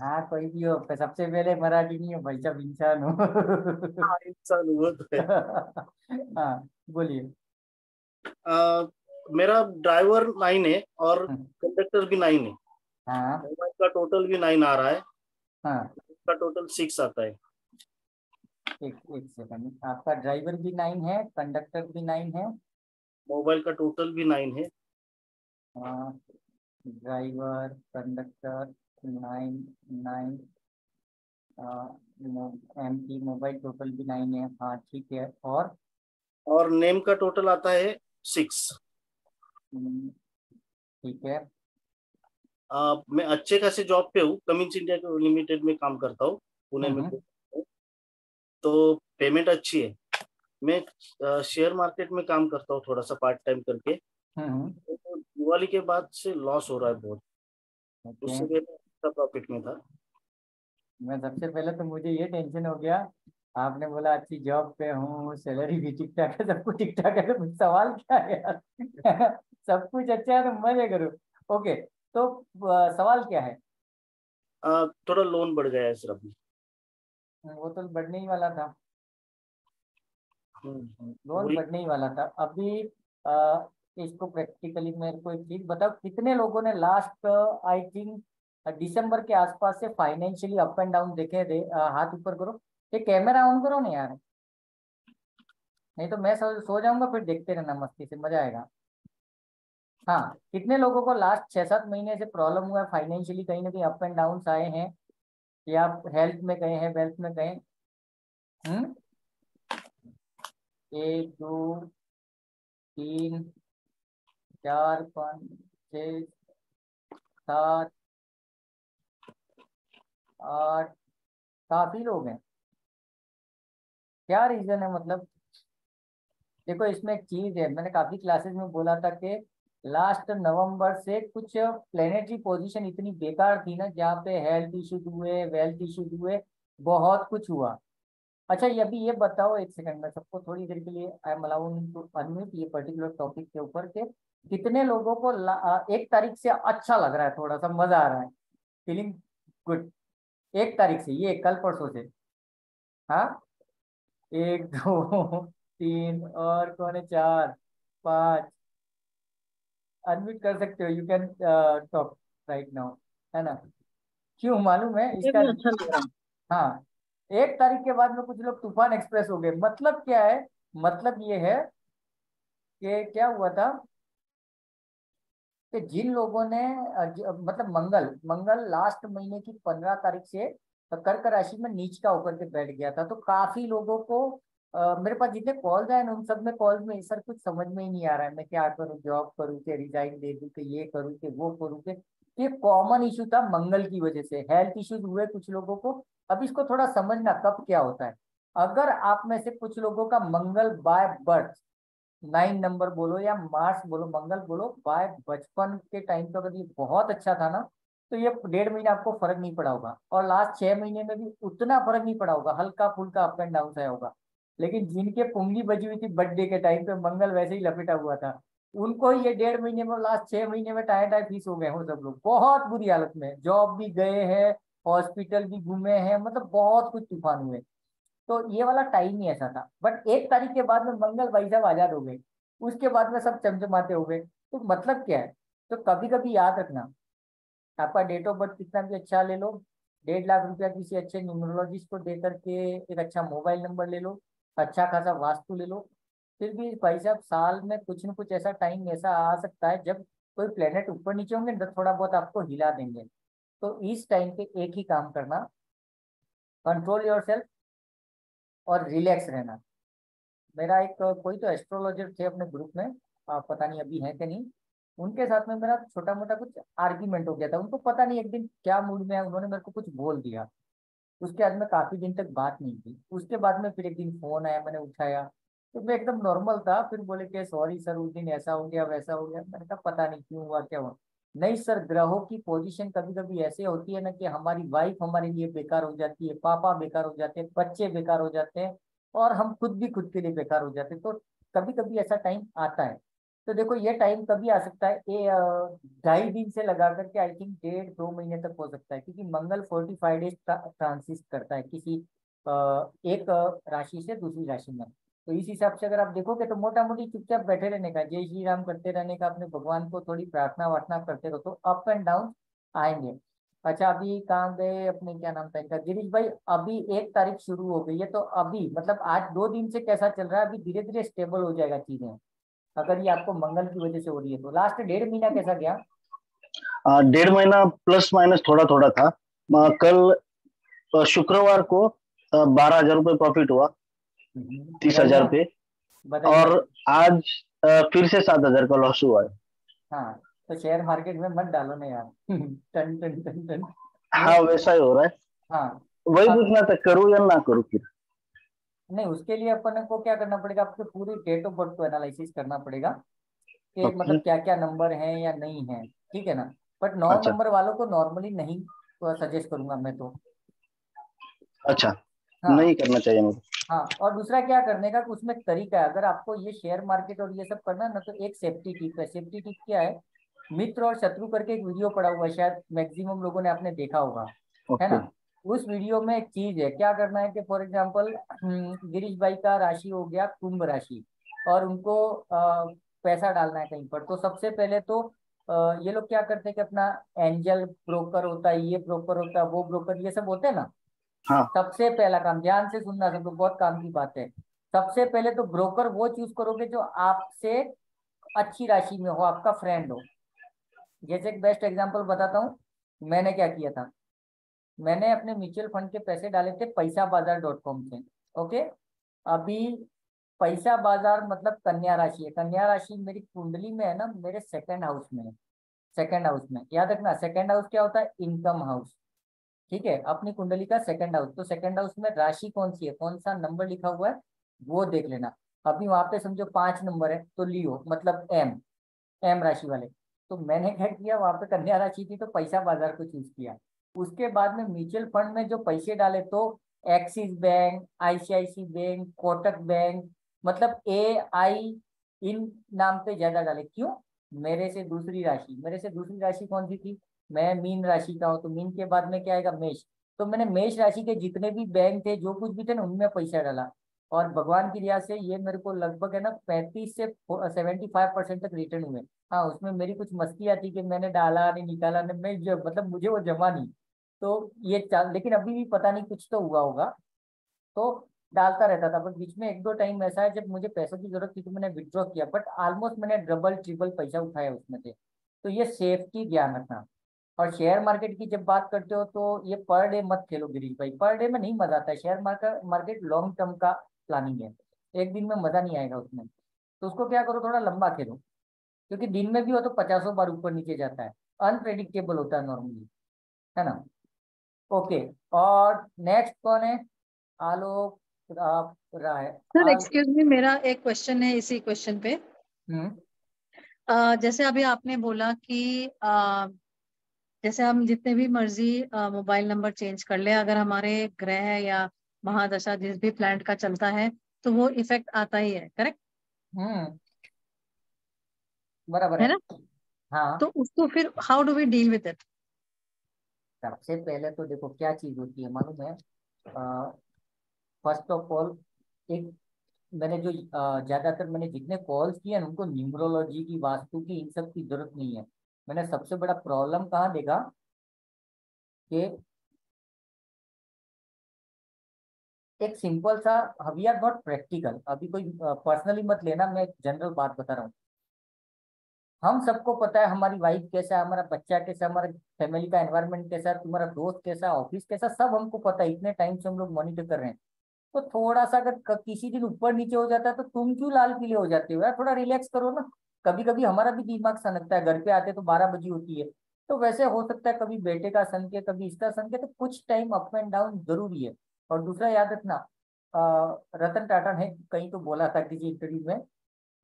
हाँ कोई भी हो सबसे पहले मराठी नहीं हो भाई साहब इंसान हो। हाँ, इंसान हुआ तो है। हाँ बोलिए। मेरा ड्राइवर नाइन है और हम्म। कंडक्टर भी नाइन है। हाँ। का टोटल भी नाइन आ रहा है। हाँ। इसका टोटल सिक्स आता है। एक एक सेकंड। आपका ड्राइवर भी नाइन है कंडक्टर भी नाइन है? मोबाइल का टोटल भी नाइन है। हाँ, driver conductor nine nine M की मोबाइल टोटल भी नाइन है हाँ ठीक है और? और नेम का टोटल आता है सिक्स हम्म, ठीक है। आ, मैं अच्छे खासे जॉब पे हूँ कमिंस इंडिया लिमिटेड में काम करता हूँ पुणे में हम्म। तो पेमेंट अच्छी है। मैं शेयर मार्केट में काम करता हूँ थोड़ा सा पार्ट टाइम करके। हम्म, तो दिवाली के बाद से लॉस हो रहा है बहुत। उससे पहले प्रॉफिट में था। मैं सबसे पहले तो मुझे ये टेंशन हो गया। आपने बोला अच्छी जॉब पे हूँ सैलरी भी ठीक ठाक है सब कुछ ठीक ठाक है। तो सवाल क्या है यार? सब कुछ अच्छा है तो मज़े करो। ओके तो सवाल क्या है? आ, थोड़ा लोन बढ़ गया है सर अभी। वो तो बढ़ने ही वाला था। हम्म, लोन बढ़ने ही वाला था। अभी अ, इसको प्रैक्टिकली मेरे को एक चीज़ बताओ कितने लोगों ने लास्ट आई थिंक दिसंबर के आसपास से फाइनेंशियली अप एंड डाउन देखे अ, हाथ ऊपर करो। ये कैमरा ऑन करो ना यार। नहीं तो मैं सो, सो जाऊँगा फिर देखते रहना मस्ती से मज़ा आएगा। हाँ कितने लोगों को लास्ट छह सात महीने से प्रॉब्लम हुआ है फाइनेंशियली कहीं ना कहीं अप एंड डाउन आए हैं या हेल्थ में गए हैं वेल्थ में गए हम्म? एक दो तीन चार पाँच छः सात आठ काफ़ी लोग हैं। क्या रीजन है मतलब? देखो, इसमें एक चीज़ है, मैंने काफ़ी क्लासेस में बोला था कि लास्ट नवंबर से कुछ प्लेनेटरी पोजीशन इतनी बेकार थी ना, जहाँ पे हेल्थ इश्यूज़ हुए वेल्थ इश्यूज़ हुए, बहुत कुछ हुआ। अच्छा ये अभी ये बताओ एक सेकंड में सबको थोड़ी देर के लिए I am allowing to unmute ये पर्टिकुलर टॉपिक के ऊपर के कितने लोगों को एक तारीख से अच्छा लग रहा है, थोड़ा सा मज़ा आ रहा है। फीलिंग गुड एक तारीख से ये कल परसों से। हाँ? एक दो तीन और कौन है? चार पाँच। अनम्यूट कर सकते हो you can talk right now है ना? क्यों? मालूम है इसका अच्छा है। हाँ। एक तारीख के बाद में कुछ लोग तूफ़ान एक्सप्रेस हो गए। मतलब क्या है? मतलब ये है कि क्या हुआ था? कि जिन लोगों ने मतलब मंगल मंगल लास्ट महीने की पंद्रह तारीख से कर्क राशि में नीच का होकर के बैठ गया था तो काफ़ी लोगों को अ, मेरे पास जितने कॉल्स आए ना उन सब में कॉल्स में सर कुछ समझ में ही नहीं आ रहा है मैं क्या करूँ जॉब करूँ के रिजाइन दे दूँ के ये करूँ के वो करूँ कि ये कॉमन इशू था मंगल की वजह से। हेल्थ इश्यूज़ हुए कुछ लोगों को अब इसको थोड़ा समझना कब क्या होता है। अगर आप में से कुछ लोगों का Mangal by birth nine number बोलो या मार्च बोलो, मंगल बोलो, बाय बचपन के टाइम पे अगर ये बहुत अच्छा था ना तो ये डेढ़ महीने आपको फ़र्क नहीं पड़ा होगा। और लास्ट छह महीने में भी उतना फ़र्क नहीं पड़ा होगा, हल्का फुल्का अप एंड डाउन सा होगा। लेकिन जिनके पुंगली बजी हुई थी बर्थडे के टाइम पे, मंगल वैसे ही लपेटा हुआ था। उनको ये डेढ़ महीने में लास्ट छह महीने में टायर टायर फ़ीस हो गए हो सब लोग। बहुत बुरी हालत में जॉब भी गए हैं हॉस्पिटल भी घूमे हैं मतलब बहुत कुछ तूफ़ान हुए। तो ये वाला टाइम ही ऐसा था। बट एक तारीख के बाद में मंगल भाई साहब आज़ाद हो गए उसके बाद में सब चमचमाते हो गए। तो मतलब क्या है? तो कभी कभी याद रखना। आपका डेट ऑफ़ बर्थ कितना भी अच्छा ले लो। डेढ़ लाख रुपया किसी अच्छे न्यूमरोलॉजिस्ट को दे करके एक अच्छा मोबाइल नंबर ले लो। अच्छा खासा वास्तु ले लो। फिर भी भाई साहब, साल में कुछ न कुछ ऐसा टाइम ऐसा आ सकता है जब कोई प्लेनेट ऊपर नीचे होंगे तो थोड़ा बहुत आपको हिला देंगे। तो इस टाइम पे एक ही काम करना। कंट्रोल योर सेल्फ और रिलैक्स रहना। मेरा एक कोई तो एस्ट्रोलॉजर थे अपने ग्रुप में आ, पता नहीं अभी है कि नहीं उनके साथ में मेरा छोटा मोटा कुछ आर्ग्यूमेंट हो गया था। उनको पता नहीं एक दिन क्या मूड में है उन्होंने मेरे को कुछ बोल दिया। उसके बाद में काफ़ी दिन तक बात नहीं की। उसके बाद में फिर एक दिन फ़ोन आया मैंने उठाया। तो मैं एकदम नॉर्मल था फिर बोले कि सॉरी सर उस दिन ऐसा हो गया वैसा हो गया। मैंने कहा पता नहीं क्यों हुआ क्या हुआ? नहीं सर, ग्रहों की पोजीशन कभी कभी ऐसे होती है ना कि हमारी वाइफ हमारे लिए बेकार हो जाती है, पापा बेकार हो जाते हैं, बच्चे बेकार हो जाते हैं और हम खुद भी खुद के लिए बेकार हो जाते हैं। तो कभी कभी ऐसा टाइम आता है। तो देखो, ये टाइम कभी आ सकता है। ये ढाई दिन से लगा करके आई थिंक डेढ़, दो महीने तक हो सकता है क्योंकि Mangal forty five days transit करता है किसी एक राशि से दूसरी राशि में। तो इस हिसाब से अगर आप देखोगे तो मोटा मोटी चुपचाप बैठे रहने का, जय श्री राम करते रहने का, अपने भगवान को थोड़ी प्रार्थना वार्थना करते रहो तो अप एंड डाउन आएँगे। अच्छा अभी कहाँ गए अपने, क्या नाम था इनका? गिरीश भाई, अभी एक तारीख शुरू हो गई है तो अभी मतलब आज दो दिन से कैसा चल रहा है, अभी धीरे धीरे स्टेबल हो जाएगा चीज़ें। अगर ये आपको मंगल की वजह से हो रही है तो। लास्ट डेढ़ महीना कैसा गया? डेढ़ महीना प्लस माइनस थोड़ा थोड़ा था कल शुक्रवार को बारह हज़ार रुपये प्रॉफिट हुआ। तीस हज़ार पे। और आज फिर से सात हज़ार का लॉस हुआ है। हाँ तो शेयर मार्केट में मत डालो ना यार। Ton ton ton ton. हाँ वैसा ही हो रहा है। हाँ। वही। पूछना था करूँ या ना करूँ फिर? नहीं उसके लिए अपन को क्या करना पड़ेगा? आपको पूरी डेट ऑफ़ बर्थ को एनालिसिस करना पड़ेगा कि. मतलब क्या क्या नंबर है या नहीं है ठीक है ना? बट नौ अच्छा। नंबर वालों को नॉर्मली नहीं सजेस्ट करूँगा मैं तो। अच्छा। हाँ, नहीं करना चाहिए मुझे। हाँ और दूसरा क्या करने का उसमें तरीका है अगर आपको ये शेयर मार्केट और ये सब करना है ना तो एक सेफ्टी टिप है। सेफ्टी टिप क्या है? मित्र और शत्रु करके एक वीडियो पड़ा हुआ है शायद मैक्सिमम लोगों ने आपने देखा होगा है ना? उस वीडियो में एक चीज़ है क्या करना है कि फॉर एग्ज़ाम्पल गिरीश भाई का राशि हो गया कुंभ राशि और उनको आ, पैसा डालना है कहीं पर तो सबसे पहले तो आ, ये लोग क्या करते हैं कि अपना एंजल ब्रोकर होता है ये ब्रोकर होता है वो ब्रोकर ये सब होते हैं ना? हाँ। सबसे पहला काम, ध्यान से सुनना, सब बहुत काम की बात है। सबसे पहले तो ब्रोकर वो चूज़ करोगे जो आपसे अच्छी राशि में हो, आपका फ्रेंड हो। जैसे एक बेस्ट एग्जांपल बताता हूँ, मैंने क्या किया था? मैंने अपने म्यूचुअल फंड के पैसे डाले थे पैसा बाज़ार डॉट कॉम से, ओके? अभी पैसा बाज़ार मतलब कन्या राशि है। कन्या राशि मेरी कुंडली में है ना, मेरे सेकंड हाउस में है। सेकंड हाउस में, याद रखना सेकंड हाउस क्या होता है? इनकम हाउस ठीक है, अपनी कुंडली का सेकंड हाउस तो सेकंड हाउस में राशि कौन सी है? कौन सा नंबर लिखा हुआ है? वो देख लेना। अभी वहाँ पे समझो पाँच नंबर है तो लियो मतलब एम एम राशि वाले। तो मैंने क्या किया, वहाँ पे कन्या राशि थी तो पैसा बाज़ार को चूज़ किया। उसके बाद में म्यूचुअल फंड में जो पैसे डाले तो Axis bank ICICI bank Kotak bank मतलब ए आई इन नाम पे ज़्यादा डाले। क्यों? मेरे से दूसरी राशि, मेरे से दूसरी राशि कौन सी थी? मैं मीन राशि का हूँ तो मीन के बाद में क्या आएगा? मेष। तो मैंने मेष राशि के जितने भी बैंक थे, जो कुछ भी थे ना, उनमें पैसा डाला। और भगवान की रिया से ये मेरे को लगभग है ना, पैंतीस से सेवेंटी फाइव परसेंट तक रिटर्न हुए। हाँ उसमें मेरी कुछ मस्ती आती कि मैंने डाला नहीं, निकाला नहीं, मैं जो मतलब मुझे वो जमा नहीं। तो ये लेकिन अभी भी पता नहीं कुछ तो हुआ होगा। तो डालता रहता था बट बीच में एक दो टाइम ऐसा है, जब मुझे पैसों की ज़रूरत थी तो मैंने विड्रॉ किया बट ऑलमोस्ट मैंने डबल ट्रिपल पैसा उठाया उसमें से। तो ये सेफ्टी ध्यान रखना। और शेयर मार्केट की जब बात करते हो तो ये पर डे मत खेलो गिरीश भाई। पर डे में नहीं मज़ा आता। है share market market long term का प्लानिंग है। एक दिन में मज़ा नहीं आएगा उसमें। तो उसको क्या करो थोड़ा लंबा खेलो। क्योंकि दिन में भी हो तो पचासों बार ऊपर नीचे जाता है। अनप्रेडिक्टेबल होता है नॉर्मली है ना? ओके और नेक्स्ट कौन है? आलोक आप राय। सर एक्सक्यूज मी मेरा एक क्वेश्चन है इसी क्वेश्चन पे। हम्म। जैसे अभी आपने बोला कि आ, जैसे हम जितने भी मर्ज़ी मोबाइल नंबर चेंज कर ले अगर हमारे ग्रह या महादशा जिस भी प्लांट का चलता है तो वो इफ़ेक्ट आता ही है करेक्ट? हम्म। बराबर है, ना? हाँ। तो उसको फिर how do we deal with it सबसे पहले तो देखो क्या चीज़ होती है मालूम है? फ़र्स्ट ऑफ़ ऑल एक मैंने जो ज़्यादातर मैंने जितने कॉल्स किए हैं उनको न्यूमरोलॉजी की वास्तु की इन सब की ज़रूरत नहीं है। मैंने सबसे बड़ा प्रॉब्लम कहाँ देखा? कि एक सिंपल सा वी आर नॉट प्रैक्टिकल अभी कोई पर्सनली मत लेना, मैं जनरल बात बता रहा हूँ। हम सबको पता है हमारी वाइफ कैसा है, हमारा बच्चा कैसा हमारे फैमिली का एनवायरनमेंट कैसा है, तुम्हारा दोस्त कैसा ऑफ़िस कैसा सब हमको पता है, इतने टाइम से हम लोग मॉनिटर कर रहे हैं। तो थोड़ा सा अगर किसी दिन ऊपर नीचे हो जाता है तो तुम क्यों लाल पीले हो जाते हो यार? थोड़ा रिलैक्स करो ना। कभी कभी हमारा भी दिमाग सनकता है, घर पे आते तो बारह बजी होती है। तो वैसे हो सकता है कभी बेटे का सन के, कभी इसका सन के तो कुछ टाइम अप एंड डाउन ज़रूरी है। और दूसरा याद रखना रतन टाटा ने कहीं तो बोला था किसी इंटरव्यू में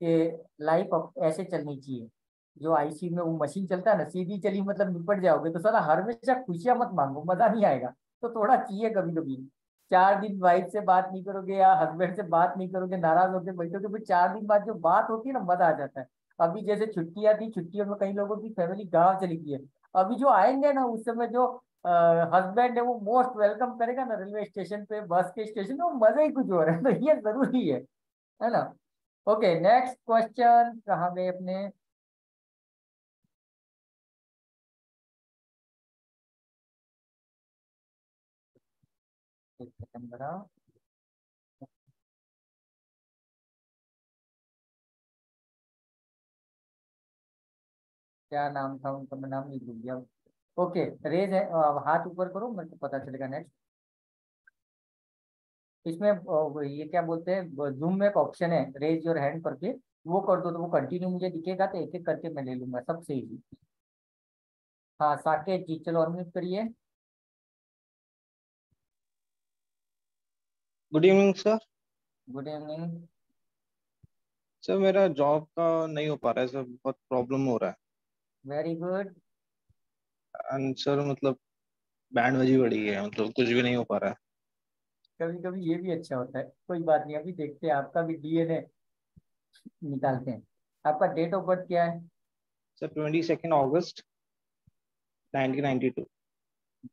कि लाइफ ऐसे चलनी चाहिए। जो आईसी में वो मशीन चलता है ना, सीधी चली मतलब निपट जाओगे तो सारा हर हमेशा खुशियाँ मत मांगो, मज़ा नहीं आएगा। तो थोड़ा चाहिए कभी कभी चार दिन वाइफ से बात नहीं करोगे या हस्बैंड से बात नहीं करोगे, नाराज़ होकर बैठोगे, फिर चार दिन बाद जो बात होती है ना, मज़ा आ जाता है। अभी जैसे छुट्टियाँ थी, छुट्टियों में कई लोगों की फैमिली गाँव चली गई है। अभी जो आएँगे ना, उस समय जो हस्बैंड है वो मोस्ट वेलकम करेगा ना रेलवे स्टेशन पे बस के स्टेशन में मज़ा ही कुछ हो रहा है। तो ये ज़रूरी है है ना? ओके नेक्स्ट क्वेश्चन कहा गए अपने? एक सेकंड क्या नाम था उनका? मैं नाम नहीं भूल गया। ओके रेज है हाथ ऊपर करो मेरे को पता चलेगा नेक्स्ट इसमें ये क्या बोलते हैं जूम में एक ऑप्शन है रेज योर हैंड करके वो कर दो तो वो कंटिन्यू मुझे दिखेगा तो एक एक करके मैं ले लूँगा सबसे इजी हाँ साकेत जी चलो अनम्यूट करिए। Good evening sir good evening sir मेरा जॉब का नहीं हो पा रहा है सर बहुत प्रॉब्लम हो रहा है। वेरी गुड एंड सर मतलब बैंड बजी बड़ी है मतलब कुछ भी नहीं हो पा रहा कभी कभी ये भी अच्छा होता है। कोई बात नहीं अभी देखते हैं आपका भी डीएनए निकालते हैं। आपका डेट ऑफ़ बर्थ क्या है? Sir twenty second August nineteen ninety two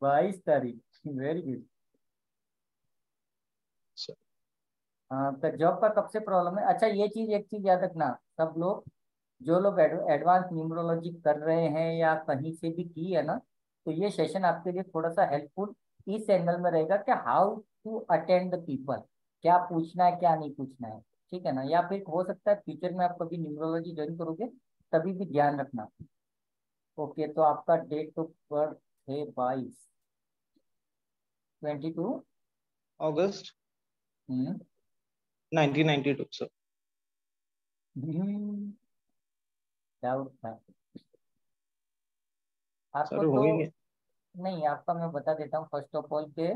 बाईस तारीख वेरी गुड हाँ तो जॉब का कब से प्रॉब्लम है? अच्छा ये चीज़ एक चीज़ याद रखना सब लोग जो लोग एडवांस न्यूमरोलॉजी कर रहे हैं या कहीं से भी की है ना तो ये सेशन आपके लिए थोड़ा सा हेल्पफुल इस एंगल में रहेगा कि how to attend the people क्या पूछना है क्या नहीं पूछना है ठीक है ना? या फिर हो सकता है फ्यूचर में आप कभी न्यूमरोलॉजी ज्वाइन करोगे तभी भी ध्यान रखना। ओके तो आपका डेट ऑफ़ बर्थ है बाईस। Twenty two August nineteen ninety two sir doubt था आपको तो नहीं आपका मैं बता देता हूँ फ़र्स्ट ऑफ़ ऑल के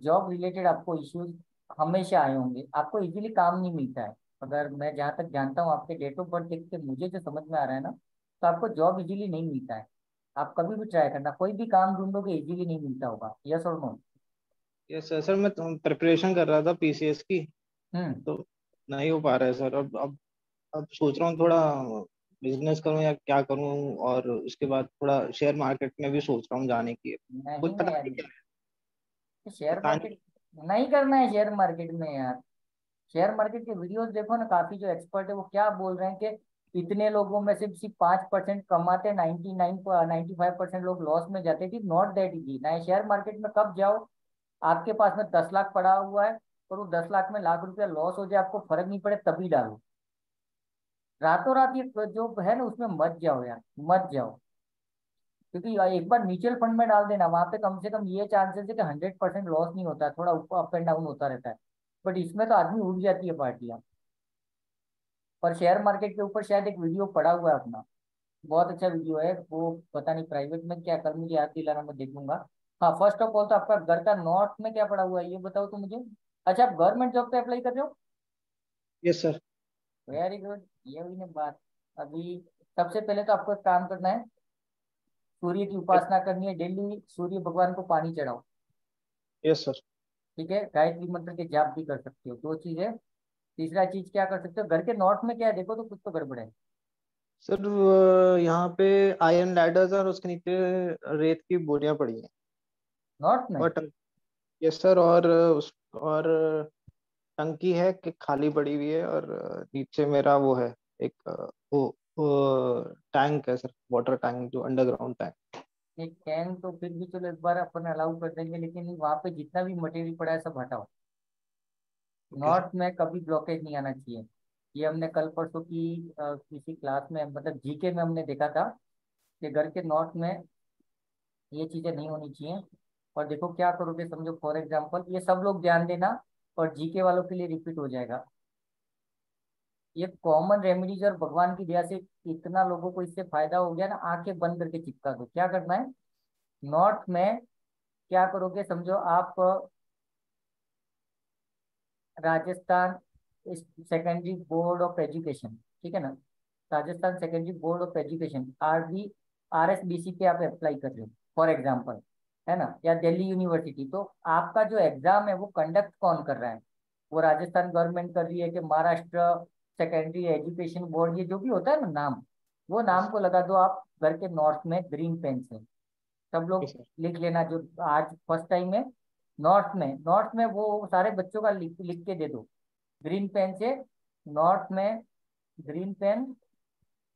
जॉब रिलेटेड आपको इश्यूज़ हमेशा आए होंगे। आपको इजीली काम नहीं मिलता है। अगर मैं जहाँ तक जानता हूँ आपके डेट ऑफ़ बर्थ देख के मुझे जो समझ में आ रहा है ना तो आपको जॉब इजीली नहीं मिलता है। आप कभी भी ट्राई करना कोई भी काम ढूंढोगे इजीली नहीं मिलता होगा। यस और नो यस सर सर मैं प्रिपरेशन कर रहा था पीसीएस की। हम्म। तो नहीं हो पा रहा है सर अब अब अब सोच रहा हूँ थोड़ा बिज़नेस करूँ या क्या करूँ? और उसके बाद थोड़ा शेयर मार्केट में भी सोच रहा हूँ जाने की। कुछ पता नहीं क्या शेयर मार्केट नहीं। करना है शेयर मार्केट में यार। शेयर मार्केट के वीडियोस देखो ना काफ़ी जो एक्सपर्ट है वो क्या बोल रहे हैं कि इतने लोगों में से सिर्फ़ पाँच परसेंट कमाते ninety nine ninety five percent लोग लॉस में जाते थे नॉट दैट इजी ना शेयर मार्केट में कब जाओ? आपके पास में दस लाख पड़ा हुआ है और वो दस लाख में लाख रुपया लॉस हो जाए आपको फ़र्क नहीं पड़े तभी डालो। रातों रात ये जो है ना, उसमें मत जाओ यार, मत जाओ। क्योंकि एक बार म्यूचुअल फंड में डाल देना, वहाँ पे कम से कम ये चांसेस है कि हंड्रेड परसेंट लॉस नहीं होता है, थोड़ा ऊपर अप एंड डाउन होता रहता है। बट इसमें तो आदमी उठ जाती है पार्टियाँ पर शेयर मार्केट के ऊपर शायद एक वीडियो पड़ा हुआ है अपना। बहुत अच्छा वीडियो है, वो पता नहीं प्राइवेट में क्या कर, मुझे याद दिलाना, मैं देखूँगा हाँ फ़र्स्ट ऑफ़ ऑल तो आपका घर का नॉर्थ में क्या पड़ा हुआ है, ये बताओ तो मुझे। अच्छा आप गवर्नमेंट जॉब पे अप्लाई कर रहे हो? यस सर वेरी गुड ये हुई ना बात अभी सबसे पहले तो आपको एक काम करना है। सूर्य की उपासना करनी है डेली। सूर्य भगवान को पानी चढ़ाओ। यस सर ठीक है? गायत्री मंत्र के जाप भी कर सकते हो। दो चीज़ है। तीसरा चीज़ क्या कर सकते हो? घर के नॉर्थ में क्या है? देखो तो कुछ तो गड़बड़ है। सर यहाँ पे आयरन लैडर्स और उसके नीचे रेत की बोरियाँ पड़ी हैं। नॉर्थ में? यस सर और और टंकी है कि खाली पड़ी हुई है और नीचे मेरा वो है एक वो, वो टैंक है सर वाटर टैंक जो अंडरग्राउंड टैंक। एक टैंक तो फिर भी चलो एक बार अपन अलाउ कर देंगे लेकिन वहाँ पे जितना भी मटेरियल पड़ा है सब हटाओ। नॉर्थ में कभी ब्लॉकेज नहीं आना चाहिए। ये हमने कल परसों की किसी क्लास में मतलब जीके में हमने देखा था कि घर के नॉर्थ में ये चीज़ें नहीं होनी चाहिए। और देखो क्या करोगे समझो फॉर एग्ज़ाम्पल ये सब लोग ध्यान देना और जीके वालों के लिए रिपीट हो जाएगा। ये कॉमन रेमेडीज और भगवान की दया से इतना लोगों को इससे फ़ायदा हो गया ना, आँखें बंद करके चिपका दो। क्या करना है? नॉर्थ में क्या करोगे समझो आप, Rajasthan secondary board of education ठीक है ना? Rajasthan secondary board of education R B R S B C पे आप अप्लाई कर रहे हो फॉर एग्ज़ाम्पल है ना या दिल्ली यूनिवर्सिटी तो आपका जो एग्ज़ाम है वो कंडक्ट कौन कर रहा है? वो राजस्थान गवर्नमेंट कर रही है कि महाराष्ट्र सेकेंडरी एजुकेशन बोर्ड ये जो भी होता है ना नाम वो नाम को लगा दो आप घर के नॉर्थ में ग्रीन पेन से सब लोग लिख लेना जो आज फ़र्स्ट टाइम है नॉर्थ में नॉर्थ में वो सारे बच्चों का लिख लिख के दे दो। ग्रीन पेन से नॉर्थ में ग्रीन पेन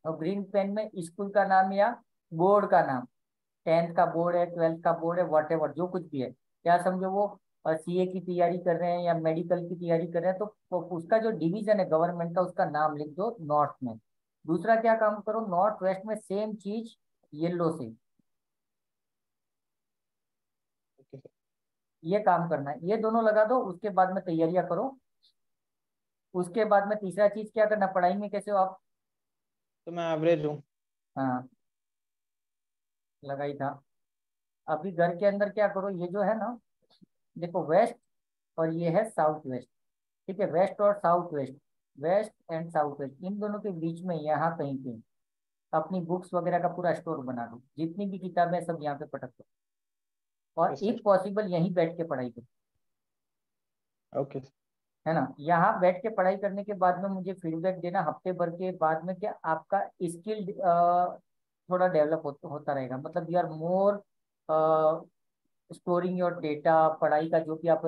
और ग्रीन पेन में स्कूल का नाम या बोर्ड का नाम। टेंथ का बोर्ड है ट्वेल्थ का बोर्ड है वॉट जो कुछ भी है। क्या समझो वो सीए की तैयारी कर रहे हैं या मेडिकल की तैयारी कर रहे हैं तो उसका जो डिवीज़न है गवर्नमेंट का उसका नाम लिख दो नॉर्थ में। दूसरा क्या काम करो नॉर्थ वेस्ट में सेम चीज़ येलो से। ये काम करना है। ये दोनों लगा दो उसके बाद में तैयारियाँ करो। उसके बाद में तीसरा चीज़ क्या करना पढ़ाई में कैसे हो आप? तो मैं एवरेज हूँ। हाँ। लगा ही था। अभी घर के अंदर क्या करो ये जो है ना देखो वेस्ट और ये है साउथ वेस्ट ठीक है? वेस्ट और south west west and south west इन दोनों के बीच में यहाँ कहीं पे अपनी बुक्स वगैरह का पूरा स्टोर बना दो। जितनी भी किताबें सब यहाँ पे पटक दो। और इफ़ पॉसिबल यहीं बैठ के पढ़ाई करो। ओके। है ना? यहाँ बैठ के पढ़ाई करने के बाद में मुझे फीडबैक देना हफ़्ते भर के बाद में क्या आपका स्किल थोड़ा डेवलप हो, होता रहेगा। मतलब you are more storing your data पढ़ाई का जो भी आप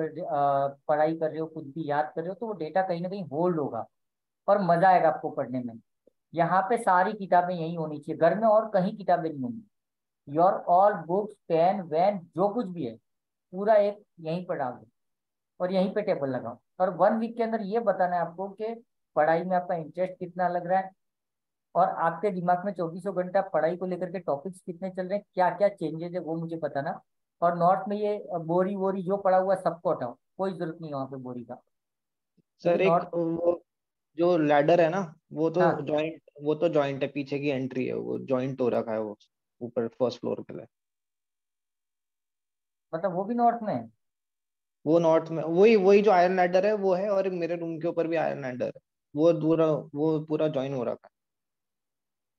पढ़ाई कर रहे हो कुछ भी याद कर रहे हो तो वो डेटा कहीं ना कहीं होल्ड होगा और मज़ा आएगा आपको पढ़ने में। यहाँ पे सारी किताबें यही होनी चाहिए। घर में और कहीं किताबें नहीं होंगी। Your all books pen van जो कुछ भी है पूरा एक यहीं पर डाल दो और यहीं पे टेबल लगाओ। और वन वीक के अंदर ये बताना है आपको कि पढ़ाई में आपका इंटरेस्ट कितना लग रहा है और आपके दिमाग में चौबीसों घंटा पढ़ाई को लेकर के टॉपिक्स कितने चल रहे हैं क्या क्या चेंजेस है वो मुझे बताना। और नॉर्थ में ये बोरी वोरी जो पड़ा हुआ सबको हटाओ कोई ज़रूरत नहीं है वहाँ पे बोरी का। सर एक वो जो लैडर है ना वो तो हाँ. जॉइंट वो तो जॉइंट है पीछे की एंट्री है वो जॉइंट हो रखा है वो ऊपर फ़र्स्ट फ्लोर पे मतलब वो भी नॉर्थ में है? वो नॉर्थ में वही वही जो आयरन लैडर है वो है और मेरे रूम के ऊपर भी आयरन लैडर है। वो पूरा वो पूरा जॉइन हो रखा है।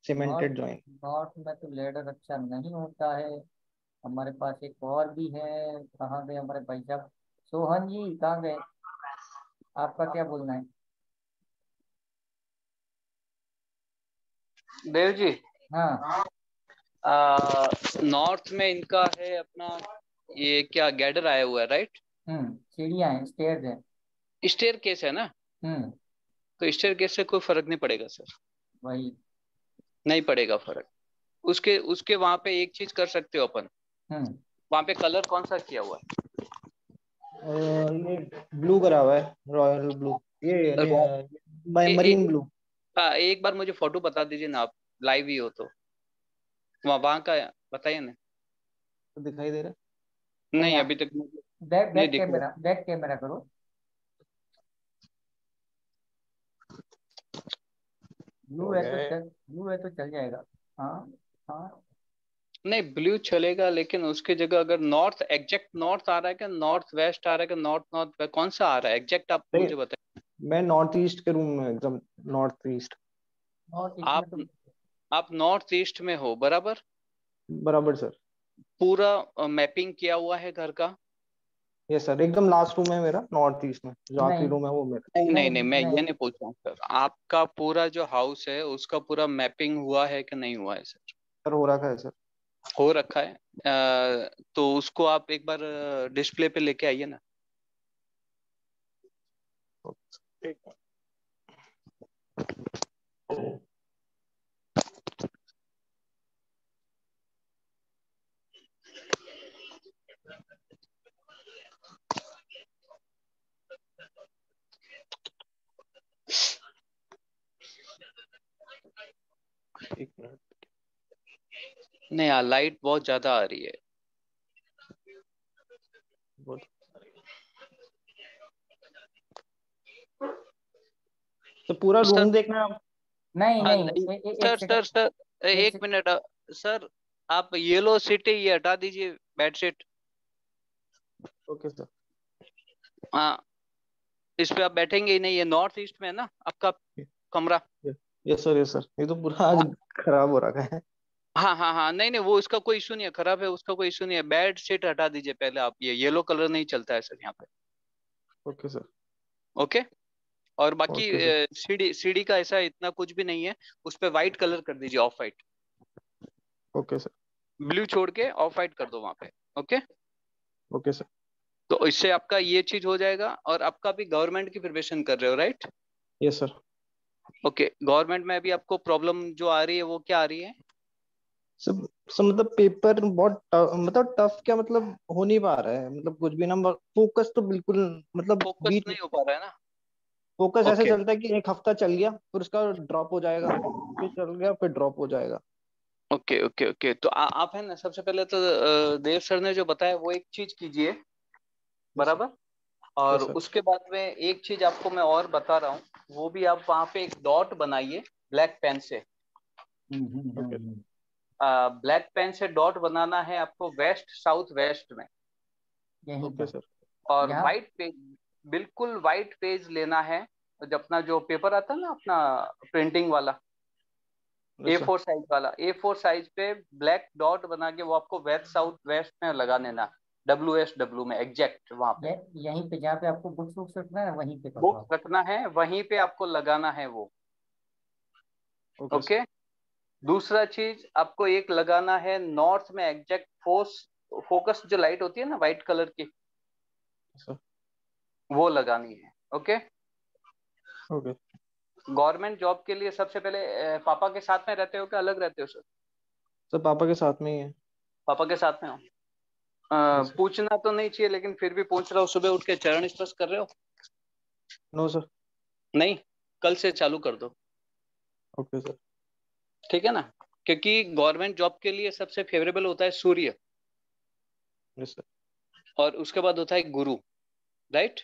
सीमेंटेड जॉइन नॉर्थ में तो लैडर अच्छा नहीं होता है। हमारे पास एक और भी है। कहाँ गए हमारे भाई साहब? सोहन जी कहाँ गए? आपका क्या बोलना है? देव जी। हाँ। नॉर्थ में इनका है अपना ये क्या गैडर आया हुआ है राइट हम्म सीढ़ियाँ हैं स्टेयर्स है। स्टेयर केस है ना? हम्म। तो स्टेयर केस से कोई फ़र्क नहीं पड़ेगा सर वही। नहीं पड़ेगा फ़र्क। उसके उसके वहाँ पे एक चीज़ कर सकते हो अपन। हम्म। वहाँ पे कलर कौन सा किया हुआ है? ये ब्लू करा हुआ है रॉयल ब्लू। ये मरीन ब्लू। हाँ एक बार मुझे फ़ोटो बता दीजिए ना आप लाइव ही हो तो। वहाँ वहाँ का बताइए ना। तो दिखाई दे रहा है? नहीं अभी तक back back camera back camera करो। ब्लू है तो चल ब्लू है तो चल जाएगा। हाँ हाँ। नहीं ब्लू चलेगा लेकिन उसकी जगह अगर नॉर्थ एग्जैक्ट नॉर्थ आ रहा है क्या? नॉर्थ वेस्ट आ रहा है क्या? नॉर्थ नॉर्थ कौन सा आ रहा है? एग्जैक्ट आप मुझे बताइए। मैं नॉर्थ ईस्ट के रूम में एकदम नॉर्थ ईस्ट आप आप नॉर्थ ईस्ट में हो बराबर? बराबर सर पूरा मैपिंग किया हुआ है घर का? यस सर एकदम लास्ट रूम है मेरा नॉर्थ ईस्ट में। जो आखिरी रूम है वो मेरा। नहीं नहीं, नहीं मैं ये नहीं पूछ रहा हूँ सर आपका पूरा जो हाउस है उसका पूरा मैपिंग हुआ है कि नहीं हुआ है सर सर हो रखा है सर हो रखा है। आ, तो उसको आप एक बार डिस्प्ले पे लेके आइए ना। एक एक मिनट नहीं यार लाइट बहुत ज़्यादा आ रही है। तो पूरा रूम देखना आप? नहीं हाँ, नहीं, नहीं ए, सर सर सर एक मिनट सर आप येलो सीट ये हटा दीजिए बेडशीट ओके सर हाँ इस पे आप बैठेंगे ही नहीं ये नॉर्थ ईस्ट में है ना आपका कमरा। यस सर यस सर ये तो पूरा आज खराब हो रखा है। हाँ हाँ हाँ नहीं नहीं वो इसका कोई इशू नहीं है खराब है उसका कोई इशू नहीं है। बेड शीट हटा दीजिए पहले आप ये येलो कलर नहीं चलता है सर यहाँ पे। ओके सर ओके और बाकी सीडी सीडी का ऐसा इतना कुछ भी नहीं है उस पर व्हाइट कलर कर दीजिए off white okay sir blue छोड़ के ऑफ़ व्हाइट कर दो वहाँ पे ओके ओके सर तो इससे आपका ये चीज़ हो जाएगा और आपका भी गवर्नमेंट की प्रिपरेशन कर रहे हो right yes sir okay government में अभी आपको प्रॉब्लम जो आ रही है वो क्या आ रही है? सब सब मतलब पेपर बहुत मतलब टफ क्या मतलब हो नहीं पा रहा है मतलब कुछ भी ना फोकस तो बिल्कुल मतलब फोकस नहीं हो पा रहा है ना? Focus okay. ऐसे चलता है कि एक हफ़्ता चल गया फिर उसका ड्रॉप हो जाएगा फिर चल गया फिर ड्रॉप हो जाएगा। ओके ओके ओके तो आ, आप है ना सबसे पहले तो देव सर ने जो बताया वो एक चीज़ कीजिए बराबर? और उसके बाद में एक चीज़ आपको मैं और बता रहा हूँ वो भी आप वहाँ पे एक डॉट बनाइए ब्लैक पेन से। ब्लैक पेन से डॉट बनाना है आपको वेस्ट साउथ वेस्ट में। Okay sir. और व्हाइट पेज बिल्कुल व्हाइट पेज लेना है जब अपना जो पेपर आता है ना अपना प्रिंटिंग वाला ए फोर साइज़ वाला ए फोर साइज़ पे ब्लैक डॉट बना के वो आपको वेस्ट साउथ वेस्ट में लगा देना। डब्ल्यू एस डब्ल्यू में एग्जैक्ट वहाँ पे। यहीं पे जहाँ पे आपको बुक्स बुक्स रखना है वहीं पे बुक्स रखना है वहीं पे आपको लगाना है वो। Okay okay? okay? दूसरा चीज़ आपको एक लगाना है नॉर्थ में एग्जैक्ट फोर्स फोकस जो लाइट होती है ना व्हाइट कलर की। वो लगानी है। ओके ओके गवर्नमेंट जॉब के लिए सबसे पहले पापा के साथ में रहते हो क्या अलग रहते हो सर सर पापा के साथ में ही है। पापा के साथ में हो? पूछना तो नहीं चाहिए लेकिन फिर भी पूछ रहा हूँ सुबह उठ के चरण स्पर्श कर रहे हो? No sir. नहीं कल से चालू कर दो। Okay sir. ठीक है ना? क्योंकि गवर्नमेंट जॉब के लिए सबसे फेवरेबल होता है सूर्य। Yes sir. और उसके बाद होता है गुरु राइट?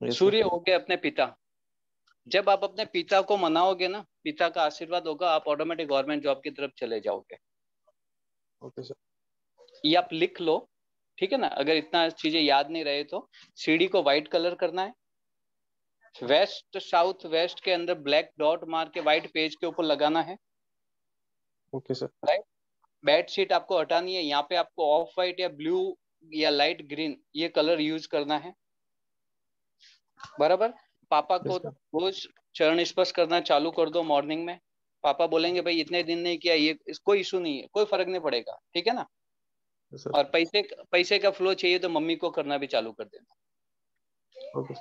सूर्य हो गए अपने पिता। जब आप अपने पिता को मनाओगे ना पिता का आशीर्वाद होगा आप ऑटोमेटिक गवर्नमेंट जॉब की तरफ़ चले जाओगे। Okay sir. ये आप लिख लो ठीक है ना? अगर इतना चीज़ें याद नहीं रहे तो। सीढ़ी को व्हाइट कलर करना है। वेस्ट साउथ वेस्ट के अंदर ब्लैक डॉट मार के व्हाइट पेज के ऊपर लगाना है। Okay sir right bed sheet आपको हटानी है। यहाँ पे आपको ऑफ़ व्हाइट या ब्लू या लाइट ग्रीन ये कलर यूज़ करना है। बराबर? पापा को रोज चरण स्पर्श करना चालू कर दो मॉर्निंग में। पापा बोलेंगे भाई इतने दिन नहीं किया ये कोई इशू नहीं है। कोई फ़र्क नहीं पड़ेगा ठीक है ना? और पैसे पैसे का फ्लो चाहिए तो मम्मी को करना भी चालू कर देना।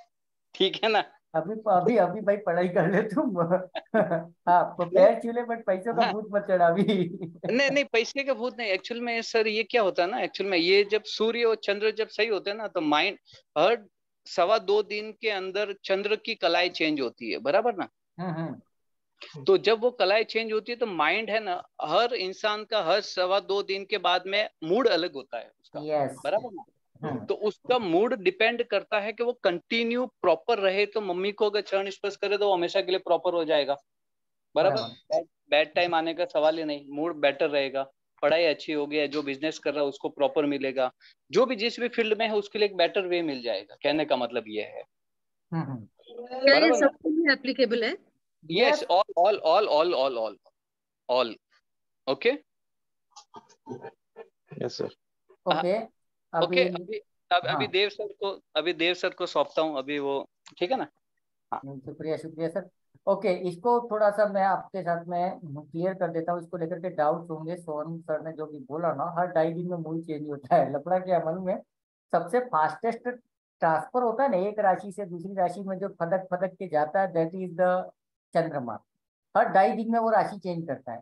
ठीक है ना? अभी अभी अभी भाई पढ़ाई कर ले तुम। हाँ तो पैर छूले बट पैसों का हाँ। भूत मत चढ़ा अभी नहीं नहीं पैसे का भूत नहीं। एक्चुअल में सर ये क्या होता है ना? एक्चुअल में ये जब सूर्य और चंद्र जब सही होते हैं ना तो माइंड हर सवा दो दिन के अंदर चंद्र की कलाएँ चेंज होती है। बराबर ना? हम्म, हम्म। तो जब वो कलाएँ चेंज होती है तो माइंड है ना हर इंसान का हर सवा दो दिन के बाद में मूड अलग होता है उसका। Yes. बराबर ना? हम्म। तो उसका मूड डिपेंड करता है कि वो कंटिन्यू प्रॉपर रहे तो मम्मी को अगर चरण स्पर्श करे तो वो हमेशा के लिए प्रॉपर हो जाएगा। बराबर? बैड टाइम आने का सवाल ही नहीं मूड बेटर रहेगा। पढ़ाई अच्छी हो गया जो बिज़नेस कर रहा है उसको प्रॉपर मिलेगा। जो भी जिस भी फ़ील्ड में है उसके लिए एक बेटर वे मिल जाएगा। कहने का मतलब ये है। एप्लीकेबल है? Yes all all all all all all all okay yes sir okay okay अभी अब अभी हाँ। देव सर को अभी देव सर को सौंपता हूँ अभी वो ठीक है ना? हाँ। शुक्रिया शुक्रिया सर। ओके इसको थोड़ा सा मैं आपके साथ में क्लियर कर देता हूँ इसको लेकर के डाउट होंगे सोन सर ने जो भी बोला ना हर ढाई दिन में मूड चेंज होता है। लपड़ा के अमल में सबसे फास्टेस्ट ट्रांसफ़र होता है ना एक राशि से दूसरी राशि में जो फदक फदक के जाता है दैट इज़ द चंद्रमा। हर ढाई दिन में वो राशि चेंज करता है।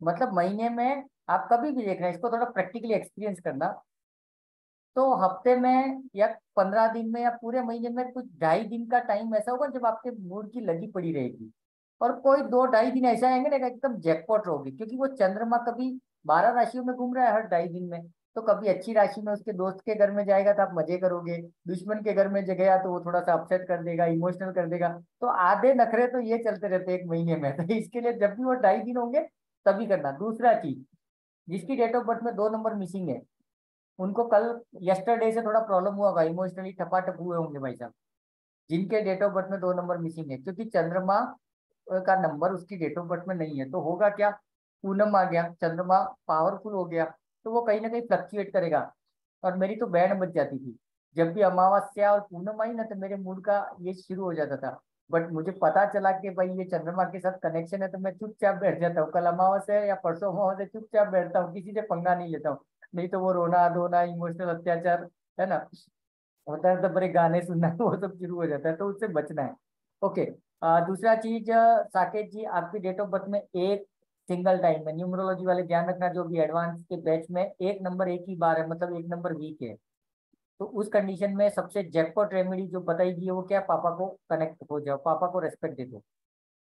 मतलब महीने में आप कभी भी देख रहे हैं, इसको थोड़ा प्रैक्टिकली एक्सपीरियंस करना। तो हफ़्ते में या पंद्रह दिन में या पूरे महीने में कुछ ढाई दिन का टाइम ऐसा होगा जब आपके मूड की लगी पड़ी रहेगी। और कोई दो ढाई दिन ऐसा आएँगे ना एकदम जैकपॉट होगी क्योंकि वो चंद्रमा कभी बारह राशियों में घूम रहा है हर ढाई दिन में। तो कभी अच्छी राशि में उसके दोस्त के घर में जाएगा तो आप मज़े करोगे, दुश्मन के घर में गया तो वो थोड़ा सा अपसेट कर देगा इमोशनल कर देगा। तो आधे नखरे तो ये चलते रहते एक महीने में। तो इसके लिए जब भी वो ढाई दिन होंगे, तभी करना। दूसरा चीज़, जिसकी डेट ऑफ़ बर्थ में दो नंबर मिसिंग है, उनको कल यस्टरडे से थोड़ा प्रॉब्लम हुआ होगा इमोशनली टपाटप हुए होंगे भाई साहब, जिनके डेट ऑफ़ बर्थ में दो नंबर मिसिंग है। क्योंकि चंद्रमा का नंबर उसकी डेट ऑफ़ बर्थ में नहीं है तो होगा क्या? पूनम आ गया, चंद्रमा पावरफुल हो गया तो वो कहीं ना कहीं फ्लक्चुएट करेगा। और मेरी तो बैंड बच जाती थी। जब भी अमावस्या और पूर्णिमा आई ना तो मेरे मूड का ये शुरू हो जाता था। बट मुझे पता चला कि भाई ये चंद्रमा के साथ कनेक्शन है तो मैं चुपचाप बैठ जाता हूँ। कल अमावस्या या परसों अमावस्या चुपचाप बैठता हूँ, किसी से पंगा नहीं लेता हूँ। नहीं तो वो रोना, धोना इमोशनल अत्याचार, है ना? होता है तो बड़े गाने सुनना, वो सब शुरू हो जाता है तो उससे बचना है। ओके दूसरा चीज़, साकेत जी, आपकी डेट ऑफ़ बर्थ में एक सिंगल टाइम में न्यूमरोलॉजी वाले ध्यान रखना जो भी एडवांस के बैच में एक नंबर एक ही बार है मतलब एक नंबर वीक है। तो उस कंडीशन में सबसे जैकपॉट रेमेडी जो बताई गई है वो क्या? पापा को कनेक्ट हो जाओ पापा को रेस्पेक्ट दे दो।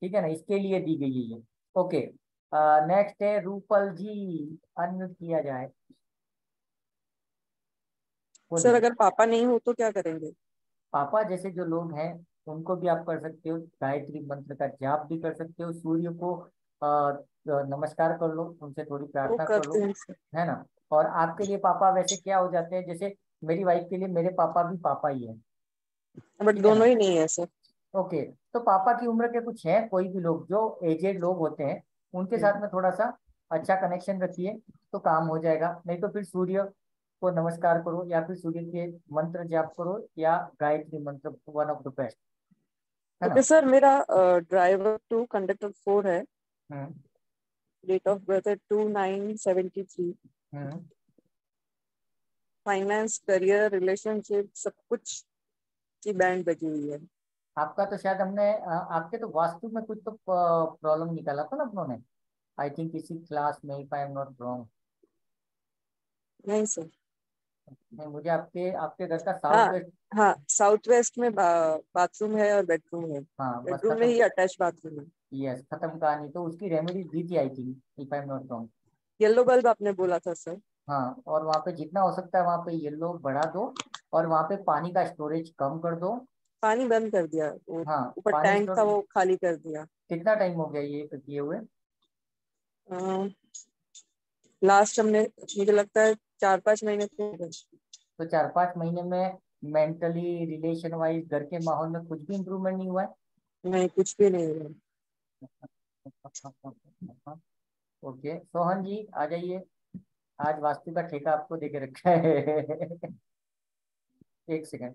ठीक है ना? इसके लिए दी गई है ये। ओके नेक्स्ट है रूपल जी अनम्यूट किया जाए। सर अगर पापा नहीं हो तो क्या करेंगे? पापा जैसे जो लोग हैं उनको भी आप कर सकते हो गायत्री मंत्र का जाप भी कर सकते हो सूर्य को नमस्कार कर लो उनसे थोड़ी प्रार्थना कर लो है ना? और आपके लिए पापा वैसे क्या हो जाते हैं? जैसे मेरी वाइफ के लिए मेरे पापा भी पापा ही है। बट दोनों ही नहीं है सर। ओके तो पापा की उम्र के कुछ है कोई भी लोग जो एजेड लोग होते हैं उनके साथ में थोड़ा सा अच्छा कनेक्शन रखिए तो काम हो जाएगा। नहीं तो फिर सूर्य को नमस्कार करो या फिर सूर्य के मंत्र जाप करो या Gayatri Mantra one of the best okay sir मेरा ड्राइवर टू कंडक्टर फोर है। डेट ऑफ़ बर्थ है two nine seventy three finance career relationship सब कुछ की बैंड बजी हुई है। आपका तो शायद हमने आपके तो वास्तु में कुछ तो प्रॉब्लम निकाला था ना अपनों ने आई थिंक किसी क्लास में if I am not wrong नहीं सर। नहीं मुझे आपके आपके घर का साउथ हाँ, वेस्ट हाँ साउथ वेस्ट में बा, बाथरूम है और बेडरूम है। हाँ बेडरूम में ही अटैच बाथरूम है। यस खत्म कहानी तो उसकी रेमेडी दी थी I think if I am not wrong yellow bulb आपने बोला था सर हाँ और वहाँ पे जितना हो सकता है वहाँ पे येलो बढ़ा दो और वहाँ पे पानी का स्टोरेज कम कर दो। पानी बंद कर दिया हाँ ऊपर टैंक था वो खाली कर दिया। कितना टाइम हो गया ये किए हुए? लास्ट हमने मुझे लगता है चार पाँच महीने तो चार पाँच महीने में मेंटली रिलेशन वाइज घर के माहौल में कुछ भी इम्प्रूवमेंट नहीं हुआ है? नहीं कुछ भी नहीं हुआ। ओके सोहन जी आ जाइए। आज वास्तु का ठेका आपको देके रखा है। एक सेकंड।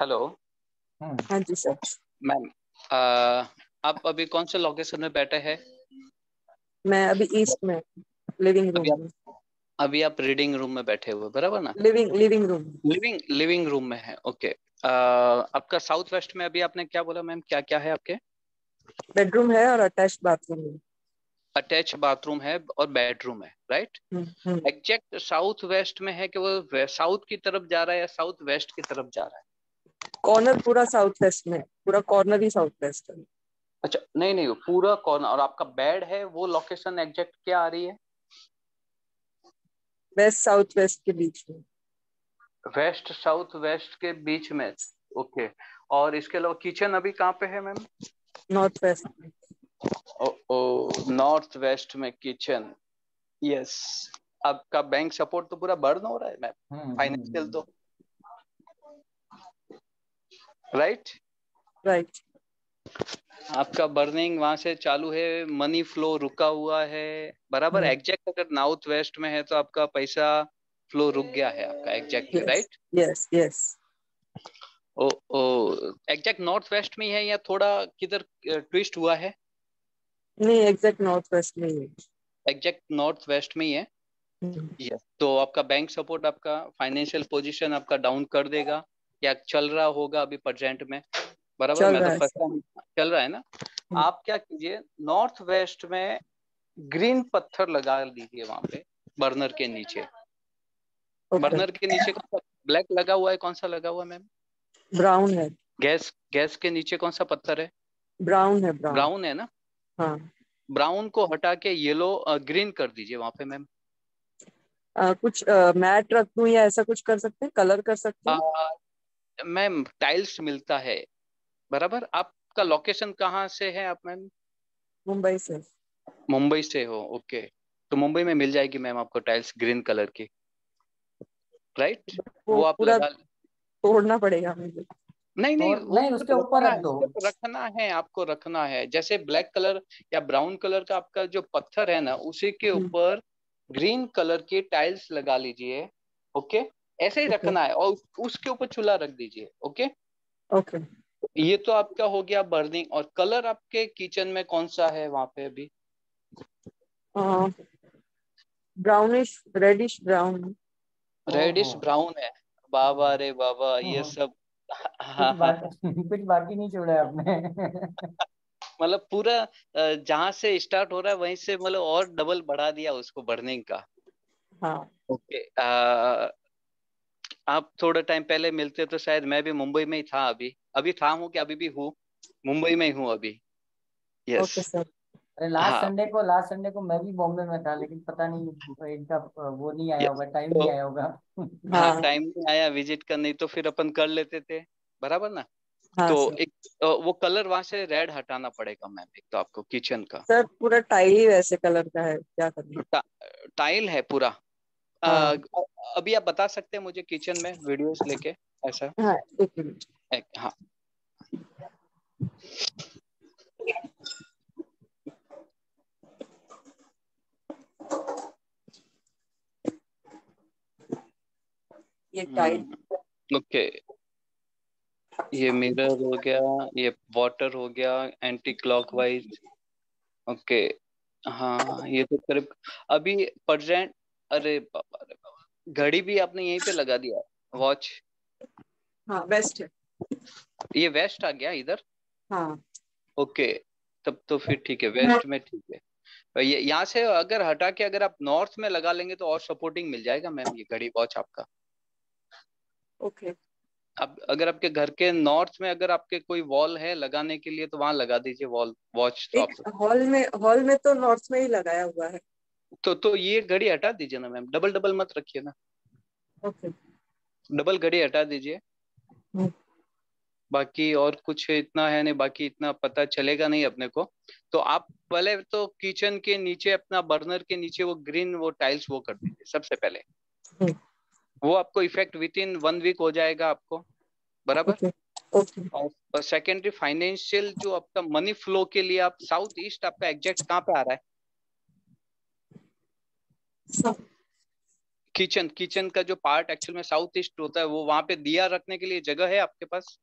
हेलो। हम्म। हाँ जी सर। मैम आप अभी कौन से लोकेशन में बैठे हैं? मैं अभी ईस्ट में लिविंग रूम अभी, अभी आप रीडिंग रूम में बैठे हुए बराबर ना? Living living room living living room में है ओके आपका साउथ वेस्ट में अभी आपने क्या बोला मैम? क्या क्या है आपके? बेडरूम है और अटैच बाथरूम है। अटैच बाथरूम है और बेडरूम है राइट एग्जैक्ट साउथ वेस्ट में है कि वो साउथ की तरफ़ जा रहा है या साउथ वेस्ट की तरफ़ जा रहा है? कॉर्नर पूरा साउथ वेस्ट में पूरा कॉर्नर ही साउथ वेस्ट है। अच्छा नहीं नहीं पूरा कॉर्नर और आपका बेड है वो लोकेशन एग्जैक्ट क्या आ रही है? वेस्ट साउथ वेस्ट के बीच में। वेस्ट साउथ वेस्ट के बीच में। ओके। और इसके अलावा किचन अभी कहाँ पे है मैम? North west. ओ ओ नॉर्थ वेस्ट में किचन। यस। आपका बैंक सपोर्ट तो पूरा बर्न हो रहा है मैम? फाइनेंशियल तो। राइट? राइट। आपका बर्निंग वहाँ से चालू है मनी फ्लो रुका हुआ है। बराबर एग्जैक्ट हम्म। अगर नॉर्थ वेस्ट में है तो आपका पैसा फ्लो रुक गया है आपका exactly right yes yes oh oh exact north west में है या थोड़ा किधर ट्विस्ट हुआ है? नहीं एग्जैक्ट नॉर्थ वेस्ट में ही एग्जैक्ट नॉर्थ वेस्ट में ही है? Yes hmm. तो आपका बैंक सपोर्ट आपका फाइनेंशियल पोजीशन आपका डाउन कर देगा। या चल रहा होगा अभी प्रेजेंट में? बराबर मैं तो फ़र्स्ट टाइम चल रहा है ना? हम्म। आप क्या कीजिए नॉर्थ वेस्ट में ग्रीन पत्थर लगा दीजिए वहाँ पे बर्नर के नीचे। बर्नर के नीचे कौन सा ब्लैक लगा हुआ है कौन सा लगा हुआ है मैम? ब्राउन है। गैस गैस के नीचे कौन सा पत्थर है? ब्राउन है ब्राउन। ब्राउन है ना? हाँ। ब्राउन को हटा के येलो ग्रीन कर दीजिए वहाँ पे मैम। कुछ मैट रख दू या ऐसा कुछ कर सकते हैं? कलर कर सकते हैं? मैम टाइल्स मिलता है। बराबर? आपका लोकेशन कहाँ से है आप मैम? मुंबई से। मुंबई से हो ओके। तो मुंबई में मिल जाएगी मैम आपको टाइल्स ग्रीन कलर की। राइट वो, वो आप लगा तोड़ना पड़ेगा मुझे। नहीं नहीं नहीं उसके ऊपर रख दो। रखना है आपको रखना है। जैसे ब्लैक कलर या ब्राउन कलर का आपका जो पत्थर है ना उसी के हम्म। ऊपर ग्रीन कलर के टाइल्स लगा लीजिए ओके? ऐसे ही रखना है और उसके ऊपर चूल्हा रख दीजिए ओके? ओके। ये तो आपका हो गया बर्निंग। और कलर आपके किचन में कौन सा है वहाँ पे अभी? Brownish reddish brown. Reddish brown है। बाबा रे बाबा ये सब। हाँ, कुछ बाकी नहीं छोड़ा आपने। मतलब पूरा जहाँ से स्टार्ट हो रहा है वहीं से मतलब और डबल बढ़ा दिया उसको बर्निंग का। हाँ। ओके आ, आप थोड़ा टाइम पहले मिलते तो शायद मैं भी मुंबई में ही था अभी। अभी था हूँ कि अभी भी हूँ? मुंबई में ही हूँ अभी। Yes yes. अरे लास्ट संडे हाँ। को लास्ट संडे को मैं भी बॉम्बे में था लेकिन पता नहीं इनका वो नहीं आया होगा टाइम नहीं आया होगा। हाँ टाइम नहीं आया विज़िट कर नहीं तो फिर अपन कर लेते थे बराबर ना? हाँ, तो एक वो कलर वहाँ से रेड हटाना पड़ेगा मैम एक तो आपको किचन का। सर पूरा टाइल ही वैसे कलर का है क्या करना? टाइल है पूरा। हाँ. आ, अभी आप बता सकते हैं मुझे किचन में वीडियोस लेके ऐसा? हाँ एक मिनट। हाँ। ये टाइट ओके। ये मिरर हो गया ये वाटर हो गया एंटी क्लॉकवाइज ओके। हाँ ये तो करीब अभी प्रेजेंट अरे बाबा अरे बाबा घड़ी भी आपने यहीं पे लगा दिया वॉच हाँ वेस्ट है। ये वेस्ट आ गया इधर? हाँ। ओके तब तो फिर ठीक है वेस्ट में ठीक है। ये यहाँ से अगर हटा के अगर आप नॉर्थ में लगा लेंगे तो और सपोर्टिंग मिल जाएगा मैम ये घड़ी वॉच आपका। Okay okay. अब अगर आपके घर के नॉर्थ में अगर आपके कोई वॉल है लगाने के लिए तो वहाँ लगा दीजिए वॉल वॉच हॉल में हॉल में तो नॉर्थ में ही लगाया हुआ है। तो तो ये घड़ी हटा दीजिए ना मैम डबल डबल मत रखिए ना। ओके डबल घड़ी हटा दीजिए। हम्म। बाकी और कुछ इतना है नहीं बाकी इतना पता चलेगा नहीं अपने को। तो आप पहले तो किचन के नीचे अपना बर्नर के नीचे वो ग्रीन वो टाइल्स वो कर दीजिए सबसे पहले। हम्म। वो आपको effect within one week हो जाएगा आपको। बराबर? और सेकेंडरी फाइनेंशियल जो आपका मनी फ्लो के लिए आप साउथ ईस्ट आपका एग्जैक्ट कहाँ पे आ रहा है? किचन किचन का जो पार्ट एक्चुअल में साउथ ईस्ट होता है वो वहाँ पे दिया रखने के लिए जगह है आपके पास?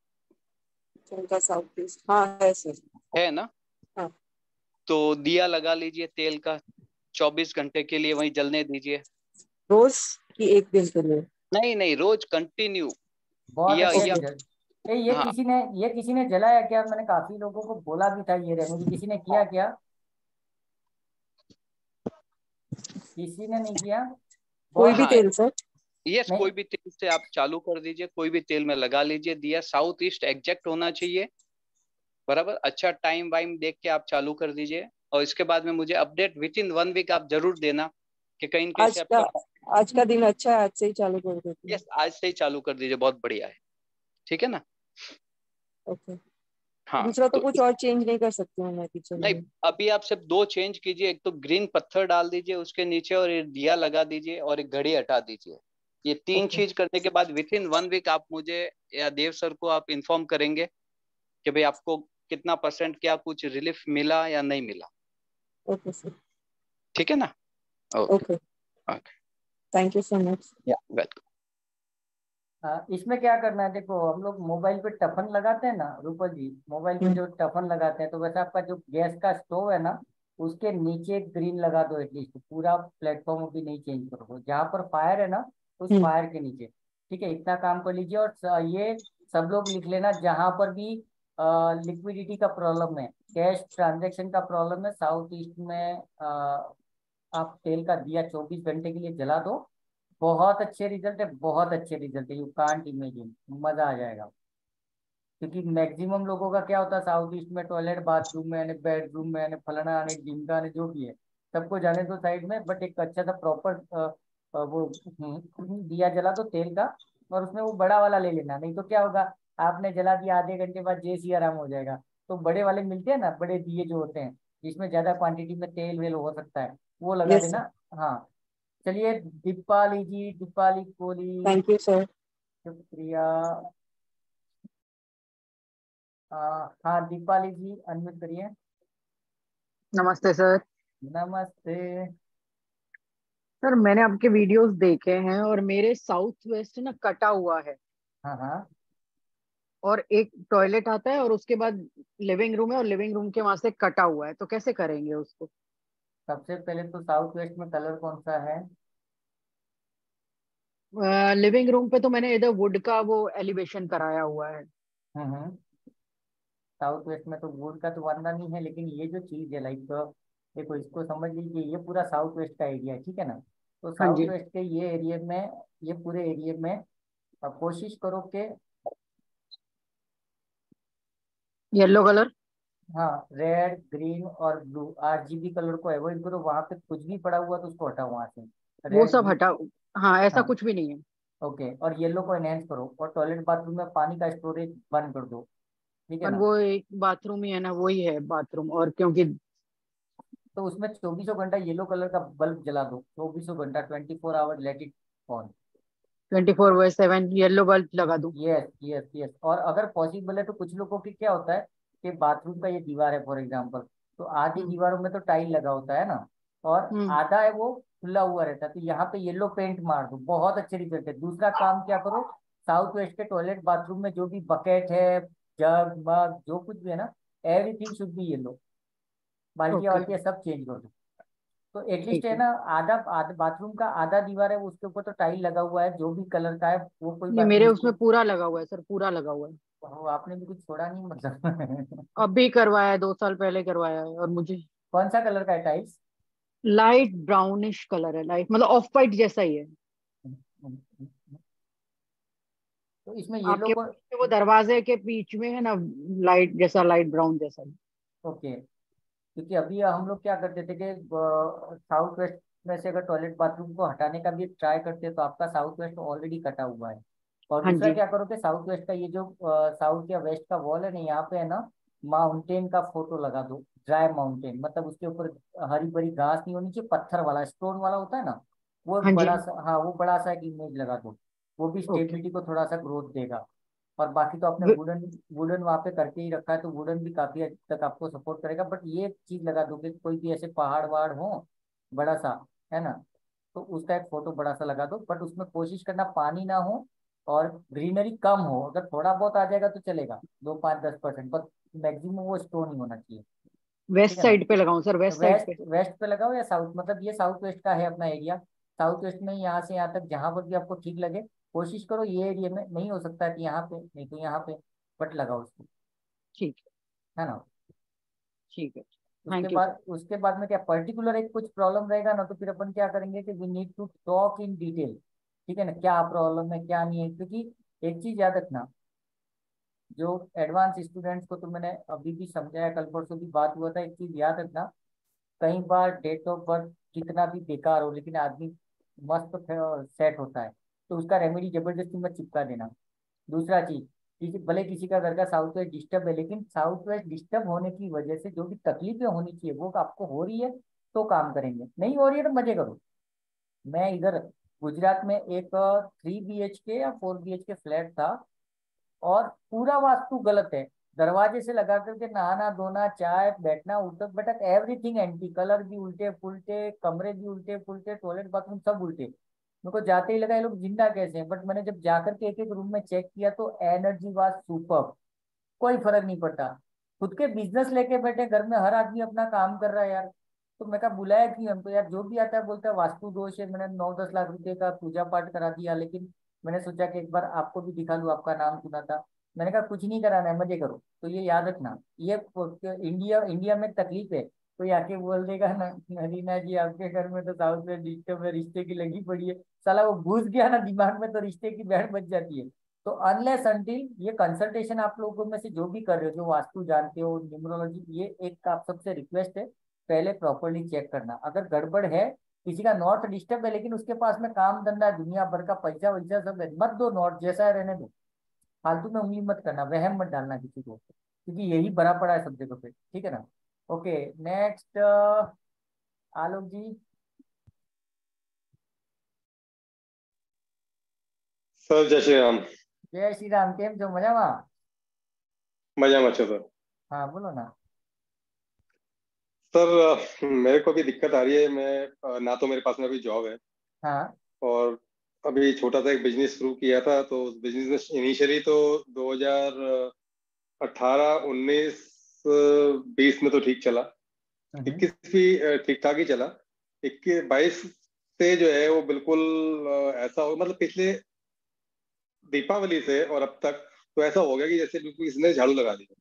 साउथ ईस्ट हाँ है सर है ना? हाँ. तो दिया लगा लीजिए तेल का 24 घंटे के लिए वहीं जलने दीजिए। रोज? की एक दिन के लिए। नहीं नहीं रोज कंटिन्यू या, या, ए, ये हाँ. किसी ने ये किसी ने जलाया क्या? मैंने काफ़ी लोगों को बोला भी था ये रेमेडी किसी ने किया क्या? किसी ने नहीं किया? कोई भी तेल सर यस yes, कोई भी तेल से आप चालू कर दीजिए कोई भी तेल में लगा लीजिए। दिया साउथ ईस्ट एग्जैक्ट होना चाहिए। बराबर? अच्छा टाइम वाइम देख के आप चालू कर दीजिए। और इसके बाद में मुझे update within one week आप ज़रूर देना कि कहीं आज का आज का दिन अच्छा है आज से ही चालू कर देते यस आज से ही चालू कर दीजिए बहुत बढ़िया है। ठीक है ना? ओके हाँ दूसरा तो, तो कुछ और चेंज नहीं कर सकती हूँ मैं किचन नहीं अभी आप सिर्फ़ दो चेंज कीजिए एक तो ग्रीन पत्थर डाल दीजिए उसके नीचे और एक दिया लगा दीजिए और एक घड़ी हटा दीजिए। ये तीन okay. चीज़ करने के बाद विथ इन वन वीक आप मुझे या देव सर को आप इन्फॉर्म करेंगे कि भाई आपको कितना परसेंट क्या कुछ रिलीफ मिला या नहीं मिला। ओके सर ठीक है ना? Okay okay thank you so much या वेलकम इसमें क्या करना है? देखो हम लोग मोबाइल पे टफन लगाते हैं ना रूपल जी मोबाइल पे हम्म। जो टफन लगाते हैं तो वैसे आपका जो गैस का स्टोव है ना उसके नीचे ग्रीन लगा दो एटलीस्ट पूरा प्लेटफॉर्म भी नहीं चेंज करो जहाँ पर फायर है ना उस फायर हम्म। के नीचे। ठीक है इतना काम कर लीजिए और ये सब लोग लिख लेना जहाँ पर भी लिक्विडिटी का प्रॉब्लम है। कैश ट्रांजेक्शन का प्रॉब्लम है साउथ ईस्ट में आप तेल का दिया चौबीस घंटे के लिए जला दो। बहुत अच्छे रिज़ल्ट है बहुत अच्छे रिज़ल्ट है। यू कांट इमेजिन मज़ा आ जाएगा। क्योंकि मैक्सिमम लोगों का क्या होता है साउथ ईस्ट में टॉयलेट बाथरूम में बेडरूम में फलाना आने जिनका आने जो भी है सबको जाने दो साइड में। बट एक अच्छा सा प्रॉपर वो हम्म, दिया जला दो तेल का और उसमें वो बड़ा वाला ले लेना। नहीं तो क्या होगा आपने जला दिया आधे घंटे बाद जैसी आराम हो जाएगा। तो बड़े वाले मिलते हैं ना बड़े दिए जो होते हैं जिसमें ज़्यादा क्वांटिटी में तेल वेल हो सकता है। वो लगा yes. देना। हाँ। चलिए Deepali ji Deepali Koli. Thank you sir शुक्रिया हाँ दीपाली जी अनम्यूट करिए। नमस्ते सर नमस्ते। सर मैंने आपके वीडियोस देखे हैं और मेरे साउथ वेस्ट ना कटा हुआ है। हाँ हाँ। और एक टॉयलेट आता है और उसके बाद लिविंग रूम है और लिविंग रूम के वहाँ से कटा हुआ है। तो कैसे करेंगे उसको? सबसे पहले तो साउथ वेस्ट में कलर कौन सा है? लिविंग uh, रूम पे तो मैंने इधर वुड का वो एलिवेशन कराया हुआ है। हम्म साउथ वेस्ट में तो वुड का तो वरना नहीं है लेकिन ये जो चीज़ है लाइक तो देखो इसको समझ लीजिए ये पूरा साउथ वेस्ट का एरिया है ठीक है ना? तो साउथ हाँ वेस्ट के ये एरिया में ये पूरे एरिया में कोशिश करो के येलो कलर हाँ रेड ग्रीन और ब्लू आरजीबी कलर को अवॉइड करो वहाँ पे कुछ भी पड़ा हुआ तो उसको हटाओ वहाँ से। वो सब हटाओ। हाँ ऐसा हाँ, कुछ भी नहीं है। ओके और येलो को एनहेंस करो और टॉयलेट बाथरूम में पानी का स्टोरेज बंद कर दो। ठीक है वो एक बाथरूम ही है ना वही है बाथरूम और क्योंकि तो उसमें चौबीसों घंटा येलो कलर का बल्ब जला दो। चौबीसों घंटा twenty four hour let it on twenty four by seven yellow bulb लगा दो। यस यस यस और अगर पॉसिबल है तो कुछ लोगों की क्या होता है कि बाथरूम का ये दीवार है फॉर एग्ज़ाम्पल तो आधी हम्म। दीवारों में तो टाइल लगा होता है ना? और हम्म। आधा है वो खुला हुआ रहता है तो यहाँ पे येलो पेंट मार दो बहुत अच्छे रिज़ल्ट है दूसरा काम क्या करो साउथ वेस्ट के टॉयलेट बाथरूम में जो भी बकेट है जग मग जो कुछ भी है ना एवरीथिंग शुड बी येलो बाल्टिया वाल्टिया सब चेंज कर दो तो एटलीस्ट है ना आधा आधा बाथरूम का आधा दीवार है उसके ऊपर तो टाइल लगा हुआ है जो भी कलर का है वो कोई मेरे उसमें पूरा लगा हुआ है सर पूरा लगा हुआ है। आपने भी कुछ छोड़ा नहीं मतलब? अभी करवाया है दो साल पहले करवाया है और मुझे। कौन सा कलर का है टाइल्स? लाइट ब्राउनिश कलर है लाइट मतलब ऑफ़ वाइट जैसा ही है। तो इसमें ये लोग वो दरवाजे के बीच में है ना लाइट जैसा लाइट ब्राउन जैसा ही। ओके क्योंकि अभी हम लोग क्या करते थे कि साउथ वेस्ट में से अगर टॉयलेट बाथरूम को हटाने का भी ट्राई करते तो आपका साउथ वेस्ट ऑलरेडी कटा हुआ है। और हाँ दूसरा क्या करो कि साउथ वेस्ट का ये जो साउथ या वेस्ट का वॉल है ना यहाँ पे है ना माउंटेन का फ़ोटो लगा दो ड्राई माउंटेन मतलब उसके ऊपर हरी भरी घास नहीं होनी चाहिए पत्थर वाला स्टोन वाला होता है ना वो हाँ बड़ा सा हाँ वो बड़ा सा एक इमेज लगा दो वो भी स्टेबिलिटी को थोड़ा सा ग्रोथ देगा। और बाकी तो आपने वुडन वुडन वहाँ पे करके ही रखा है तो वुडन भी काफ़ी हद तक आपको सपोर्ट करेगा बट ये चीज़ लगा दो कि कोई भी ऐसे पहाड़ वहाड़ हो बड़ा सा है ना तो उसका एक फ़ोटो बड़ा सा लगा दो बट उसमें कोशिश करना पानी ना हो और ग्रीनरी कम हो अगर थोड़ा बहुत आ जाएगा तो चलेगा दो पाँच दस परसेंट बट मैक्सिमम वो स्टोन ही होना चाहिए। वेस्ट साइड पे लगाऊँ सर वेस्ट वेस्ट पे। वेस्ट पे लगाओ या साउथ मतलब ये साउथ वेस्ट का है अपना एरिया साउथ वेस्ट में यहाँ से यहाँ तक जहाँ पर भी आपको ठीक लगे कोशिश करो ये एरिया में नहीं हो सकता कि यहाँ पे नहीं तो यहाँ पे बट लगाओ उसको। ठीक है। ना? ठीक है। उसके बाद उसके बाद में क्या पर्टिकुलर एक कुछ प्रॉब्लम रहेगा ना तो फिर अपन क्या करेंगे कि we need to talk in detail ठीक है ना? क्या प्रॉब्लम है, क्या नहीं है? क्योंकि एक चीज़ याद रखना, जो एडवांस स्टूडेंट्स को तो मैंने अभी भी समझाया, कल परसों भी बात हुआ था, एक चीज़ याद रखना, कई बार डेट ऑफ़ बर्थ कितना भी बेकार हो, लेकिन आदमी मस्त सेट होता है तो उसका रेमेडी ज़बरदस्ती मत चिपका देना। दूसरा चीज़, किसी, भले किसी का घर का साउथ वेस्ट डिस्टर्ब है, लेकिन साउथ वेस्ट डिस्टर्ब होने की वजह से जो भी तकलीफें होनी चाहिए, वो आपको हो रही है तो काम करेंगे। नहीं हो रही है तो मज़े करो। मैं इधर गुजरात में एक थ्री बी एच के या four B H K flat था और पूरा वास्तु गलत है। दरवाजे से लगा करके नहाना, धोना, चाय, बैठना, उठक बैठक एवरीथिंग एंटी कलर भी उल्टे पुलटे कमरे भी उल्टे पुलटे टॉयलेट बाथरूम सब उल्टे। मेरे को जाते ही लगा ये लोग ज़िंदा कैसे हैं बट मैंने जब जाकर के एक एक रूम में चेक किया तो एनर्जी वाज सुपर कोई फ़र्क नहीं पड़ता। खुद के बिज़नेस लेके बैठे, घर में हर आदमी अपना काम कर रहा है यार। तो मैं कहा, बुलाया क्यों? हमको यार जो भी आता है बोलता है, वास्तु दोष है, मैंने नौ दस लाख रुपए का पूजा पाठ करा दिया, लेकिन मैंने सोचा कि एक बार आपको भी दिखा दू आपका नाम सुना था। मैंने कहा, कुछ नहीं कराना है, मज़े करो। तो ये याद रखना, ये इंडिया इंडिया में तकलीफ़ है। कोई आके बोल देगा, ना, नरीना जी, आपके घर में तो साउथ में डिस्टर्ब में रिश्ते की लगी पड़ी है। साला वो घुस गया ना, दिमाग में तो रिश्ते की बैठ बच जाती है। तो अनलेस अंटिल ये कंसल्टेशन आप लोगों में से जो भी कर रहे हो, जो वास्तु जानते हो न्यूमरोलॉजी ये एक आप सबसे रिक्वेस्ट है। पहले प्रॉपरली चेक करना। अगर गड़बड़ है किसी का नॉर्थ डिस्टर्ब है लेकिन उसके पास में काम धंधा दुनिया भर का पैसा वैसा सब मत दो नॉर्थ जैसा है रहने दो। फालतू में उंगली मत करना वहम मत डालना किसी को। क्योंकि यही बड़ा पड़ा है सब जगह पे ठीक है ना? Okay next uh, Alok ji. Sir Jai Shri Ram. जय श्री राम केम जो मज़ा मज़ा मचो सर हाँ बोलो ना। सर मेरे को भी दिक्कत आ रही है। मैं ना तो मेरे पास में अभी जॉब है। हाँ। और अभी छोटा सा एक बिज़नेस शुरू किया था तो उस बिज़नेस में इनिशियली तो 2018 19 20 में तो ठीक चला। हम्म। इक्कीस भी ठीक ठाक ही चला। इक्कीस बाईस से जो है वो बिल्कुल ऐसा हो मतलब पिछले दीपावली से और अब तक तो ऐसा हो गया कि जैसे बिल्कुल इसने झाड़ू लगा दिया।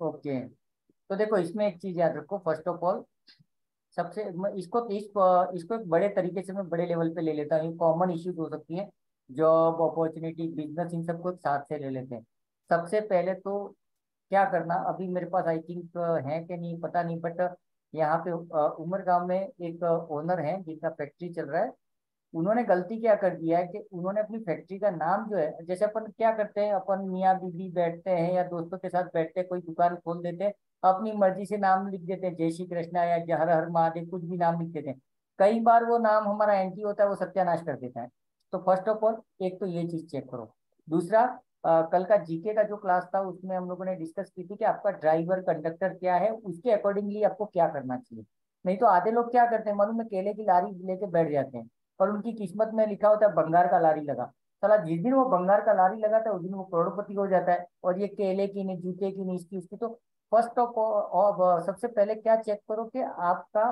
ओके। तो देखो इसमें एक चीज़ याद रखो फ़र्स्ट ऑफ़ ऑल सबसे इसको इस, इसको एक बड़े तरीके से मैं बड़े लेवल पे ले लेता हूँ। कॉमन इश्यूज़ हो सकती है। जॉब अपॉर्चुनिटी बिज़नेस इन सबको एक साथ से ले लेते हैं। सबसे पहले तो क्या करना अभी मेरे पास आई थिंक है कि नहीं पता नहीं बट यहाँ पे उमर गाँव में एक ओनर है जिनका फैक्ट्री चल रहा है। उन्होंने गलती क्या कर दिया है कि उन्होंने अपनी फैक्ट्री का नाम जो है जैसे अपन क्या करते हैं अपन मियाँ बीबी बैठते हैं या दोस्तों के साथ बैठते हैं कोई दुकान खोल देते हैं अपनी मर्ज़ी से नाम लिख देते हैं जय श्री कृष्णा या हर हर महादेव कुछ भी नाम लिख देते हैं। कई बार वो नाम हमारा एंटी होता है वो सत्यानाश कर देता है। तो फ़र्स्ट ऑफ़ ऑल एक तो ये चीज़ चेक करो। दूसरा आ, कल का जीके का जो क्लास था उसमें हम लोगों ने डिस्कस की थी कि आपका ड्राइवर कंडक्टर क्या है उसके अकॉर्डिंगली आपको क्या करना चाहिए। नहीं तो आधे लोग क्या करते हैं मालूम में केले की लारी लेके बैठ जाते हैं और उनकी किस्मत में लिखा होता है बंगार का लारी लगा। साला जिस दिन वो बंगार का लारी लगाता है उस दिन वो करोड़पति हो जाता है और ये केले की नहीं जूते की नहीं इसकी उसकी तो फ़र्स्ट ऑफ़ ऑफ़ सबसे पहले क्या चेक करो कि आपका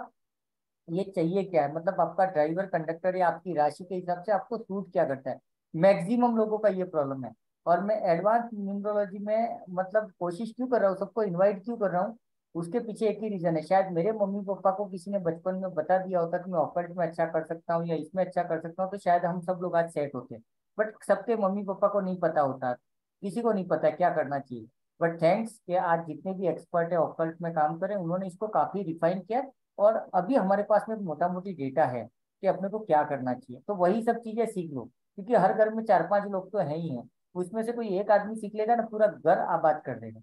ये चाहिए क्या है? मतलब आपका ड्राइवर कंडक्टर या आपकी राशि के हिसाब से आपको सूट क्या करता है? मैक्सिमम लोगों का ये प्रॉब्लम है। और मैं एडवांस न्यूमरोलॉजी में मतलब कोशिश क्यों कर रहा हूँ? सबको इनवाइट क्यों कर रहा हूँ? उसके पीछे एक ही रीजन है। शायद मेरे मम्मी पापा को किसी ने बचपन में बता दिया होता कि मैं ऑफर्ट में अच्छा कर सकता हूँ या इसमें अच्छा कर सकता हूँ तो शायद हम सब लोग आज सेट होते। बट सबके मम्मी पापा को नहीं पता होता। किसी को नहीं पता क्या करना चाहिए। बट थैंक्स कि आज जितने भी एक्सपर्ट है ऑफर्ट में काम करें उन्होंने इसको काफ़ी रिफाइन किया और अभी हमारे पास में मोटा मोटी डेटा है कि अपने को क्या करना चाहिए। तो वही सब चीज़ें सीख लो क्योंकि हर घर में चार पाँच लोग तो है ही हैं। उसमें से कोई एक आदमी सीख लेगा ना पूरा घर आबाद कर देगा।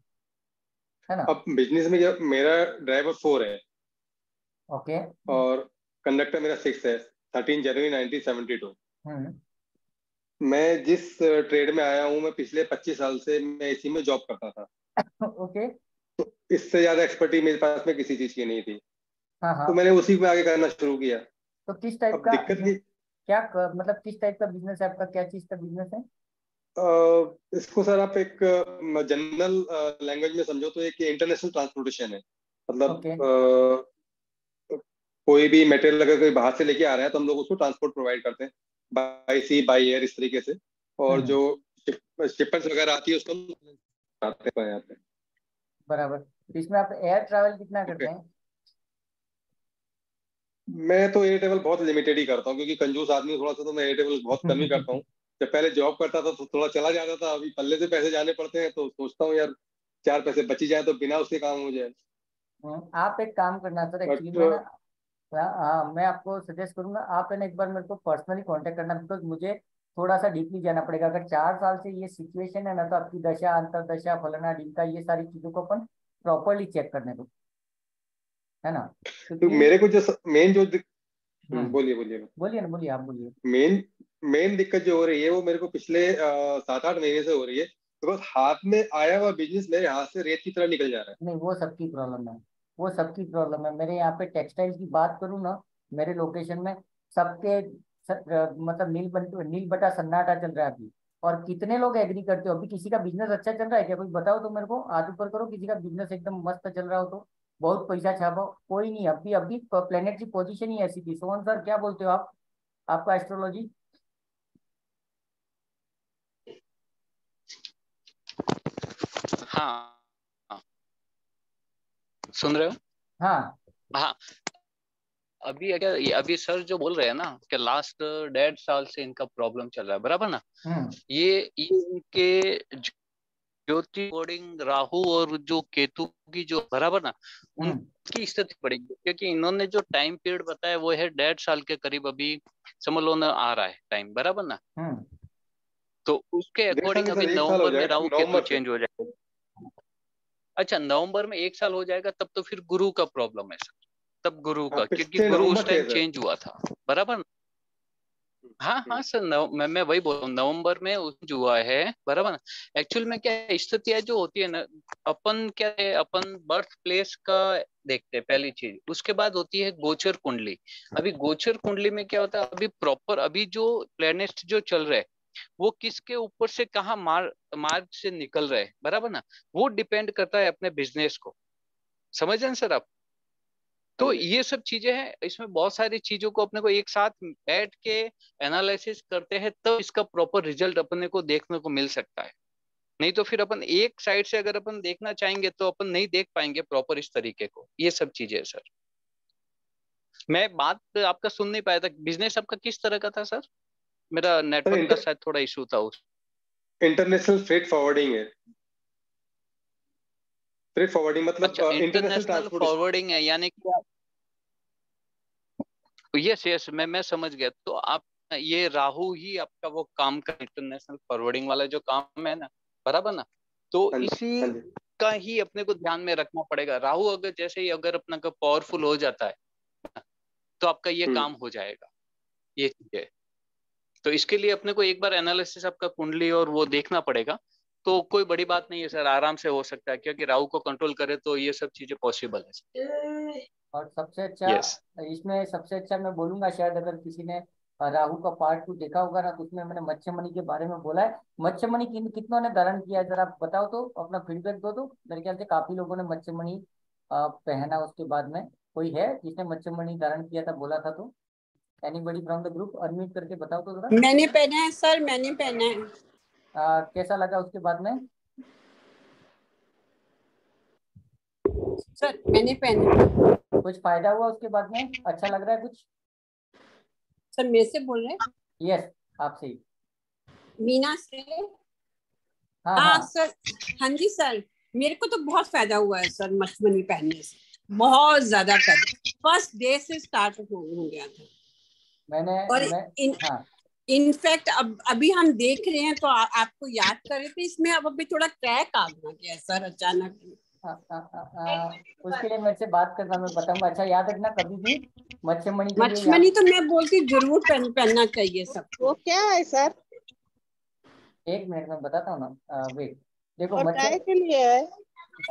है ना? अब बिज़नेस में जब मेरा ड्राइवर फोर है। ओके और कंडक्टर मेरा सिक्स है thirteen January nineteen seventy two मैं जिस ट्रेड में आया हूँ मैं पिछले पच्चीस साल से मैं इसी में जॉब करता था। ओके तो इससे ज़्यादा एक्सपर्टी मेरे पास में किसी चीज़ की नहीं थी। हाँ हाँ। तो मैंने उसी में आगे करना शुरू किया। तो किस टाइप का दिक्कत क्या मतलब किस टाइप का बिज़नेस है आपका? क्या चीज़ का बिज़नेस है? इसको सर आप एक जनरल लैंग्वेज में समझो तो एक इंटरनेशनल ट्रांसपोर्टेशन है। मतलब. कोई भी मटेरियल अगर कोई बाहर से लेके आ रहा है तो हम लोग उसको ट्रांसपोर्ट प्रोवाइड करते हैं। बाई सी बाई एयर इस तरीके से। और हम्म। जो शिपमेंट्स वगैरह आती है उसको आते हैं बराबर। इसमें आप एयर ट्रैवल कितना करते हैं? मैं तो एयर ट्रैवल बहुत लिमिटेड ही करता हूँ क्योंकि कंजूस आदमी थोड़ा सा तो मैं एयर ट्रैवल बहुत कम ही करता हूँ। जब पहले जॉब करता था तो थोड़ा चला जाता था अभी पल्ले से पैसे जाने पड़ते हैं तो सोचता हूँ यार चार पैसे बची जाए तो बिना उसके काम हो जाए। हम्म, आप एक काम करना सर एक्चुअली हाँ, हाँ मैं आपको सजेस्ट करूँगा आप है ना एक बार मेरे को पर्सनली कांटेक्ट करना बिकॉज़ मुझे थोड़ा सा डीपली जाना पड़ेगा। अगर चार साल से ये सिचुएशन है ना तो आपकी दशा अंतरदशा फलना डिलका ये सारी चीज़ों को अपन प्रॉपरली चेक करने को है ना? तो मेरे को जो मेन जो हम्म। बोलिए बोलिए। बोलिए ना बोलिए आप बोलिए। मेन मेन दिक्कत जो हो रही है वो मेरे को पिछले सात आठ महीने से हो रही है। तो हाथ में आया हुआ बिज़नेस मेरे हाथ से रेत की तरह निकल जा रहा है। नहीं वो सबकी प्रॉब्लम है। वो सबकी प्रॉब्लम है। मेरे यहाँ पे टेक्सटाइल की बात करूँ ना, मेरे लोकेशन में सबके मतलब नील नील बटा सन्नाटा चल रहा है अभी। और कितने लोग एग्री करते हो? अभी किसी का बिज़नेस अच्छा चल रहा है क्या? कोई बताओ तो मेरे को। हाथ ऊपर करो, किसी का बिज़नेस एकदम मस्त चल रहा हो तो। बहुत पैसा छापो कोई नहीं, अभी अभी प्लेनेट की पोजीशन ही ऐसी थी। सोहन सर क्या बोलते हो आप? आपका एस्ट्रोलॉजी हाँ। सुन रहे हो? हाँ। हाँ। अभी अगर अभी सर जो बोल रहे हैं ना कि लास्ट डेढ़ साल से इनका प्रॉब्लम चल रहा है बराबर ना? हम्म। ये ये इनके ज्योति कोडिंग राहु और जो केतु की जो बराबर ना? हम्म। उनकी स्थिति पड़ेगी क्योंकि इन्होंने जो टाइम पीरियड बताया वो है डेढ़ साल के करीब अभी समझ लो ना आ रहा है टाइम बराबर ना? हम्म। तो उसके अकॉर्डिंग अभी नवंबर में राहु केतु चेंज हो जाएगा। अच्छा नवंबर में एक साल हो जाएगा तब तो फिर गुरु का प्रॉब्लम है सर। तब गुरु का क्योंकि गुरु उस टाइम चेंज हुआ था बराबर हाँ हाँ हम्म। सर नव, मैं मैं वही बोल रहा हूँ नवंबर में जो हुआ है बराबर एक्चुअल में क्या स्थितियाँ जो होती है ना अपन क्या है अपन बर्थ प्लेस का देखते हैं पहली चीज़। उसके बाद होती है गोचर कुंडली। अभी गोचर कुंडली में क्या होता है अभी प्रॉपर अभी जो प्लेनेट जो चल रहे वो किसके ऊपर से कहा मार मार्ग से निकल रहे बराबर ना? वो डिपेंड करता है अपने बिज़नेस को। समझ रहे सर आप? तो ये सब चीज़ें हैं इसमें बहुत सारी चीज़ों को अपने को एक साथ बैठ के एनालिसिस करते हैं तब तो इसका प्रॉपर रिज़ल्ट अपने को देखने को मिल सकता है। नहीं तो फिर अपन एक साइड से अगर अपन देखना चाहेंगे तो अपन नहीं देख पाएँगे प्रॉपर इस तरीके को। ये सब चीज़ें है सर मैं बात आपका सुन नहीं पाया था। बिज़नेस आपका किस तरह का था सर मेरा नेटवर्क का शायद थोड़ा इशू था उस इंटरनेशनल फ्रेट फॉरवर्डिंग है। फ्रेट फॉरवर्डिंग मतलब इंटरनेशनल फॉरवर्डिंग है यानी कि यस यस मैं मैं समझ गया। तो आप ये राहु ही आपका वो काम का इंटरनेशनल फॉरवर्डिंग वाला जो काम है ना बराबर ना? तो हाँ इसी हाँ का ही अपने को ध्यान में रखना पड़ेगा। राहु अगर जैसे ही अगर अपना का पावरफुल हो जाता है तो आपका ये हम्म। काम हो जाएगा। ये चीज़ है। तो इसके लिए अपने को एक बार एनालिसिस आपका कुंडली और वो देखना पड़ेगा। तो कोई बड़ी बात नहीं है सर आराम से हो सकता है क्योंकि राहु को कंट्रोल करे तो ये सब चीज़ें पॉसिबल है और सबसे अच्छा yes. इसमें सबसे अच्छा मैं बोलूँगा शायद अगर किसी ने राहु का पार्ट टू देखा होगा ना तो उसमें मैंने मच्छमणि के बारे में बोला है। मच्छमणि किन कितनों ने धारण किया जरा आप बताओ तो अपना फीडबैक दो तो। मेरे ख्याल से काफ़ी लोगों ने मच्छमणि पहना उसके बाद में। कोई है जिसने मच्छमणि धारण किया था बोला था तो? Anybody from the group unmute करके बताओ तो जरा। मैंने पहना है सर मैंने पहना है। आ, कैसा लगा उसके बाद में? सर मैंने पहना कुछ फ़ायदा हुआ उसके बाद में? अच्छा लग रहा है कुछ? सर मेरे से बोल रहे हैं? यस आपसे ही। मीना से? हाँ, हाँ, हाँ। सर हाँ जी सर। मेरे को तो बहुत फ़ायदा हुआ है सर मछमनी पहनने से। बहुत ज़्यादा फ़ायदा। फ़र्स्ट डे से स्टार्ट हो गया था। मैंने और मैं, इन, हाँ. इनफैक्ट अब अभी हम देख रहे हैं तो आ, आपको याद कर रहे थे इसमें अब अभी थोड़ा क्रैक आ गया सर अचानक। हाँ, हाँ, हाँ, उसके लिए मेरे से बात करना मैं बताऊँगा। अच्छा याद रखना कभी भी मच्छमणि मच्छमणि तो मैं बोलती ज़रूर पहन, पहनना चाहिए सबको। वो क्या है सर? एक मिनट में बताता हूँ ना। वेट देखो मच्छर के लिए है?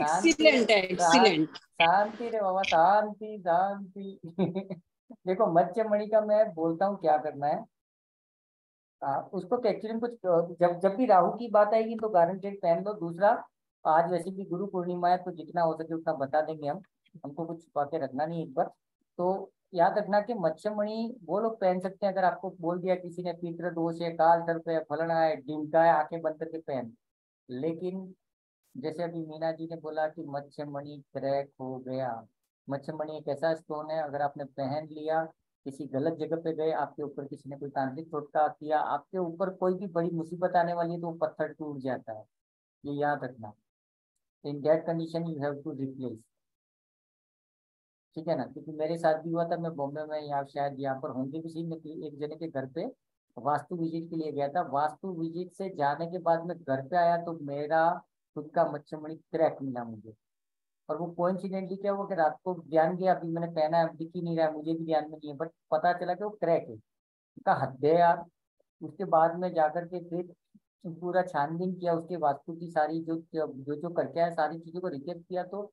एक्सीलेंट है एक्सीलेंट शांति रे बाबा शांति शांति। देखो मच्छमणि का मैं बोलता हूँ क्या करना है? आ, उसको एक्चुअली कुछ जब जब भी राहु की बात आएगी तो गारंटेड पहन लो दूसरा आज वैसे भी गुरु पूर्णिमा है तो जितना हो सके उतना बता देंगे हम। हमको कुछ बातें रखना नहीं एक बार। तो याद रखना कि मच्छमणि वो लोग पहन सकते हैं अगर आपको बोल दिया किसी ने पित्र दोष है काल सर्प है फलना है डिमका है आँखें बंद करके पहन। लेकिन जैसे अभी मीना जी ने बोला कि मच्छमणि क्रैक हो गया। मच्छमणि एक ऐसा स्टोन है, अगर आपने पहन लिया, किसी गलत जगह पे गए, आपके ऊपर किसी ने कोई तांत्रिक टोटका किया, आपके ऊपर कोई भी बड़ी मुसीबत आने वाली है तो वो पत्थर टूट जाता है। ये याद रखना। In that condition you have to replace ठीक है ना? क्योंकि मेरे साथ भी हुआ था, मैं बॉम्बे में यहाँ शायद यहाँ पर होंगे भी में एक जने के घर पे वास्तु विज़िट के लिए गया था। वास्तु विज़िट से जाने के बाद मैं घर पे आया तो मेरा खुद का मच्छमणि क्रैक मिला मुझे। और वो कोइंसिडेंटली क्या हुआ कि रात को ध्यान गया अभी मैंने पहना है दिख ही नहीं रहा मुझे भी ध्यान में नहीं है बट पता चला कि वो क्रैक है। उनका हद है यार। उसके बाद में जाकर के फिर पूरा छानबीन किया, उसके वास्तु की सारी जो जो जो करके आया, सारी चीज़ों को रिजेक्ट किया तो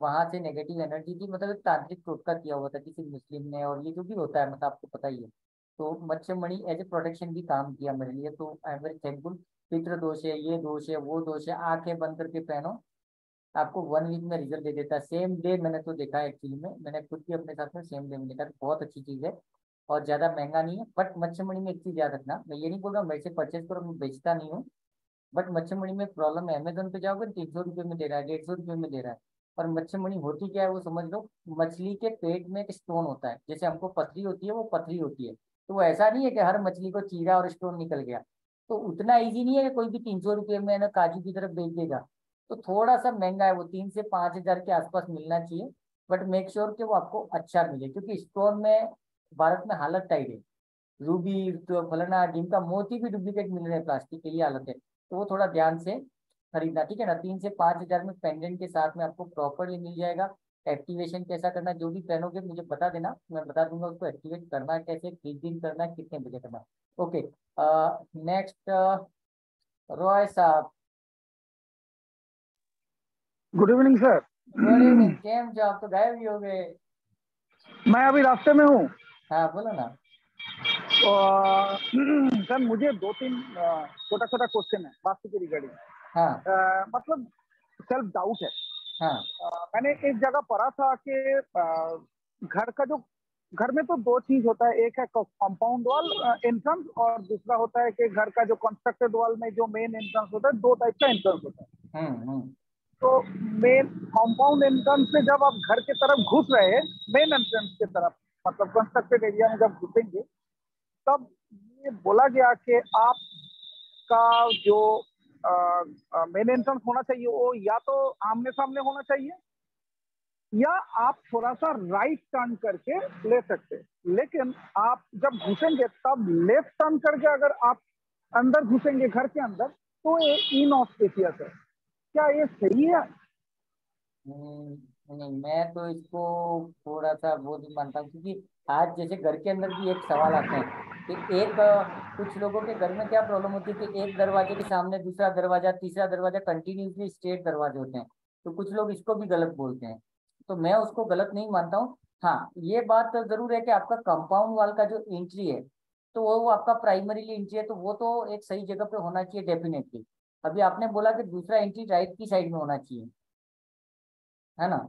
वहाँ से नेगेटिव एनर्जी थी मतलब एक तांत्रिक टोटका किया हुआ था किसी मुस्लिम ने और ये जो भी होता है मतलब आपको पता ही है। तो मच्छमणि एज ए प्रोटेक्शन भी काम किया मेरे लिए तो आई एम वेरी थैंकफुल पितृ दोष है, ये दोष है, वो दोष है, आँखें बंद करके पहनो आपको वन वीक में रिज़ल्ट दे देता है। सेम डे मैंने तो देखा है एक्चुअली में। मैंने खुद भी अपने साथ में सेम डे में देखा बहुत अच्छी चीज़ है और ज़्यादा महँगा नहीं है। बट मच्छमणि में एक चीज़ याद रखना। मैं ये नहीं बोल रहा मेरे से परचेज करो, मैं बेचता नहीं हूँ। बट मच्छमणि में प्रॉब्लम है। अमेजोन पे जाओगे तीन सौ रुपये में दे रहा है, डेढ़ सौ रुपये में दे रहा है। और मच्छमणि होती क्या है वो समझ लो। मछली के पेट में एक स्टोन होता है। जैसे हमको पथरी होती है, वो पथरी होती है। तो वो ऐसा नहीं है कि हर मछली को चीरा और स्टोन निकल गया। तो उतना ईजी नहीं है कि कोई भी तीन सौ रुपये में ना काजू की तरफ़ बेच देगा। तो थोड़ा सा महँगा है वो, तीन से पाँच हज़ार के आसपास मिलना चाहिए बट मेक श्योर कि वो आपको अच्छा मिले, क्योंकि स्टोन में, भारत में हालत टाइट है। रूबी तो फलाना, जिनका मोती भी डुप्लीकेट मिल रहे हैं प्लास्टिक के लिए हालत है तो वो थोड़ा ध्यान से खरीदना, ठीक है ना? तीन से पाँच हज़ार में पेंडेंट के साथ में आपको प्रॉपरली मिल जाएगा। एक्टिवेशन कैसा करना जो भी पहनोगे, मुझे बता देना, मैं बता दूँगा उसको एक्टिवेट करना कैसे, किस दिन करना कितने बजे करना ओके नेक्स्ट रॉय साहब गुड इवनिंग सर केम जो आप तो गायब ही हो गए। मैं अभी रास्ते में हूँ। हाँ बोलो ना। सर मुझे दो तीन छोटा छोटा क्वेश्चन है वास्तु की रिगार्डिंग हाँ। मतलब सेल्फ डाउट है। हाँ मैंने एक जगह पढ़ा था कि घर का जो घर में तो दो चीज़ होता है एक है कंपाउंड वॉल एंट्रेंस और दूसरा होता है कि घर का जो कंस्ट्रक्टेड वॉल में जो मेन एंट्रेंस होता है दो टाइप का एंट्रेंस होता है। हम्म, हम्म। तो मेन कंपाउंड एंट्रेंस से जब आप घर के तरफ़ घुस रहे हैं मेन एंट्रेंस के तरफ़ मतलब कंस्ट्रक्टेड एरिया में जब घुसेंगे, तब ये बोला गया कि आप का जो मेन एंट्रेंस होना चाहिए, वो या तो आमने सामने होना चाहिए, या आप थोड़ा सा राइट टर्न करके ले सकते लेकिन आप जब घुसेंगे, तब लेफ़्ट टर्न करके अगर आप अंदर घुसेंगे, घर के अंदर तो ये इन ऑस्पेशियस है। क्या ये सही है? हम्म, नहीं मैं तो इसको थोड़ा सा वो नहीं मानता हूँ क्योंकि आज जैसे घर के अंदर भी एक सवाल आता है कि एक कुछ लोगों के घर में क्या प्रॉब्लम होती है कि एक दरवाजे के सामने दूसरा दरवाज़ा तीसरा दरवाज़ा कंटिन्यूसली स्ट्रेट दरवाजे होते हैं। तो कुछ लोग इसको भी गलत बोलते हैं। तो मैं उसको गलत नहीं मानता हूँ। हाँ ये बात ज़रूर है कि आपका कंपाउंड वाल का जो एंट्री है तो वो, वो आपका प्राइमरीली एंट्री है तो वो तो एक सही जगह पे होना चाहिए डेफिनेटली अभी आपने बोला कि दूसरा एंट्री राइट की साइड में होना चाहिए। है ना?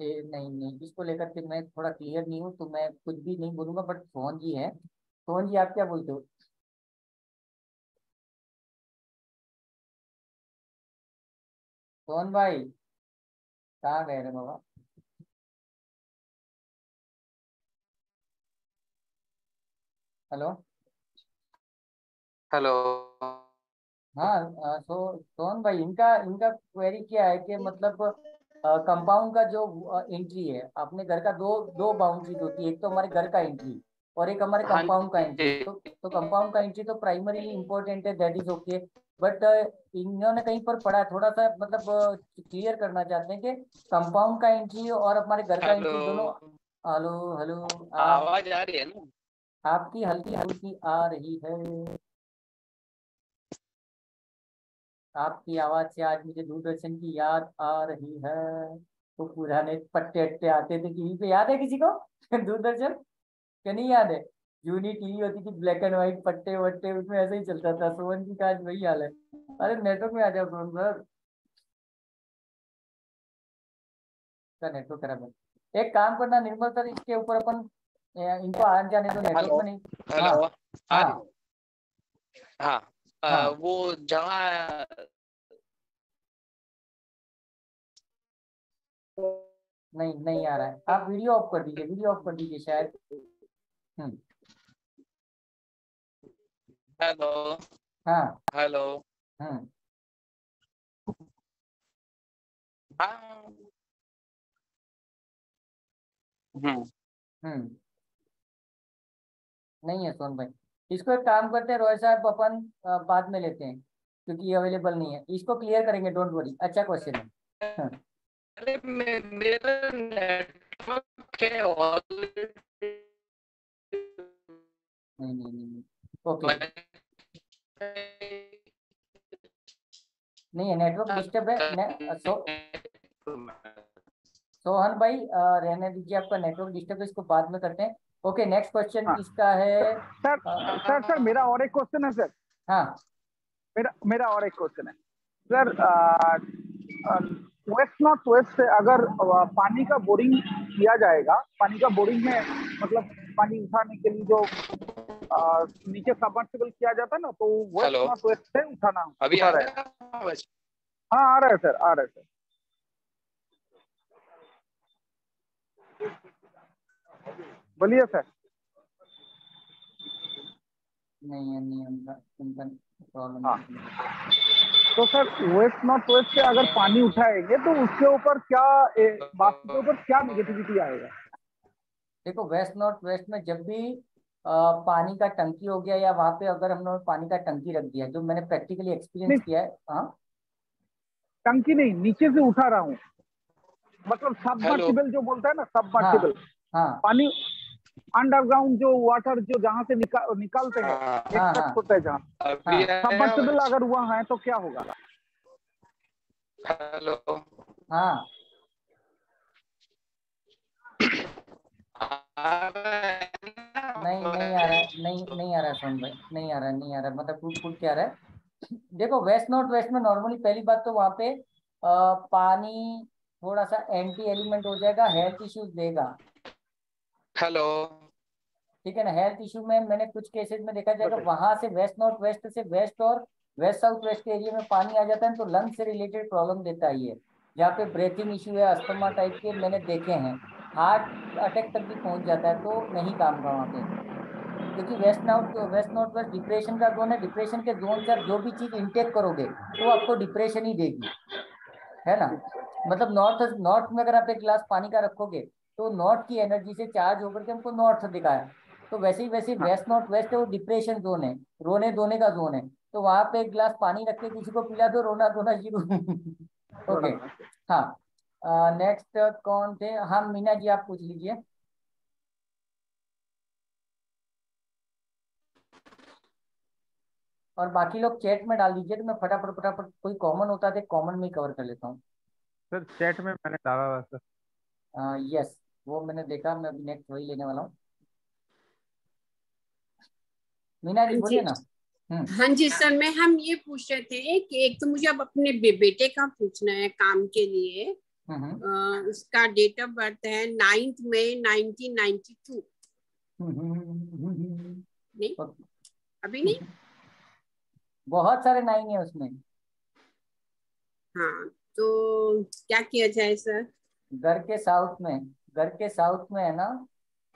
ए, नहीं नहीं इसको लेकर के मैं थोड़ा क्लियर नहीं हूँ तो मैं कुछ भी नहीं बोलूँगा बट सोहन जी है। सोहन जी आप क्या बोलते हो? सोहन भाई कहाँ गए रे बाबा? हेलो? हेलो। हाँ सो सोहन भाई इनका इनका क्वेरी क्या है कि मतलब कंपाउंड का जो एंट्री है अपने घर का दो दो बाउंड्री होती है एक तो हमारे घर का एंट्री और एक हमारे कंपाउंड हाँ का एंट्री तो तो कंपाउंड का एंट्री तो प्राइमरी इंपॉर्टेंट है दैट इज़ ओके बट इन्होंने कहीं पर पढ़ा थोड़ा सा मतलब क्लियर करना चाहते हैं कि कंपाउंड का एंट्री और हमारे घर का एंट्री दोनों हेलो। हेलो आवाज़ आ रही है ना? आपकी हल्की हल्की आ रही है। आपकी आवाज़ से आज मुझे दूरदर्शन की याद आ रही है। तो पुराने पट्टे अट्टे आते थे टीवी पे याद है किसी को? दूरदर्शन? क्या नहीं याद है? जूनी टीवी होती थी ब्लैक एंड व्हाइट पट्टे वट्टे उसमें ऐसे ही चलता था। सोवन जी का आज वही हाल है। अरे नेटवर्क में आ जाओ फ़ोन सर। नेटवर्क खराब है? एक काम करना निर्मल सर इसके ऊपर अपन इनको आ जाने दो नेटवर्क में नहीं। हाँ। हाँ। हाँ। वो जहाँ नहीं नहीं आ रहा है। आप वीडियो ऑफ़ कर दीजिए वीडियो ऑफ़ कर दीजिए शायद। हम्म। हेलो। हाँ। हेलो। हम्म। हाँ। हम्म। हम्म। नहीं है सोन भाई। इसको एक काम करते हैं रोहित साहब अपन बाद में लेते हैं क्योंकि ये अवेलेबल नहीं है। इसको क्लियर करेंगे डोंट वरी अच्छा क्वेश्चन है। हाँ। अरे मेरा नेटवर्क है नहीं नहीं नहीं ओके नहीं है नेटवर्क डिस्टर्ब है। सो सोहन भाई रहने दीजिए आपका नेटवर्क डिस्टर्ब है इसको बाद में करते हैं। ओके नेक्स्ट क्वेश्चन किसका है? सर सर सर मेरा और एक क्वेश्चन है सर। हाँ। मेरा मेरा और एक क्वेश्चन है। सर वेस्ट नॉट वेस्ट से अगर पानी का बोरिंग किया जाएगा पानी का बोरिंग में मतलब पानी उठाने के लिए जो आ, नीचे सबमर्सिबल किया जाता है ना तो वेस्ट नॉट वेस्ट से उठाना अभी आ रहा। है? हाँ आ रहा है सर आ रहा है सर। बोलिए सर। नहीं है नियम का प्रॉब्लम हाँ। तो सर वेस्ट नॉट वेस्ट से अगर पानी उठाएँगे तो उसके ऊपर क्या बात के ऊपर क्या नेगेटिविटी आएगा? देखो वेस्ट नॉट वेस्ट में जब भी आ, पानी का टंकी हो गया या वहाँ पे अगर हम लोग पानी का टंकी रख दिया जो मैंने प्रैक्टिकली एक्सपीरियंस किया है हाँ? टंकी नहीं नीचे से उठा रहा हूँ। मतलब सबमर्सिबल जो बोलता है ना सबमर्सिबल हाँ, हाँ, पानी अंडरग्राउंड जो वाटर जो जहाँ से निका, निकालते हैं हाँ, एक हाँ, होता है। जहाँ। सबमर्सिबल अगर हुआ है तो क्या होगा? हेलो। हाँ। नहीं नहीं आ रहा है नहीं नहीं आ रहा है सोन भाई नहीं आ रहा है नहीं आ रहा है मतलब फूट फूट क्या रहा है? देखो वेस्ट नॉर्थ वेस्ट में नॉर्मली पहली बात तो वहाँ पे आ, पानी थोड़ा सा एंटी एलिमेंट हो जाएगा हेल्थ इश्यूज़ देगा। हेलो ठीक है ना? हेल्थ इशू में मैंने कुछ केसेस में देखा जाएगा वहाँ से वेस्ट नॉर्थ वेस्ट से वेस्ट और वेस्ट साउथ वेस्ट के एरिया में पानी आ जाता है तो लंग से रिलेटेड प्रॉब्लम देता है ये। जहाँ पे ब्रेथिंग इशू है अस्थमा टाइप के मैंने देखे हैं। हार्ट अटैक तक भी पहुँच जाता है तो नहीं काम का वहाँ पे। क्योंकि west north west north west depression का जोन है। डिप्रेशन के जोन से जो भी चीज़ इंटेक करोगे तो आपको डिप्रेशन ही देगी। है ना? मतलब नॉर्थ नॉर्थ में अगर आप एक गिलास पानी का रखोगे तो नॉर्थ की एनर्जी से चार्ज होकर के हमको नॉर्थ दिखाया। तो वैसे ही वैसे वेस्ट नॉर्थ वेस्ट है वो डिप्रेशन जोन है। रोने धोने का जोन है। तो वहाँ पे एक गिलास पानी रख के किसी को पिला दो रोना धोना शुरू। ओके हाँ। नेक्स्ट कौन थे? हाँ मीना जी आप पूछ लीजिए। और बाकी लोग चैट में डाल दीजिए तो मैं फटाफट फटाफट कोई कॉमन होता है कॉमन में कवर कर लेता हूँ। सर चैट में मैंने डाला हुआ सर। यस वो मैंने देखा मैं अभी नेक्स्ट वही लेने वाला हूँ। मीना जी बोलिए ना। हम्म। हाँ जी सर मैं हम ये पूछ रहे थे कि एक तो मुझे अब अपने बे, बेटे का पूछना है काम के लिए। हम्म, हम्म। आ, उसका डेट ऑफ़ बर्थ है ninth May nineteen ninety two नहीं? अभी नहीं? बहुत सारे नाइन है उसमें। हाँ तो क्या किया जाए सर? घर के साउथ में। घर के साउथ में है ना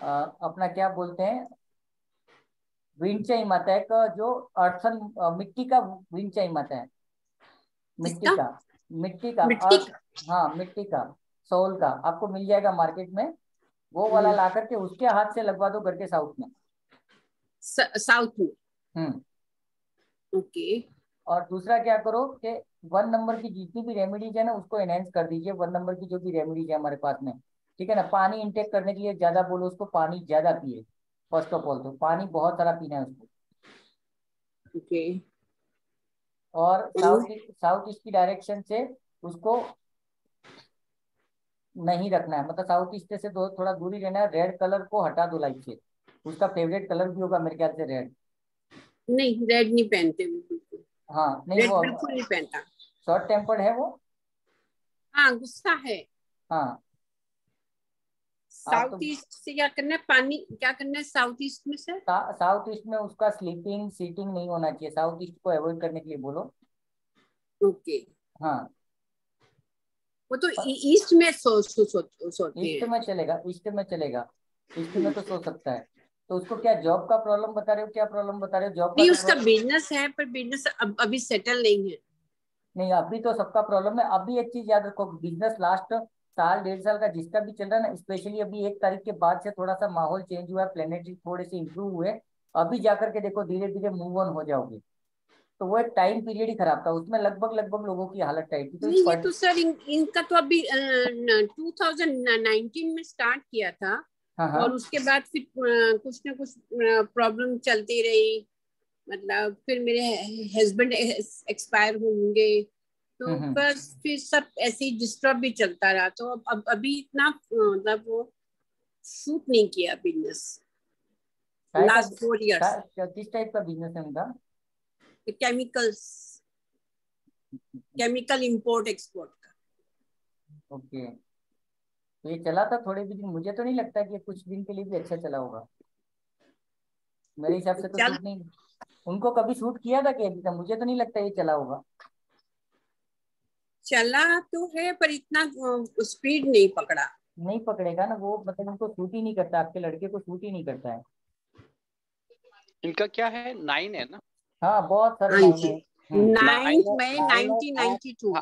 आ, अपना क्या बोलते हैं विंचाई माता है का जो अर्थन मिट्टी का विंचाई माता है। मिट्टी का मिट्टी का मिट्टी हाँ मिट्टी का सोल का आपको मिल जाएगा मार्केट में। वो वाला हम्म। ला करके उसके हाथ से लगवा दो घर के साउथ में। साउथ में? हम्म। ओके। और दूसरा क्या करो कि वन नंबर की जितनी भी रेमेडीज है ना उसको एनहेंस कर दीजिए वन नंबर की जो भी रेमेडीज है हमारे पास में। ठीक है ना? पानी इंटेक करने के लिए ज़्यादा बोलो उसको पानी ज़्यादा पिए फ़र्स्ट ऑफ़ ऑल तो। पानी बहुत सारा पीना है उसको। ओके। और साउथ साउथ ईस्ट की डायरेक्शन से उसको नहीं रखना है। मतलब साउथ ईस्ट से दो थोड़ा दूरी रहना है। रेड कलर को हटा दो लाइट से। उसका फेवरेट कलर भी होगा मेरे ख्याल से रेड नहीं रेड नहीं पहनते हाँ नहीं वो बिल्कुल नहीं पहनता। शॉर्ट टेम्पर्ड है वो। हाँ गुस्सा है। हाँ। साउथ ईस्ट से क्या करना है? पानी क्या करना है साउथ ईस्ट में सर साउथ ईस्ट में उसका स्लीपिंग सीटिंग नहीं होना चाहिए। साउथ ईस्ट को अवॉइड करने के लिए बोलो। ओके हाँ। वो तो ईस्ट में सो सो सो सोते ईस्ट में चलेगा ईस्ट में चलेगा। ईस्ट में तो सो सकता है। तो उसको क्या जॉब का प्रॉब्लम बता रहे हो? क्या प्रॉब्लम बता रहे हो? जॉब नहीं उसका बिज़नेस है पर बिज़नेस अब अभी सेटल नहीं है। नहीं अभी तो सबका प्रॉब्लम है। अभी एक चीज़ याद रखो। बिज़नेस लास्ट साल डेढ़ साल का जिसका भी चल रहा है ना स्पेशली अभी एक तारीख के बाद से थोड़ा सा माहौल चेंज हुआ है प्लेनेटरी थोड़े से इम्प्रूव हुए अभी जाकर के देखो धीरे धीरे मूव ऑन हो जाओगे। तो वो एक टाइम पीरियड ही खराब था उसमें लगभग लगभग लोगों की हालत टाइट थी। तो ये तो सर इन, इनका तो अभी टू नाइनटीन में स्टार्ट किया था। हाँ, हाँ। और उसके बाद फिर कुछ ना कुछ प्रॉब्लम चलती रही। मतलब फिर मेरे हस्बैंड एक्सपायर होंगे। तो हम्म, हम्म। बस फिर सब ऐसे ही डिस्टर्ब भी चलता रहा। तो अब अब अभी इतना मतलब वो शूट नहीं किया बिज़नेस लास्ट फोर इयर्स किस टाइप का बिज़नेस है उनका? केमिकल्स केमिकल इंपोर्ट एक्सपोर्ट का। ओके तो ये चला था थोड़े भी दिन मुझे तो नहीं लगता कि कुछ दिन के लिए भी अच्छा चला होगा। मेरे हिसाब से तो नहीं उनको कभी शूट किया था क्या? मुझे तो नहीं लगता ये चला होगा। चला तो है पर इतना स्पीड नहीं पकड़ा। नहीं पकड़ेगा ना वो मतलब उनको शूट ही नहीं करता आपके लड़के को शूट ही नहीं करता है। इनका क्या है? नाइन है ना? हाँ बहुत सारे नाइन में नाइनटी टू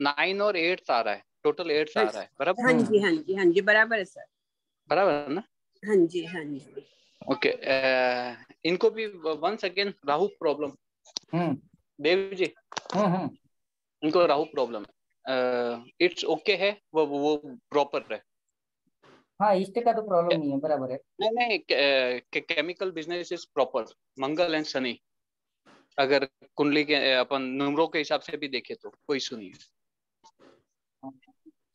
नाइन और एट आ रहा है टोटल एट आ रहा है। बराबर? हाँ जी हाँ जी हाँ जी बराबर है सर। बराबर है ना? हाँ जी हाँ जी। ओके इनको भी वंस अगेन राहु प्रॉब्लम हम्म। देव जी। हम्म हम्म। उनको राहु प्रॉब्लम है। इट्स ओके है वो वो प्रॉपर है। हाँ इष्ट का तो प्रॉब्लम नहीं है बराबर है। नहीं नहीं के, chemical business is proper Mangal and Shani. अगर कुंडली के अपन नुमरों के हिसाब से भी देखे तो कोई इशू नहीं है।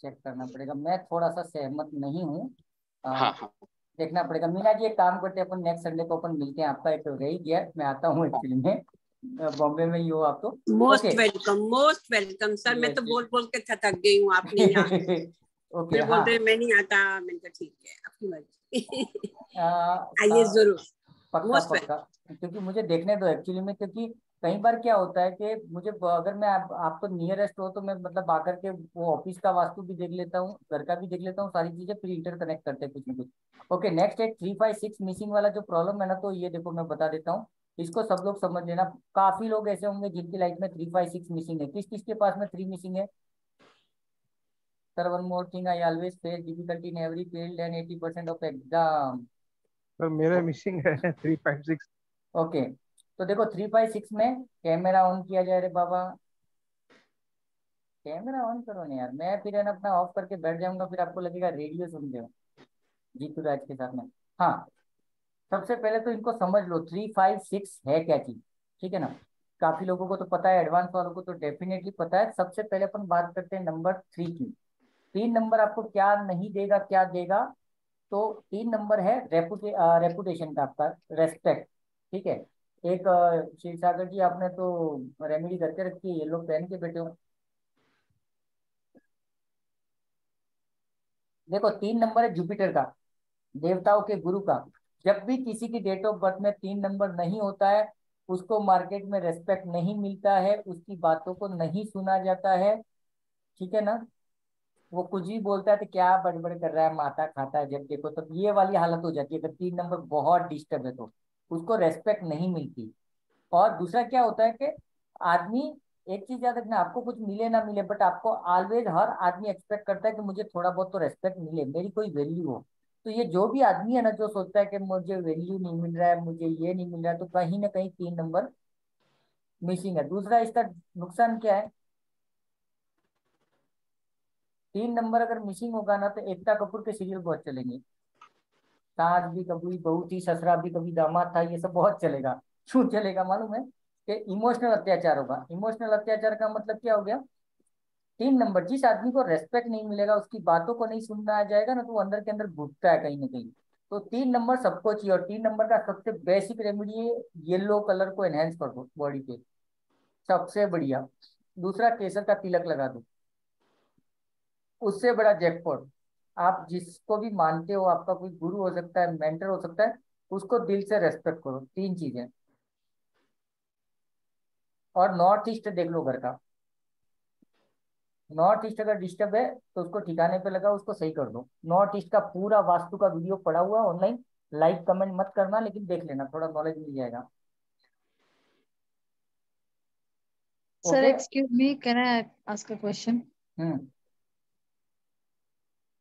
चेक करना पड़ेगा। मैं थोड़ा सा सहमत नहीं हूँ। हाँ हाँ। देखना पड़ेगा। मीना जी एक काम करते हैं अपन नेक्स्ट संडे को अपन मिलते हैं। आपका एक रह गया मैं आता हूँ एक्चुअली में। बॉम्बे में ही हो आप तो? Most welcome most welcome sir मैं तो बोल बोल के थक गई हूँ आप नहीं ओके हाँ। मैं नहीं आता। मैंने कहा ठीक है आपकी मर्ज़ी। आइए ज़रूर। पक्का पक्का। क्योंकि मुझे देखने दो एक्चुअली में क्योंकि कई बार क्या होता है कि मुझे अगर मैं आप, आप तो नियरेस्ट हो तो मैं मतलब आकर के वो ऑफ़िस का वास्तु भी देख लेता हूँ घर का भी देख लेता हूँ सारी चीज़ें फिर इंटर कनेक्ट करते हैं कुछ ना कुछ। ओके नेक्स्ट है थ्री फाइव सिक्स मिसिंग वाला जो प्रॉब्लम है ना तो ये देखो मैं बता देता हूँ। इसको सब लोग समझ लेना। काफ़ी लोग ऐसे होंगे जिनकी लाइफ में थ्री फाइव सिक्स मिसिंग है। किस किस के पास में थ्री मिसिंग है? Sir one more thing I always face difficulty in every field and 80% of exam sir मेरा मिसिंग है थ्री फाइव सिक्स ओके तो देखो थ्री फाइव सिक्स में कैमरा ऑन किया जाए रे बाबा। कैमरा ऑन करो ना यार। मैं फिर अपना ऑफ़ करके बैठ जाऊँगा फिर आपको लगेगा रेडियो सुन रहे हो। जीतू राज के साथ में। हाँ सबसे पहले तो इनको समझ लो थ्री फाइव सिक्स है क्या चीज़? ठीक है ना? काफ़ी लोगों को तो पता है एडवांस वालों को तो डेफिनेटली पता है। सबसे पहले अपन बात करते हैं नंबर थ्री की। तीन नंबर आपको क्या नहीं देगा, क्या देगा? तो तीन नंबर है रेपुटे रेपुटेशन का आपका रेस्पेक्ट ठीक है? एक शिव सागर जी, आपने तो रेमेडी करके रखी है, ये लोग पहन के बैठे हो। देखो, तीन नंबर है जुपिटर का, देवताओं के गुरु का। जब भी किसी की डेट ऑफ़ बर्थ में तीन नंबर नहीं होता है, उसको मार्केट में रेस्पेक्ट नहीं मिलता है, उसकी बातों को नहीं सुना जाता है, ठीक है ना? वो कुछ भी बोलता है तो क्या बड़बड़ कर रहा है माता खाता है, जब देखो तब ये वाली हालत हो जाती है। अगर तीन नंबर बहुत डिस्टर्ब है तो उसको रेस्पेक्ट नहीं मिलती। और दूसरा क्या होता है कि आदमी, एक चीज़ याद रखना, आपको कुछ मिले ना मिले बट आपको ऑलवेज हर आदमी एक्सपेक्ट करता है कि मुझे थोड़ा बहुत तो रेस्पेक्ट मिले, मेरी कोई वैल्यू हो। तो ये जो भी आदमी है ना, जो सोचता है कि मुझे वैल्यू नहीं मिल रहा है, मुझे ये नहीं मिल रहा है तो कहीं ना कहीं तीन नंबर मिसिंग है। दूसरा, इसका नुकसान क्या है? तीन नंबर अगर मिसिंग होगा ना तो एकता कपूर के सीरियल बहुत चलेंगे। सास भी कभी, बहू थी, ससरा भी कभी, दामाद था, ये सब बहुत चलेगा। क्यों चलेगा मालूम है? कि इमोशनल अत्याचार होगा। इमोशनल अत्याचार का मतलब क्या हो गया? तीन नंबर, जिस आदमी को रेस्पेक्ट नहीं मिलेगा, उसकी बातों को नहीं सुनना आ जाएगा, ना तो वो अंदर के अंदर घुटता है कहीं ना कहीं। तो तीन नंबर सबको चाहिए, और तीन नंबर का सबसे बेसिक रेमेडी है येलो कलर को एनहेंस कर दो बॉडी पे। सबसे बढ़िया। दूसरा, केसर का तिलक लगा दो। उससे बड़ा जैकपॉट आप जिसको भी मानते हो, आपका कोई गुरु हो सकता है मेंटर हो सकता है, उसको दिल से रेस्पेक्ट करो। तीन चीज़ें। और नॉर्थ ईस्ट देख लो घर का। नॉर्थ ईस्ट अगर डिस्टर्ब है तो उसको ठिकाने पे लगा उसको सही कर दो। नॉर्थ ईस्ट का पूरा वास्तु का वीडियो पड़ा हुआ ऑनलाइन लाइक कमेंट मत करना लेकिन देख लेना थोड़ा नॉलेज मिल जाएगा। Sir excuse me can I ask a question hmm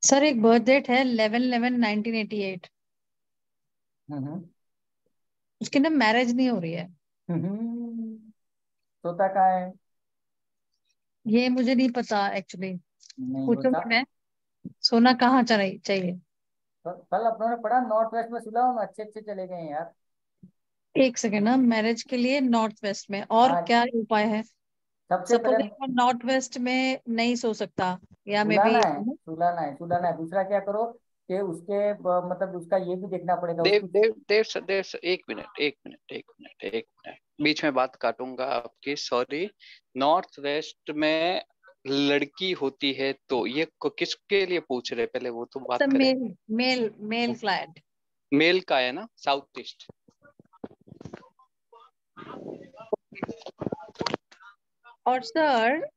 sir एक बर्थ डेट है 11/11/1988 हम्म उसके ना मैरिज नहीं हो रही है। तोता का है? ये मुझे नहीं पता एक्चुअली पूछूँगी मैं। सोना कहाँ चाहिए। तो कल अपनों ने पढ़ा नॉर्थ वेस्ट में सुना हम अच्छे अच्छे चले गए यार। एक सेकेंड ना मैरिज के लिए नॉर्थ वेस्ट में और हाँ, क्या उपाय है? सबसे पहले नॉर्थ वेस्ट में नहीं सो सकता या मे बी सुलाना है सुलाना है। दूसरा क्या करो? कि उसके मतलब उसका ये भी देखना पड़ेगा देव देव देव सर देव सर एक मिनट एक मिनट एक मिनट एक मिनट। बीच में बात काटूँगा आपकी सॉरी नॉर्थ वेस्ट में लड़की होती है तो ये किसके लिए पूछ रहे पहले वो तो बात करें। Male male male client male का है ना? साउथ ईस्ट और sir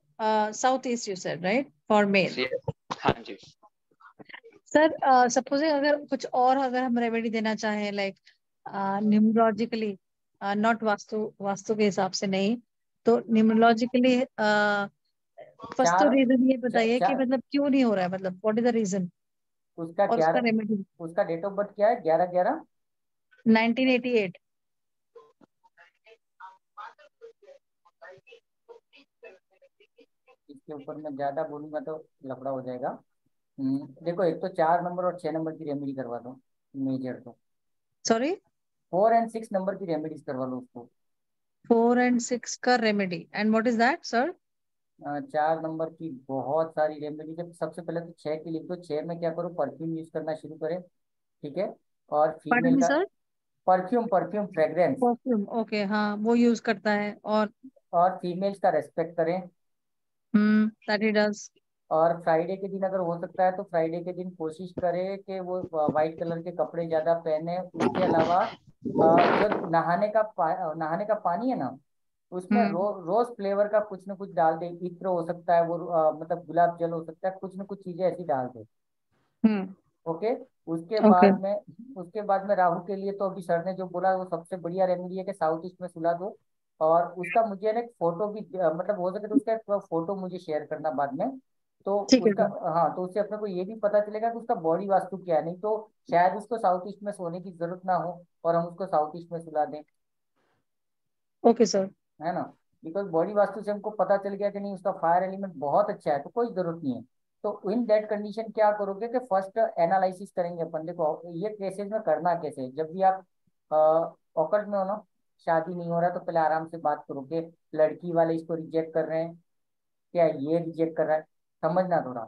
south east you said right for male हाँ जी। सर सपोज़ अगर कुछ और अगर हम रेमेडी देना चाहें like numerologically not vastu vastu के हिसाब से नहीं तो न्यूमरोलॉजिकली फ़र्स्ट तो रीजन ये बताइए कि मतलब क्यों नहीं हो रहा है? मतलब व्हाट इज़ द रीजन उसका क्या रेमेडी उसका डेट ऑफ़ बर्थ क्या है? ग्यारह ग्यारह? 1988 इसके ऊपर मैं ज़्यादा बोलूँगा तो लफड़ा हो जाएगा। देखो एक तो चार नंबर और छह नंबर की रेमेडी करवा दो मेजर तो। Sorry four and six number की रेमेडीज करवा लो उसको। फोर एंड सिक्स का remedy and what is that sir चार नंबर की बहुत सारी रेमेडी जब सबसे पहले तो छह की लिख दो छह में क्या करो परफ्यूम यूज़ करना शुरू करें ठीक है? और फीमेल का perfume perfume fragrance perfume okay हाँ वो यूज़ करता है और और फीमेल्स का रेस्पेक्ट करें। हम्म दैट ही डज और फ्राइडे के दिन अगर हो सकता है तो फ्राइडे के दिन कोशिश करे कि वो व्हाइट कलर के कपड़े ज़्यादा पहने। उसके अलावा जो नहाने का नहाने का पानी है ना उसमें हम्म। रो, रोज फ्लेवर का कुछ ना कुछ डाल दे। इत्र हो सकता है वो आ, मतलब गुलाब जल हो सकता है कुछ ना कुछ चीज़ें ऐसी डाल दे। हम्म। ओके? उसके बाद में उसके बाद में राहु के लिए तो अभी सर ने जो बोला वो सबसे बढ़िया रेमेडी है कि साउथ ईस्ट में सुला दो। और उसका मुझे ना फ़ोटो भी मतलब हो सके तो उसका फ़ोटो मुझे शेयर करना बाद में। तो उसका हाँ तो उससे अपने को ये भी पता चलेगा कि उसका बॉडी वास्तु क्या है। नहीं तो शायद उसको साउथ ईस्ट में सोने की ज़रूरत ना हो और हम उसको साउथ ईस्ट में सुला दें। ओके सर है ना? बिकॉज़ बॉडी वास्तु से हमको पता चल गया कि नहीं उसका फायर एलिमेंट बहुत अच्छा है तो कोई ज़रूरत नहीं है। तो इन दैट कंडीशन क्या करोगे कि फ़र्स्ट एनालिसिस करेंगे अपन। देखो ये केसेस में करना कैसे जब भी आप ऑकट में हो ना शादी नहीं हो रहा तो पहले आराम से बात करोगे। लड़की वाले इसको रिजेक्ट कर रहे हैं। क्या ये रिजेक्ट कर रहा है? समझना थोड़ा।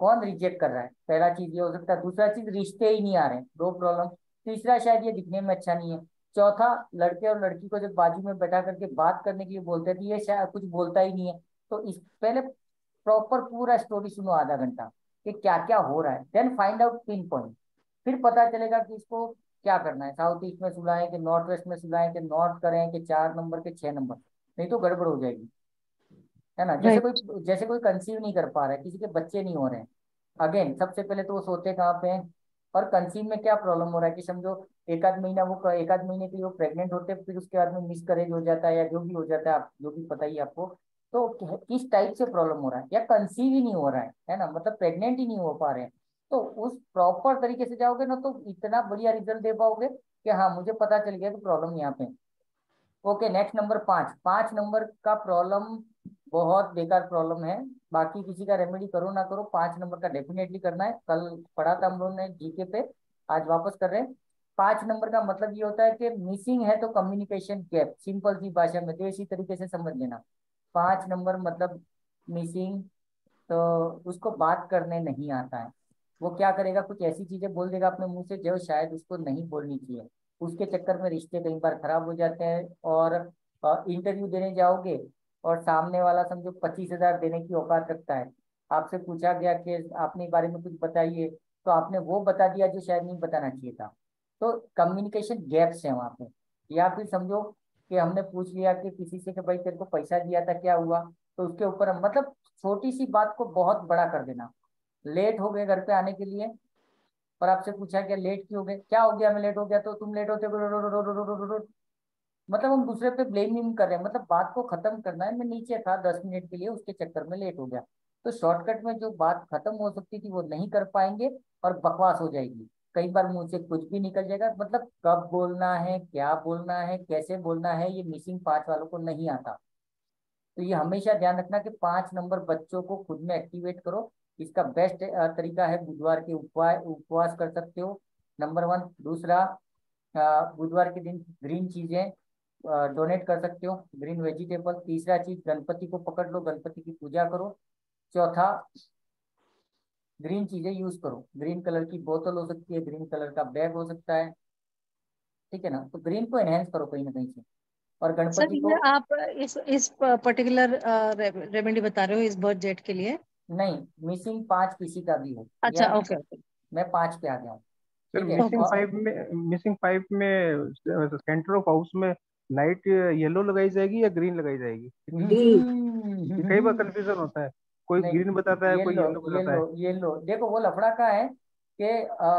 कौन रिजेक्ट कर रहा है? पहला चीज़ ये हो सकता है। दूसरा चीज़, रिश्ते ही नहीं आ रहे दो प्रॉब्लम तीसरा शायद ये दिखने में अच्छा नहीं है। चौथा, लड़के और लड़की को जब बाजू में बैठा करके बात करने के लिए बोलते हैं तो ये शायद कुछ बोलता ही नहीं है। तो इस, पहले प्रॉपर पूरा स्टोरी सुनो आधा घंटा, कि क्या क्या हो रहा है। Then find out pinpoint फिर पता चलेगा कि इसको क्या करना है। साउथ ईस्ट में सुलाएँ कि नॉर्थ वेस्ट में सुलाएँ कि नॉर्थ करें कि चार नंबर के छह नंबर। नहीं तो गड़बड़ हो जाएगी। है ना? जैसे कोई जैसे कोई कंसीव नहीं कर पा रहा है किसी के बच्चे नहीं हो रहे हैं। अगेन सबसे पहले तो वो सोते कहाँ पे हैं? और कंसीव में क्या प्रॉब्लम हो रहा है कि समझो एक आध महीना वो एक आध महीने के लिए वो प्रेग्नेंट होते हैं फिर उसके बाद में मिसकरेज हो जाता है या जो भी हो जाता है आप जो भी पता ही आपको। तो किस टाइप से प्रॉब्लम हो रहा है? या कंसीव ही नहीं हो रहा है है ना? मतलब प्रेग्नेंट ही नहीं हो पा रहे हैं। तो उस प्रॉपर तरीके से जाओगे ना तो इतना बढ़िया रिज़ल्ट दे पाओगे कि हाँ मुझे पता चल गया कि प्रॉब्लम यहाँ पे ओके नेक्स्ट नंबर पाँच। पाँच नंबर का प्रॉब्लम बहुत बेकार प्रॉब्लम है। बाकी किसी का रेमेडी करो ना करो, पाँच नंबर का डेफिनेटली करना है। कल पढ़ा था हम लोगों ने जीके पे, आज वापस कर रहे हैं। पाँच नंबर का मतलब ये होता है कि मिसिंग है तो कम्युनिकेशन गैप सिंपल सी भाषा में तो इसी तरीके से समझ लेना। पाँच नंबर मतलब मिसिंग तो उसको बात करने नहीं आता है। वो क्या करेगा? कुछ ऐसी चीज़ें बोल देगा अपने मुँह से जो शायद उसको नहीं बोलनी चाहिए। उसके चक्कर में रिश्ते कई बार खराब हो जाते हैं और इंटरव्यू देने जाओगे और सामने वाला समझो पच्चीस हज़ार देने की औकात रखता है। आपसे पूछा गया कि आपने बारे में कुछ बताइए तो आपने वो बता दिया जो शायद नहीं बताना चाहिए था। तो कम्युनिकेशन गैप्स है वहाँ पे। या फिर समझो कि हमने पूछ लिया कि किसी से कि भाई तेरे को पैसा दिया था, क्या हुआ? तो उसके ऊपर मतलब छोटी सी बात को बहुत बड़ा कर देना। लेट हो गए घर पे आने के लिए और आपसे पूछा क्या लेट क्यों हो गए? क्या हो गया? मैं लेट हो गया तो तुम लेट होते मतलब हम दूसरे पे ब्लेम नहीं कर रहे हैं। मतलब बात को खत्म करना है। मैं नीचे था दस मिनट के लिए, उसके चक्कर में लेट हो गया। तो शॉर्टकट में जो बात खत्म हो सकती थी, वो नहीं कर पाएँगे और बकवास हो जाएगी। कई बार मुँह से कुछ भी निकल जाएगा। मतलब कब बोलना है, क्या बोलना है, कैसे बोलना है, ये मिसिंग पाँच वालों को नहीं आता। तो ये हमेशा ध्यान रखना कि पाँच नंबर बच्चों को खुद में एक्टिवेट करो। इसका बेस्ट तरीका है बुधवार के उपवास उपवास कर सकते हो। नंबर वन दूसरा बुधवार के दिन ग्रीन चीज़ें डोनेट कर सकते हो। ग्रीन वेजिटेबल तीसरा चीज़ गणपति को पकड़ लो गणपति की पूजा करो। चौथा ग्रीन चीज़ें यूज़ करो। ग्रीन कलर की बोतल हो सकती है ग्रीन कलर का बैग हो सकता है। ठीक है ना? तो ग्रीन को एनहेंस करो कहीं ना कहीं से। और गणपति को आप इस इस पर्टिकुलर रेमेडी बता रहे हो इस बर्थ डेट के लिए? नहीं मिसिंग पाँच किसी का भी हो। अच्छा ओके मैं पाँच पे आ गया हूँ। मिसिंग फाइव में मिसिंग फाइव में सेंटर ऑफ़ हाउस में लाइट येलो लगाई जाएगी या ग्रीन लगाई जाएगी? कई बार कंफ्यूजन होता है। कोई ग्रीन बताता है कोई येलो बताता है। येलो। देखो वो लफड़ा का है कि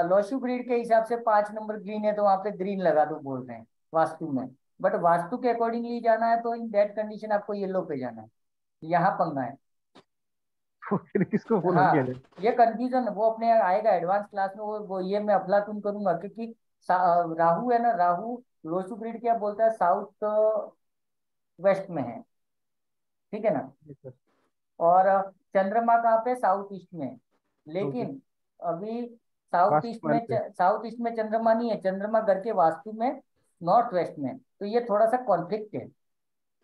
लॉशु ग्रीड के हिसाब से पाँच नंबर ग्रीन है तो वहाँ पे ग्रीन लगा दो बोल रहे हैं वास्तु में। बट वास्तु के अकॉर्डिंगली जाना है तो इन दैट कंडीशन आपको येलो पे जाना है। यहाँ पंगा है। किसको हाँ, ये कंफ्यूजन वो अपने आएगा एडवांस क्लास में वो, वो ये मैं अफलातून करूँगा क्योंकि राहु है ना राहु लोशु ग्रिड क्या बोलता है? साउथ वेस्ट में है। ठीक है ना? और चंद्रमा कहाँ पे? साउथ ईस्ट में। लेकिन अभी साउथ ईस्ट में साउथ ईस्ट में चंद्रमा नहीं है। चंद्रमा घर के वास्तु में नॉर्थ वेस्ट में। तो ये थोड़ा सा कॉन्फ्लिक्ट है।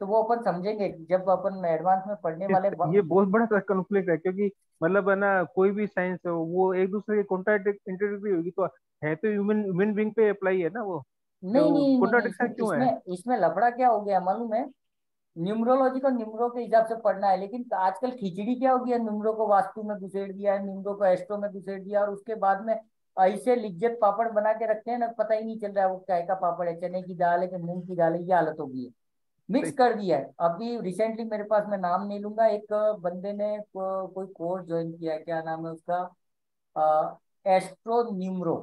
तो वो अपन समझेंगे जब अपन एडवांस में पढ़ने वाले ये बहुत बड़ा कॉन्फ्लिक्ट है क्योंकि मतलब है ना कोई भी साइंस वो एक दूसरे के कॉन्ट्रैक्ट इंटरव्यू होगी तो है तो ह्यूमन ह्यूमन बीइंग पे अप्लाई है ना वो। नहीं तो नहीं, नहीं क्यों इसमें, है? इसमें लफड़ा क्या हो गया मालूम है? न्यूमरोलॉजी को न्यूमरो के हिसाब से पढ़ना है लेकिन आजकल खिचड़ी क्या हो गया? न्यूमरो को वास्तु में घुसेड़ दिया है न्यूमरो को एस्ट्रो में घुसेड़ दिया और उसके बाद में ऐसे लिज्जत पापड़ बना के रखते हैं ना पता ही नहीं चल रहा है वो क्या का पापड़ है चने की दाल है कि मूंग की दाल है ये हालत हो गई है। मिक्स कर दिया है। अभी रिसेंटली मेरे पास मैं नाम नहीं लूँगा एक बंदे ने को, कोई कोर्स ज्वाइन किया क्या नाम है उसका? एस्ट्रो न्यूमरो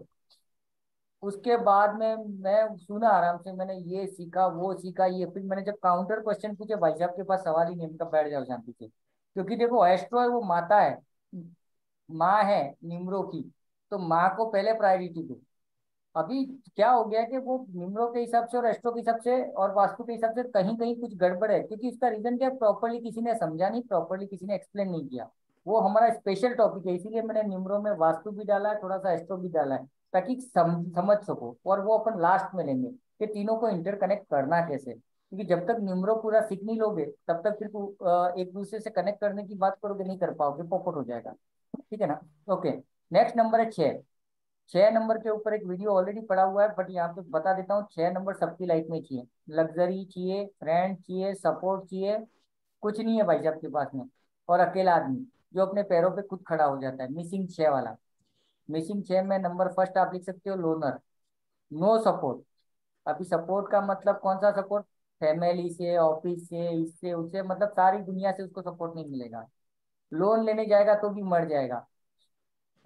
उसके बाद में मैं सुना आराम से, मैंने ये सीखा, वो सीखा, ये, फिर मैंने जब काउंटर क्वेश्चन पूछे, भाई साहब के पास सवाल ही नहीं, उनका बैठ जाओ शांति से। क्योंकि देखो एस्ट्रो है, वो माता है, माँ है निम्रो की तो माँ को पहले प्रायोरिटी दो। अभी क्या हो गया कि वो निम्रो के हिसाब से और एस्ट्रो के हिसाब से और वास्तु के हिसाब से कहीं कहीं कुछ गड़बड़ है, क्योंकि इसका रीजन क्या प्रॉपरली किसी ने समझा नहीं प्रॉपरली किसी ने एक्सप्लेन नहीं किया। वो हमारा स्पेशल टॉपिक है, इसीलिए मैंने निम्रो में वास्तु भी डाला है थोड़ा सा एस्ट्रो भी डाला है। ताकि सम, समझ सको और वो अपन लास्ट में लेंगे कि तीनों को इंटरकनेक्ट करना कैसे? क्योंकि जब तक न्यूमरो पूरा सीख नहीं लोगे तब तक फिर एक दूसरे से कनेक्ट करने की बात करोगे नहीं कर पाओगे पॉपट हो जाएगा। ठीक है ना? ओके नेक्स्ट नंबर है छह. छह नंबर के ऊपर एक वीडियो ऑलरेडी पड़ा हुआ है बट यहाँ पे बता देता हूँ छह नंबर सबकी लाइफ में चाहिए। लग्जरी चाहिए फ्रेंड चाहिए सपोर्ट चाहिए कुछ नहीं है भाई साहब के पास में। और अकेला आदमी जो अपने पैरों पे खुद खड़ा हो जाता है मिसिंग छह वाला। मिसिंग चेन में नंबर फ़र्स्ट आप लिख सकते हो लोनर नो सपोर्ट अभी सपोर्ट का मतलब कौन सा सपोर्ट फैमिली से ऑफ़िस से, इससे, उससे मतलब सारी दुनिया से उसको सपोर्ट नहीं मिलेगा। लोन लेने जाएगा तो भी मर जाएगा।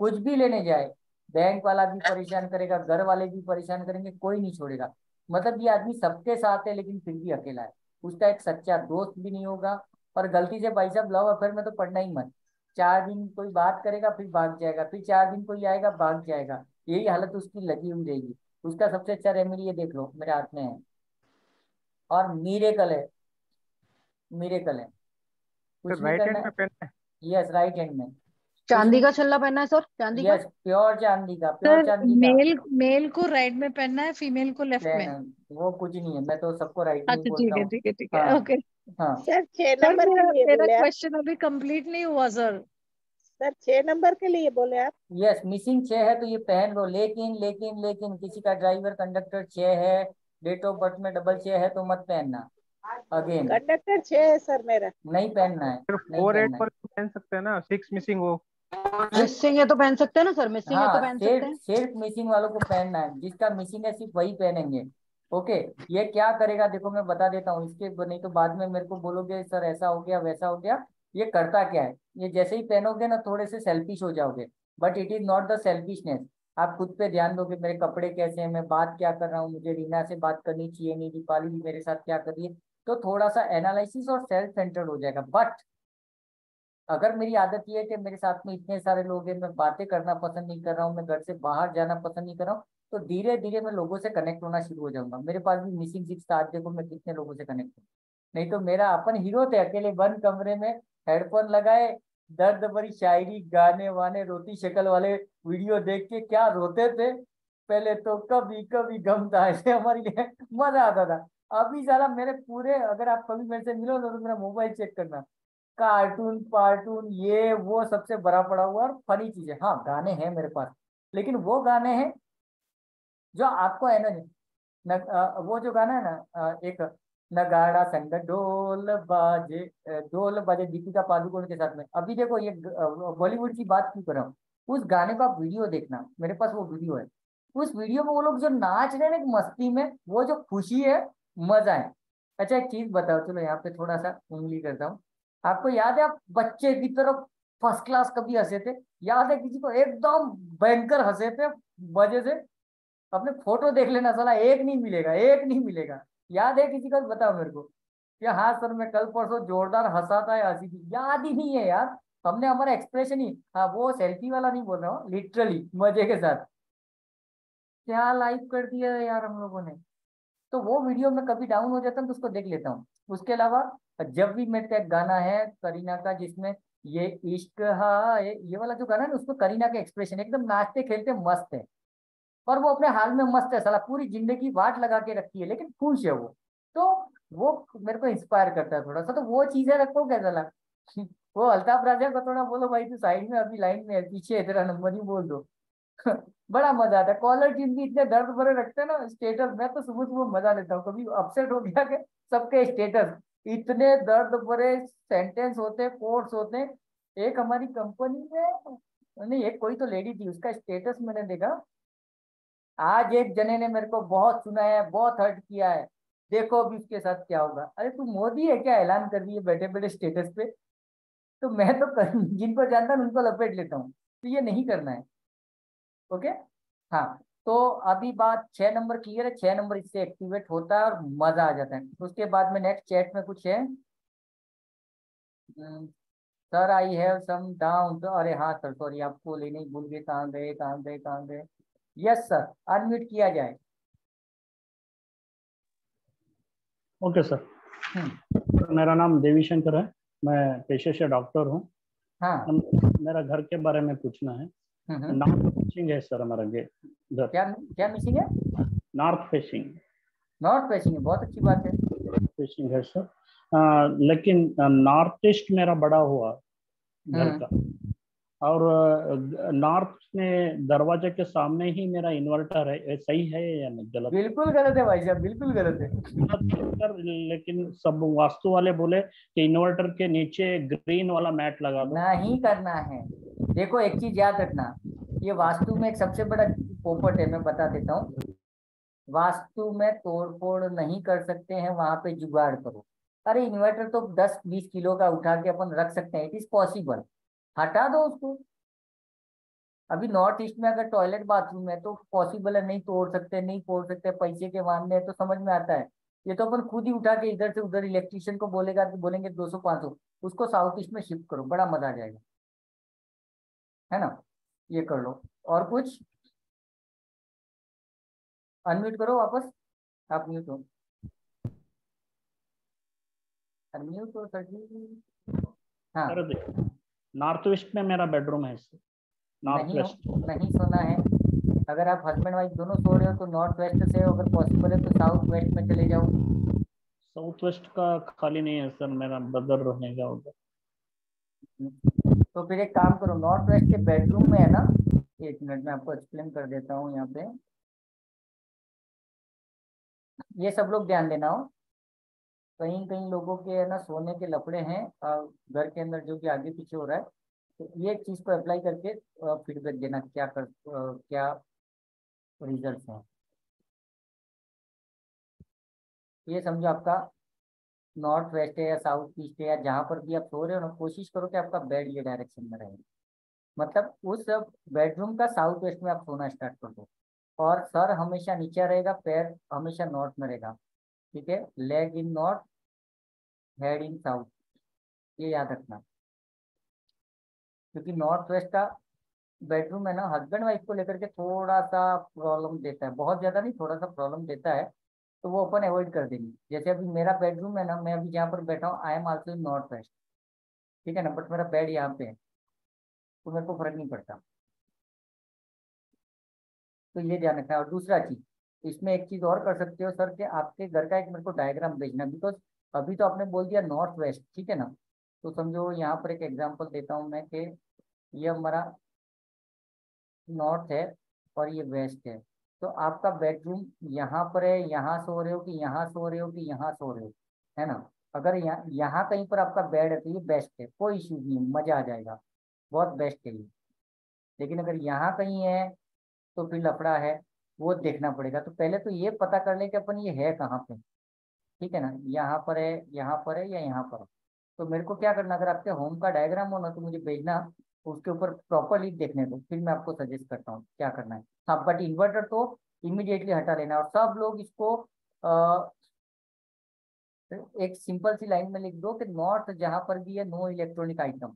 कुछ भी लेने जाए बैंक वाला भी परेशान करेगा, घर वाले भी परेशान करेंगे, कोई नहीं छोड़ेगा। मतलब ये आदमी सबके साथ है, लेकिन फिर भी अकेला है। उसका एक सच्चा दोस्त भी नहीं होगा, और गलती से भाई साहब लव अफेयर में तो पढ़ना ही मत। चार दिन कोई बात करेगा फिर भाग जाएगा फिर चार दिन कोई आएगा भाग जाएगा। यही हालत उसकी लगी हुई रहेगी। उसका सबसे अच्छा रेमेडी ये देख लो मेरे हाथ में है। और मीरे कल है। मीरे कल है कुछ राइट हैंड में पहनना है? यस राइट हैंड में। चांदी का छल्ला पहनना है सर? चांदी यस प्योर चांदी का प्योर चांदी का। मेल मेल को राइट में पहनना है फीमेल को लेफ़्ट में? वो कुछ नहीं है। मैं तो सबको राइट में अच्छा ठीक है ठीक है ठीक है ओके हाँ। सर छह नंबर मेरा क्वेश्चन अभी कंप्लीट नहीं हुआ सर। सर छह नंबर के लिए बोले आप। यस मिसिंग छह है तो ये पहन लो। लेकिन लेकिन लेकिन किसी का ड्राइवर कंडक्टर छह है डेट ऑफ़ बर्थ में डबल छह है तो मत पहनना। अगेन कंडक्टर छह है सर मेरा। नहीं पहनना है। फोर एट पर पहन सकते हैं ना। सिक्स मिसिंग हो। मिसिंग है तो पहन सकते हैं ना सर। मिसिंग हाँ, है तो हाँ, पहन सकते हैं। सिर्फ़ मिसिंग वालों को पहनना है। जिसका मिसिंग है सिर्फ़ वही पहनेंगे। ओके ये क्या करेगा? देखो, मैं बता देता हूँ। इसके नहीं तो बाद में मेरे को बोलोगे, सर, ऐसा हो गया, वैसा हो गया। ये करता क्या है? ये जैसे ही पहनोगे ना, थोड़े से सेल्फिश हो जाओगे। But it is not the selfishness आप खुद पे ध्यान दोगे, मेरे कपड़े कैसे हैं, मैं बात क्या कर रहा हूँ? मुझे रीना से बात करनी चाहिए, नहीं, दीपाली भी मेरे साथ क्या कर रही है? तो थोड़ा सा एनालिसिस और सेल्फ सेंटर्ड हो जाएगा। बट अगर मेरी आदत ये है कि मेरे साथ में इतने सारे लोग हैं, मैं बातें करना पसंद नहीं कर रहा हूँ, मैं घर से बाहर जाना पसंद नहीं कर रहा हूँ तो धीरे धीरे मैं लोगों से कनेक्ट होना शुरू हो जाऊँगा। मेरे पास भी मिसिंग सिक्स आज देखो मैं कितने लोगों से कनेक्ट हूँ। नहीं तो मेरा अपन हीरो थे, अकेले बंद कमरे में हेडफोन लगाए, दर्द भरी शायरी, गाने वाने रोटी शक्ल वाले वीडियो देख के क्या रोते थे? पहले तो कभी कभी गम था, ऐसे हमारी मज़ा आता था। अभी सारा मेरे पूरे, अगर आप कभी मेरे से मिलो तो मेरा मोबाइल चेक करना। कार्टून पार्टून ये, वो सबसे बड़ा पड़ा हुआ और फनी चीज़ें। हाँ गाने हैं मेरे पास, लेकिन वो गाने हैं जो आपको एनर्जी वो जो गाना है ना एक नगाड़ा संग ढोल बाजे ढोल बाजे दीपिका पादुकोण के साथ में। अभी देखो ये बॉलीवुड की बात क्यों कर? रहा हूँ उस गाने का वीडियो देखना, मेरे पास वो वीडियो है। उस वीडियो में वो लोग जो नाच रहे हैं ना मस्ती में, वो जो खुशी है, मज़ा है। अच्छा एक चीज़ बताओ, चलो यहाँ पे थोड़ा सा उंगली करता हूँ। आपको याद है आप बच्चे की तरफ़ फ़र्स्ट क्लास कभी हंसे थे? याद है किसी को? एकदम भयंकर हंसे थे वजह से। अपने फ़ोटो देख लेना, साला एक नहीं मिलेगा, एक नहीं मिलेगा। याद है किसी का? बताओ मेरे को। कि हाँ सर, मैं कल परसों जोरदार हंसा था हँसी थी। याद ही नहीं है यार। हमने हमारा एक्सप्रेशन ही हाँ वो सेल्फी वाला नहीं बोल रहा हूँ लिटरली मज़े के साथ। क्या लाइव कर दिया है यार हम लोगों ने। तो वो वीडियो में कभी डाउन हो जाता हूँ तो उसको देख लेता हूँ। उसके अलावा, जब भी मेरे एक गाना है, करीना का, जिसमें ये इश्क हा, ये वाला जो गाना है ना, उसमें करीना का एक्सप्रेशन एकदम नाचते, खेलते, मस्त है। और वो अपने हाल में मस्त है, साला पूरी ज़िंदगी वाट लगा के रखी है, लेकिन खुश है वो। तो वो मेरे को इंस्पायर करता है थोड़ा सा। तो वो चीज़ें रखो क्या चला वो अल्ताफ राजा को थोड़ा बोलो भाई, तू साइड में अभी लाइन में पीछे तेरा नंबर ही बोल दो। बड़ा मज़ा आता है। कॉलर ट्यून भी इतने दर्द भरे रखते हैं ना स्टेटस मैं तो सुबह सुबह मज़ा लेता हूँ। कभी अपसेट हो गया के सबके स्टेटस इतने दर्द भरे सेंटेंस होते कोर्स होते। हैं एक हमारी कंपनी में, नहीं, एक कोई तो लेडी थी, उसका स्टेटस मैंने देखा। आज एक जने ने मेरे को बहुत सुनाया है बहुत हर्ट किया है। देखो अभी उसके साथ क्या होगा। अरे तू मोदी है क्या? ऐलान कर रही है बैठे बैठे स्टेटस पे। तो मैं तो कर, जिनको जानता हूँ उनको लपेट लेता हूँ। तो ये नहीं करना है। ओके? हाँ तो अभी बात छह नंबर क्लियर है। छह नंबर इससे एक्टिवेट होता है और मज़ा आ जाता है। उसके बाद में नेक्स्ट चैट में कुछ है। Sir I have some down. अरे हाँ सर सॉरी आपको लेने भूल गए। कहाँ गए कहाँ गए कहाँ गए? यस सर अनम्यूट किया जाए। Okay sir hmm. मेरा नाम देवी शंकर है। मैं पेशे से डॉक्टर हूँ। हाँ। मेरा घर के बारे में पूछना है। नॉर्थ फेसिंग है सर हमारा घर क्या क्या मिसिंग है? नॉर्थ फेसिंग नॉर्थ फेसिंग है बहुत अच्छी बात है। फेसिंग है सर आ, लेकिन नॉर्थ ईस्ट मेरा बड़ा हुआ घर हम्म। का। और नॉर्थ में दरवाजे के सामने ही मेरा इन्वर्टर है सही है या नहीं? गलत? बिल्कुल गलत है भाई साहब बिल्कुल गलत है। लेकिन सब वास्तु वाले बोले कि इन्वर्टर के नीचे ग्रीन वाला मैट लगा दो। नहीं करना है। देखो एक चीज़ याद रखना ये वास्तु में एक सबसे बड़ा पोपट है मैं बता देता हूँ। वास्तु में तोड़ फोड़ नहीं कर सकते हैं वहाँ पे जुगाड़ करो। अरे इन्वर्टर तो 10-20 किलो का उठा के अपन रख सकते हैं इट इज़ पॉसिबल। हटा दो उसको। अभी नॉर्थ ईस्ट में अगर टॉयलेट बाथरूम है तो पॉसिबल है नहीं तोड़ सकते, नहीं फोड़ सकते, पैसे के मामले तो समझ में आता है। ये तो अपन खुद ही उठा के इधर से उधर इलेक्ट्रिशियन को बोलेगा कि बोलेंगे दो सौ पाँच सौ, उसको साउथ ईस्ट में शिफ्ट करो, बड़ा मज़ा आ जाएगा। है ना? ये कर लो। और कुछ? अनम्यूट करो वापस। आप म्यूट हो। अनम्यूट हो सर जी। हाँ। नॉर्थ वेस्ट में मेरा बेडरूम है नॉर्थ वेस्ट. नहीं सोना है। अगर आप हस्बैंड वाइफ दोनों सो रहे हो तो नॉर्थ वेस्ट से अगर पॉसिबल है तो साउथ वेस्ट में चले जाओ। साउथ वेस्ट का खाली नहीं है सर मेरा बदल रहेगा उधर। तो फिर एक काम करो नॉर्थ वेस्ट के बेडरूम में है ना? एक मिनट में आपको एक्सप्लेन कर देता हूँ यहाँ पे। ये सब लोग ध्यान देना हो? कहीं कहीं लोगों के, है ना, सोने के लफड़े हैं घर के अंदर जो कि आगे पीछे हो रहा है तो ये चीज़ को अप्लाई करके फीडबैक देना क्या कर क्या रिज़ल्ट हैं? ये समझो आपका नॉर्थ वेस्ट है या साउथ ईस्ट है या जहाँ पर भी आप सो रहे हो ना, कोशिश करो कि आपका बेड ये डायरेक्शन में रहे। मतलब उस बेडरूम का साउथ वेस्ट में आप सोना स्टार्ट कर दो। और सर हमेशा नीचे रहेगा, पैर हमेशा नॉर्थ में रहेगा। ठीक है? Leg in north head in south ये याद रखना। क्योंकि नॉर्थ वेस्ट का बेडरूम है ना हस्बैंड वाइफ को लेकर के थोड़ा सा प्रॉब्लम देता है। बहुत ज़्यादा नहीं थोड़ा सा प्रॉब्लम देता है तो वो अपन अवॉइड कर देंगे। जैसे अभी मेरा बेडरूम है ना, मैं अभी जहाँ पर बैठा हूँ I am also in north west ठीक है ना बट मेरा बेड यहाँ पे है तो मेरे को फ़र्क नहीं पड़ता। तो ये ध्यान रखना। और दूसरा चीज़, इसमें एक चीज़ और कर सकते हो सर, कि आपके घर का एक मेरे को डायग्राम भेजना। बिकॉज़ अभी तो आपने बोल दिया नॉर्थ वेस्ट, ठीक है ना? तो समझो यहाँ पर एक एग्जांपल देता हूँ मैं कि ये हमारा नॉर्थ है और ये वेस्ट है। तो आपका बेडरूम यहाँ पर है, यहाँ सो रहे हो कि यहाँ सो रहे हो कि यहाँ सो रहे हो, है ना? अगर यहाँ यहाँ कहीं पर आपका बेड है तो ये बेस्ट है, कोई इश्यूज़ नहीं, मज़ा आ जाएगा, बहुत बेस्ट है ये। लेकिन अगर यहाँ कहीं है तो फिर लफड़ा है, वो देखना पड़ेगा। तो पहले तो ये पता कर ले कि अपन ये है कहाँ पे। ठीक है ना? यहाँ पर है यहाँ पर है या यहाँ पर है? तो मेरे को क्या करना अगर आपके होम का डायग्राम हो ना तो मुझे भेजना उसके ऊपर प्रॉपरली देखने दो। फिर मैं आपको सजेस्ट करता हूँ क्या करना है। हाँ बट इन्वर्टर तो इमीडिएटली हटा लेना और सब लोग इसको आ, एक सिंपल सी लाइन में लिख दो कि नॉर्थ जहाँ पर भी है no electronic item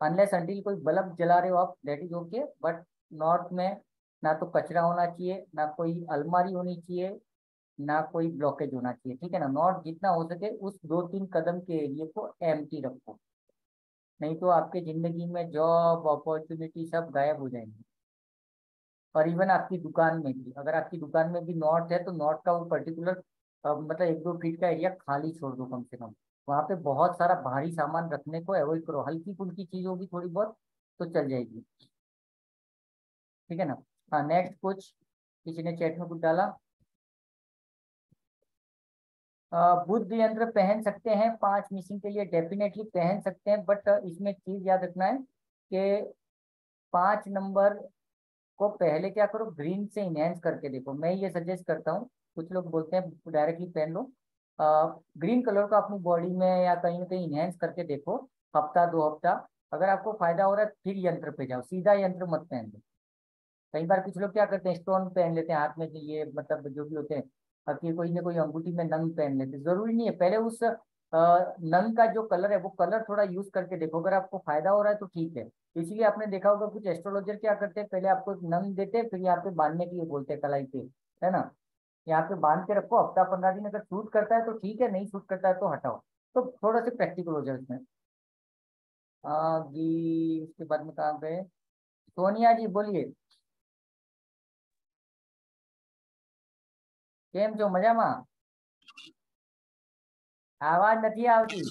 unless until कोई बल्ब जला रहे हो आप that is okay but north में ना तो कचरा होना चाहिए ना कोई अलमारी होनी चाहिए ना कोई ब्लॉकेज होना चाहिए, ठीक है ना? नॉट जितना हो सके उस दो तीन कदम के एरिए को एम रखो। नहीं तो आपके ज़िंदगी में जॉब अपॉर्चुनिटी सब गायब हो जाएँगे। और इवन आपकी दुकान में भी, अगर आपकी दुकान में भी नॉर्थ है तो नॉर्थ का वो पर्टिकुलर मतलब एक दो फीट का एरिया खाली छोड़ दो कम से कम। वहाँ पे बहुत सारा भारी सामान रखने को अवॉइड करो। हल्की फुल्की चीज़ होगी थोड़ी बहुत तो चल जाएगी। ठीक है ना? हाँ नेक्स्ट कुछ, किसी ने चैट में कुछ डाला? बुद्ध यंत्र पहन सकते हैं, पाँच मिसिंग के लिए डेफिनेटली पहन सकते हैं बट इसमें चीज़ याद रखना है कि पाँच नंबर को पहले क्या करो ग्रीन से इनहेंस करके देखो। मैं ये सजेस्ट करता हूँ, कुछ लोग बोलते हैं डायरेक्टली पहन लो। ग्रीन कलर को अपनी बॉडी में या कहीं ना कहीं इनहेंस करके देखो, हफ़्ता, दो हफ़्ता। अगर आपको फ़ायदा हो रहा है, फिर यंत्र पे जाओ, सीधा यंत्र मत पहन लो। कई बार कुछ लोग क्या करते हैं स्टोन पहन लेते हैं, हाथ में ये मतलब जो भी होते हैं कि कोई ना कोई अंगूठी में नंग पहन लेते, ज़रूरी नहीं है। पहले उस नंग का जो कलर है, वो कलर थोड़ा यूज़ करके देखो। अगर आपको फ़ायदा हो रहा है तो ठीक है। इसीलिए आपने देखा होगा कुछ एस्ट्रोलॉजर क्या करते हैं, पहले आपको एक नंग देते फिर यहाँ पे बांधने के लिए बोलते हैं कलाई पे, है ना? यहाँ पे बाँध के रखो, हफ़्ता पंद्रह दिन अगर शूट करता है तो ठीक है, नहीं सूट करता है तो हटाओ। तो थोड़ा सा प्रैक्टिकल हो जाए उसमें। जी उसके बाद में कहा गए? सोनिया जी, बोलिए। કેમ છો મજામાં આવાજ નથી આવતી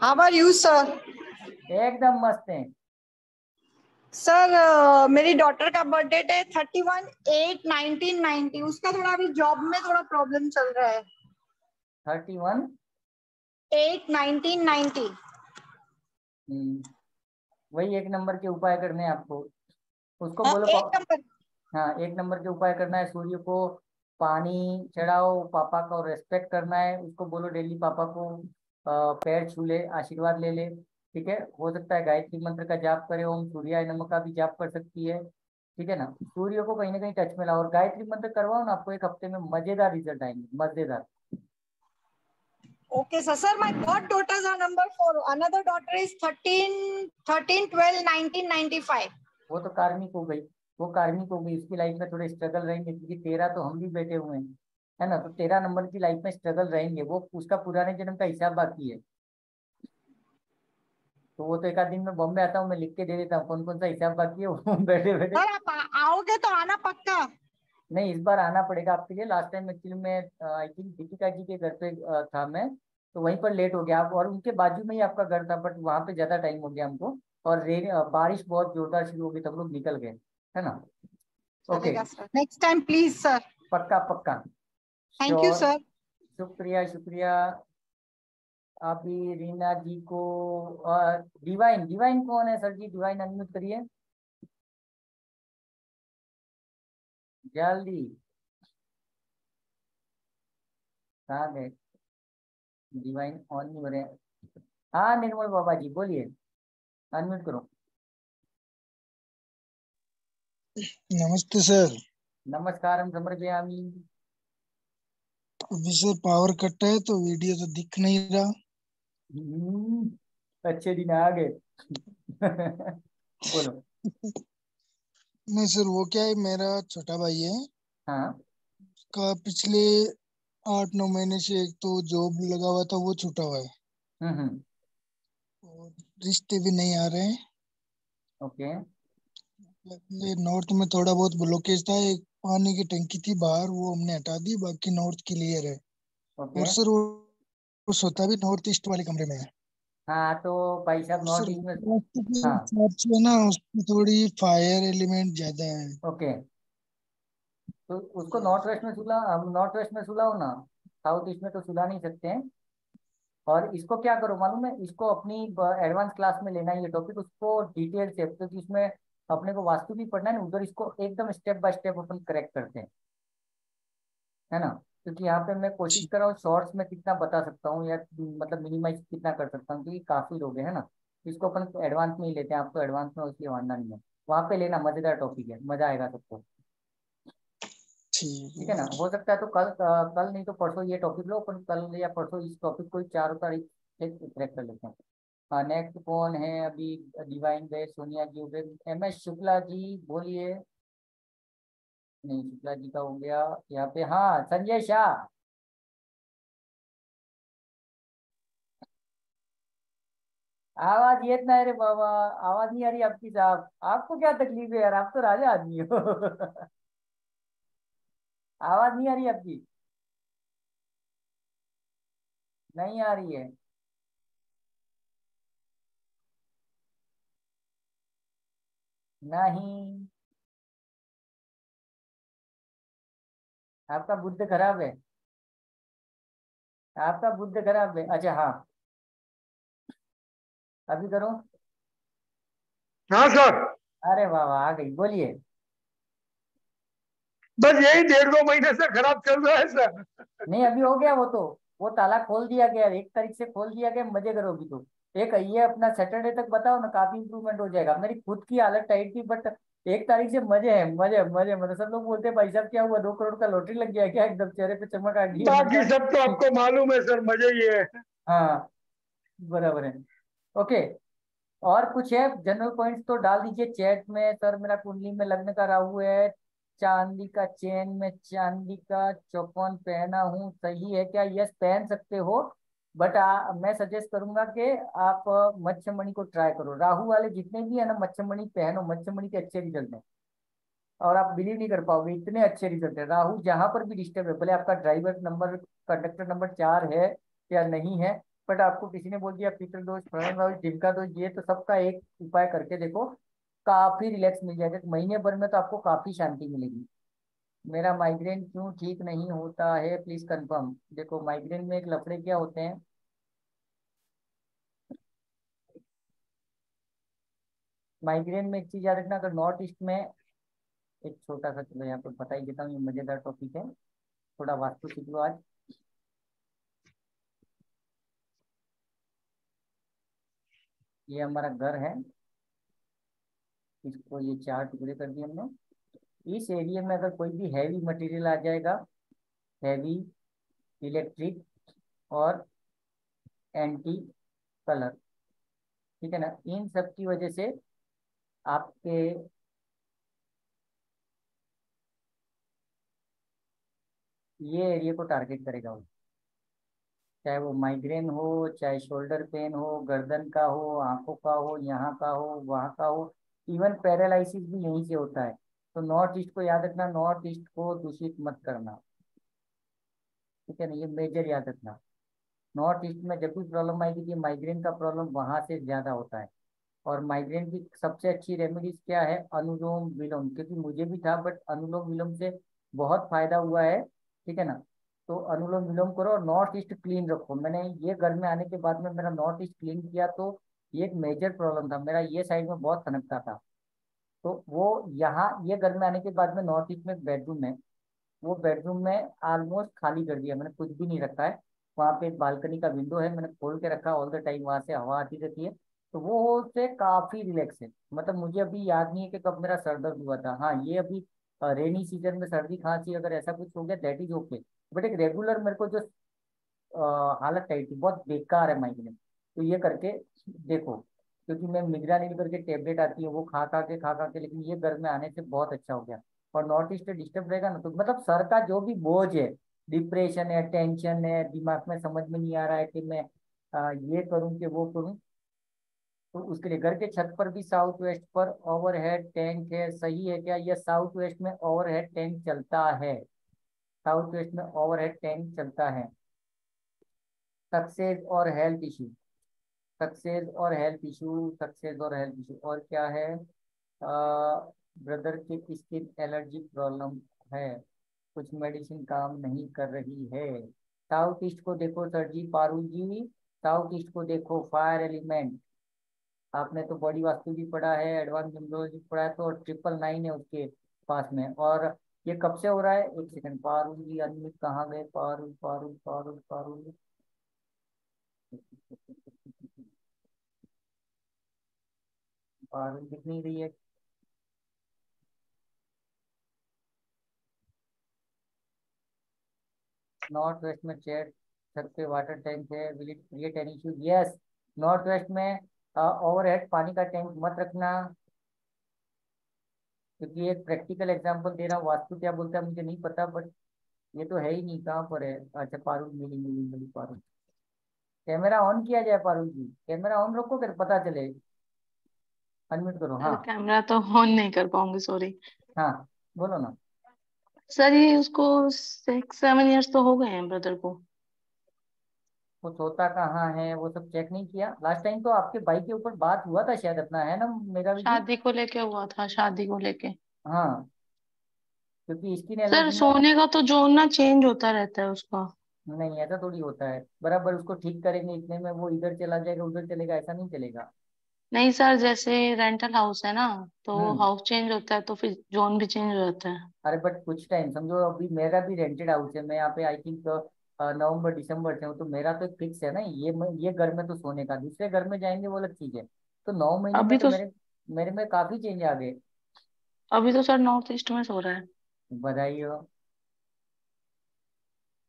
How are you, sir? एकदम मस्त है सर मेरी डॉटर का बर्थडे है thirty one eight nineteen ninety उसका थोड़ा अभी जॉब में थोड़ा प्रॉब्लम चल रहा है thirty one eight nineteen ninety वही एक नंबर के उपाय करने हैं आपको। उसको हाँ, बोलो एक नंबर। हाँ एक नंबर के उपाय करना है। सूर्य को पानी चढ़ाओ पापा को रेस्पेक्ट करना है। उसको बोलो डेली पापा को पैर छू ले आशीर्वाद ले ले। ठीक है? हो सकता है गायत्री मंत्र का जाप करे ओम सूर्य नम का भी जाप कर सकती है। ठीक है ना? सूर्य को कहीं ना कहीं टच में लाओ। और गायत्री मंत्र करवाओ ना आपको एक हफ़्ते में मज़ेदार रिज़ल्ट आएँगे। मज़ेदार। Okay, sir. Sir, my god daughters are number four. Another daughter is 13, 13, 12, 1995. वो तो कार्मिक हो गई। वो कार्मिक हो गई। उसकी लाइफ में थोड़े स्ट्रगल रहेंगे क्योंकि तेरह तो हम भी बैठे हुए हैं। है ना? तो तेरह नंबर की लाइफ में स्ट्रगल रहेंगे। वो उसका पुराने जन्म का हिसाब बाकी है। तो वो तो एक आध दिन में बॉम्बे आता हूँ मैं लिख के दे देता हूँ। कौन कौन सा हिसाब बाकी है वो बैठे बैठे आओगे तो आना पक्का। नहीं इस बार आना पड़ेगा आपके लिए। लास्ट टाइम एक्चुअली में आई थिंक दीपिका जी के घर पे था मैं तो वहीं पर लेट हो गया। और उनके बाजू में ही आपका घर था बट वहाँ पे ज़्यादा टाइम हो गया हमको। और रेन बारिश बहुत जोरदार शुरू हो गई तब लोग निकल गए है ना? Okay next time please sir पक्का पक्का। थैंक यू सर शुक्रिया शुक्रिया। अभी रीना जी को डिवाइन डिवाइन कौन है सर जी? डिवाइन अनम्यूट करिए। जल्दी डिवाइन ऑन नहीं हो रहे हाँ निर्मल बाबा जी बोलिए। अनम्यूट करो। नमस्ते सर नमस्कार हम समर्पयामी। अभी सर पावर कट है तो वीडियो तो दिख नहीं रहा। हम्म, अच्छे दिन आ गए। बोलो। नहीं सर वो क्या है मेरा छोटा भाई है। हाँ। का पिछले आठ नौ महीने से एक तो जॉब लगा हुआ था वो छूटा हुआ है। हम्म, हम्म। और रिश्ते भी नहीं आ रहे हैं। ओके। नॉर्थ में थोड़ा बहुत ब्लॉकेज था एक पानी की टंकी थी बाहर वो हमने हटा दी बाकी नॉर्थ क्लियर है। ओके। और सर वो सोता भी नॉर्थ ईस्ट वाले कमरे में है। हाँ तो भाई साहब नॉर्थ ईस्ट में हाँ। है ना उसमें थोड़ी फायर एलिमेंट ज़्यादा है। ओके। तो उसको नॉर्थ वेस्ट में सुला हम नॉर्थ वेस्ट में सुलाओ ना साउथ ईस्ट में तो सुला नहीं सकते हैं। और इसको क्या करो मालूम है? इसको अपनी एडवांस क्लास में लेना है ये टॉपिक उसको डिटेल से क्योंकि तो इसमें अपने को वास्तु भी पढ़ना है ना उधर इसको एकदम स्टेप बाय स्टेप अपन करेक्ट करते हैं। है ना? क्योंकि यहाँ पे मैं कोशिश कर रहा हूँ शॉर्ट्स में कितना बता सकता हूँ या मतलब मिनिमाइज कितना कर सकता हूँ क्योंकि काफ़ी लोग हैं ना इसको अपन एडवांस में ही लेते हैं आपको एडवांस में इसलिए मानना नहीं है। वहाँ पे लेना मज़ेदार टॉपिक है मज़ा आएगा सबको। ठीक है ना? हो। सकता है तो कल कल नहीं तो परसों ये टॉपिक लो अपन कल या परसों इस टॉपिक को चार तारीख क्रैक कर लेते हैं। नेक्स्ट कौन है अभी? डिवाइन गए सोनिया जी एम एस शुक्ला जी बोलिए। नहीं, शुक्ला जी का हो गया यहाँ पे। हाँ संजय शाह। आवाज़ ये ना अरे बाबा, आवाज़ नहीं आ रही आपकी साहब। आपको क्या तकलीफ़ है यार, आप तो राजा आदमी हो। आवाज़ नहीं आ रही आपकी। नहीं आ रही है। नहीं। आपका बुद्ध खराब है। आपका बुद्ध खराब है। अच्छा हाँ। अभी करो। हाँ सर। अरे वाह वाह आ गई। बोलिए। बस यही डेढ़ दो महीने से खराब चल रहा है सर। नहीं अभी हो गया वो तो। वो ताला खोल दिया गया एक तारीख से खोल दिया गया मज़े करो अभी तो। एक ये अपना सैटरडे तक बताओ ना काफ़ी इंप्रूवमेंट हो जाएगा। मेरी खुद की हालत टाइट थी बट एक तारीख से मज़े है मज़े मज़े मतलब सब लोग बोलते हैं भाई साहब क्या हुआ? दो करोड़ का लॉटरी लग गया क्या एकदम? चेहरे पे चमक आ गई बाकी सब तो आपको मालूम है सर मज़े ही है। हाँ बराबर है। ओके और कुछ है? जनरल पॉइंट्स तो डाल दीजिए चैट में। सर मेरा कुंडली में लग्न का राहु है। चांदी का चेन में चांदी का चौपन पहना हूँ। सही है क्या? यस पहन सकते हो। बट आ, मैं सजेस्ट करूँगा कि आप मच्छमणि को ट्राई करो। राहु वाले जितने भी है ना मच्छमणि पहनो मच्छमणि के अच्छे रिज़ल्ट है। और आप बिलीव नहीं कर पाओगे इतने अच्छे रिज़ल्ट है। राहु जहाँ पर भी डिस्टर्ब है भले आपका ड्राइवर नंबर कंडक्टर नंबर चार है या नहीं है बट आपको किसी ने बोल दिया पितृ दोष दोष ढिमका दोष ये तो सबका एक उपाय करके देखो काफ़ी रिलैक्स मिल जाएगा। महीने भर में तो आपको काफ़ी शांति मिलेगी। मेरा माइग्रेन क्यों ठीक नहीं होता है? प्लीज़ कंफर्म देखो माइग्रेन में एक लफड़े क्या होते हैं? माइग्रेन में एक चीज़ याद रखना, अगर नॉर्थ ईस्ट में एक छोटा सा, चलो यहाँ पर बता ही देता हूँ मज़ेदार टॉपिक है। थोड़ा वास्तु सीख लो आज। ये हमारा घर है। इसको ये चार टुकड़े कर दिए हमने। इस एरिया में अगर कोई भी हैवी मटेरियल आ जाएगा हैवी इलेक्ट्रिक और एंटी कलर ठीक है ना? इन सब की वजह से आपके ये एरिया को टारगेट करेगा वो। चाहे वो माइग्रेन हो, चाहे शोल्डर पेन हो, गर्दन का हो, आँखों का हो, यहाँ का हो, वहाँ का हो इवन पैरालिसिस भी यहीं से होता है। तो नॉर्थ ईस्ट को याद रखना, नॉर्थ ईस्ट को दूषित मत करना। ठीक है ना? ये मेजर याद रखना। नॉर्थ ईस्ट में जब भी प्रॉब्लम आएगी कि माइग्रेन का प्रॉब्लम वहाँ से ज़्यादा होता है। और माइग्रेन की सबसे अच्छी रेमेडीज क्या है? अनुलोम विलोम। क्योंकि मुझे भी था बट अनुलोम विलोम से बहुत फ़ायदा हुआ है। ठीक है ना? तो अनुलोम विलोम करो और नॉर्थ ईस्ट क्लीन रखो। मैंने ये घर में आने के बाद में मेरा नॉर्थ ईस्ट क्लीन किया तो ये एक मेजर प्रॉब्लम था। मेरा ये साइड में बहुत सनकता था। तो वो यहाँ, ये घर में आने के बाद में नॉर्थ ईस्ट में बेडरूम है। वो बेडरूम में ऑलमोस्ट खाली कर दिया, मैंने कुछ भी नहीं रखा है। वहाँ पे एक बालकनी का विंडो है, मैंने खोल के रखा ऑल द टाइम वहाँ से हवा आती रहती है। तो वो से काफ़ी रिलैक्स है। मतलब मुझे अभी याद नहीं है कि कब मेरा सर दर्द हुआ था। हाँ ये अभी रेनी सीज़न में सर्दी, खांसी, अगर ऐसा कुछ हो गया दैट इज़ ओके बट एक रेगुलर मेरे को जो हालत चाहिए थी, बहुत बेकार है माइग्रेन तो ये करके देखो क्योंकि मैं मिग्रानिल करके टेबलेट आती है वो खा खा के खा खा के लेकिन ये घर में आने से बहुत अच्छा हो गया। और नॉर्थ ईस्ट डिस्टर्ब रहेगा ना तो मतलब सर का जो भी बोझ है डिप्रेशन है टेंशन है दिमाग में समझ में नहीं आ रहा है कि मैं आ, ये करूँ कि वो करूँ तो उसके लिए घर के छत पर भी साउथ वेस्ट पर ओवरहेड टैंक है सही है क्या? यह साउथ वेस्ट में ओवरहेड टैंक चलता है। साउथ वेस्ट में ओवरहेड टैंक चलता है। सक्सेस और हेल्थ इशू सक्सेस और हेल्थ इशू सक्सेस और हेल्थ इशू और क्या है? ब्रदर की स्किन एलर्जी प्रॉब्लम है। कुछ मेडिसिन काम नहीं कर रही है। साउथ ईस्ट को देखो sir ji Paru ji. South east को देखो फायर एलिमेंट आपने तो बॉडी वास्तु भी पढ़ा है एडवांस न्यूमरोलॉजी पढ़ा है तो ट्रिपल नाइन है उसके पास में। और ये कब से हो रहा है? एक सेकंड पारुल जी अनमित कहाँ गए? पारुल पारुल पारुल पारुल। पारुल दिख नहीं रही है? नॉर्थ वेस्ट में चेयर छत पे वाटर टैंक है will it create any issue yes north west में ओवरहेड पानी का टैंक मत रखना। क्योंकि एक प्रैक्टिकल एग्जांपल दे रहा हूँ, वास्तु क्या बोलता है मुझे नहीं पता बट ये तो है ही नहीं, कहाँ पर है? अच्छा पारुल मिली मिली मिली, पारुल। कैमरा ऑन किया जाए, पारुल जी। कैमरा ऑन रखो फिर पता चले। अनम्यूट करो हाँ। कैमरा तो ऑन नहीं कर पाऊँगी सॉरी हाँ बोलो ना। सर ये उसको सिक्स सेवन इयर्स तो हो गए हैं ब्रदर को। वो सोता कहाँ है वो सब चेक नहीं किया। लास्ट टाइम तो आपके भाई के ऊपर बात हुआ था शायद अपना है ना मेरा भी? शादी को लेके हुआ था शादी को लेके। हाँ। क्योंकि इसकी सर सोने का तो जोन ना चेंज होता रहता है उसका। नहीं ऐसा थोड़ी होता है। बराबर उसको ठीक करेंगे इतने में वो इधर चला जाएगा उधर चलेगा ऐसा नहीं चलेगा। नहीं सर जैसे रेंटल हाउस है ना तो हाउस चेंज होता है तो फिर जोन भी चेंज हो जाता है। अरे बट कुछ टाइम समझो अभी मेरा भी रेंटेड हाउस है मैं यहाँ पे आई थिंक नवंबर दिसंबर से हूँ तो मेरा तो फिक्स है ना ये ये घर में तो सोने का दूसरे घर में जाएँगे वो अलग चीज़ है। तो नौ महीने अभी में तो, तो मेरे मेरे में काफ़ी चेंज आ गए। अभी तो सर नॉर्थ ईस्ट में सो रहा है। बधाई हो।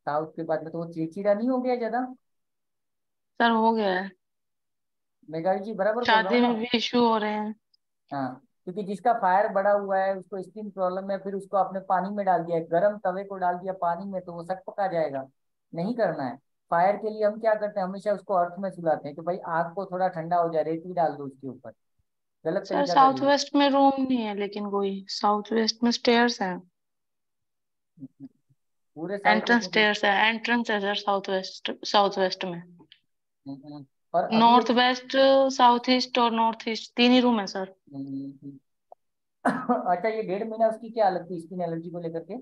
साउथ के बाद में तो वो चिड़चिड़ा नहीं हो गया ज़्यादा? सर हो गया है। मेघावी जी बराबर शादी में भी इशू हो रहे हैं। हाँ क्योंकि जिसका फायर बड़ा हुआ है उसको स्किन प्रॉब्लम है फिर उसको आपने पानी में डाल दिया गर्म तवे को डाल दिया पानी में तो वो सक पका जाएगा। नहीं करना है। फायर के लिए हम क्या करते हैं? हमेशा उसको अर्थ में सुलाते हैं कि भाई आग को थोड़ा ठंडा हो जाए रेती डाल दो उसके ऊपर। गलत सर साउथ वेस्ट में रूम नहीं है लेकिन कोई साउथ वेस्ट में स्टेयर्स है। पूरे एंट्रेंस स्टेयर्स है एंट्रेंस है sir south west south west में और नॉर्थ वेस्ट साउथ ईस्ट और नॉर्थ ईस्ट तीन ही रूम है सर अच्छा ये डेढ़ महीना उसकी क्या हालत थी स्किन एलर्जी को लेकर के?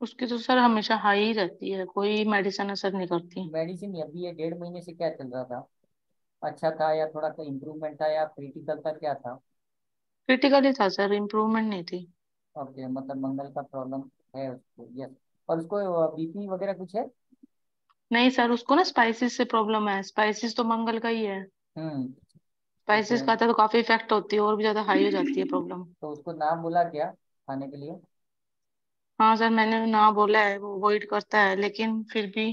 उसकी तो सर हमेशा हाई ही रहती है कोई मेडिसिन असर नहीं करती। मेडिसिन अभी ये डेढ़ महीने से क्या चल रहा था? अच्छा था या थोड़ा सा इम्प्रूवमेंट था या क्रिटिकल था क्या था? क्रिटिकल ही था सर इम्प्रूवमेंट नहीं थी। ओके मतलब मंगल का प्रॉब्लम है उसको यस और उसको बीपी वगैरह कुछ है? नहीं सर उसको ना स्पाइसेस से प्रॉब्लम है। स्पाइसेस तो मंगल का ही है। स्पाइसेस खाता तो काफ़ी इफ़ेक्ट होती है और भी ज़्यादा हाई हो जाती है प्रॉब्लम तो उसको नाम बोला क्या खाने के लिए? हाँ सर मैंने ना बोला है वो अवॉइड करता है लेकिन फिर भी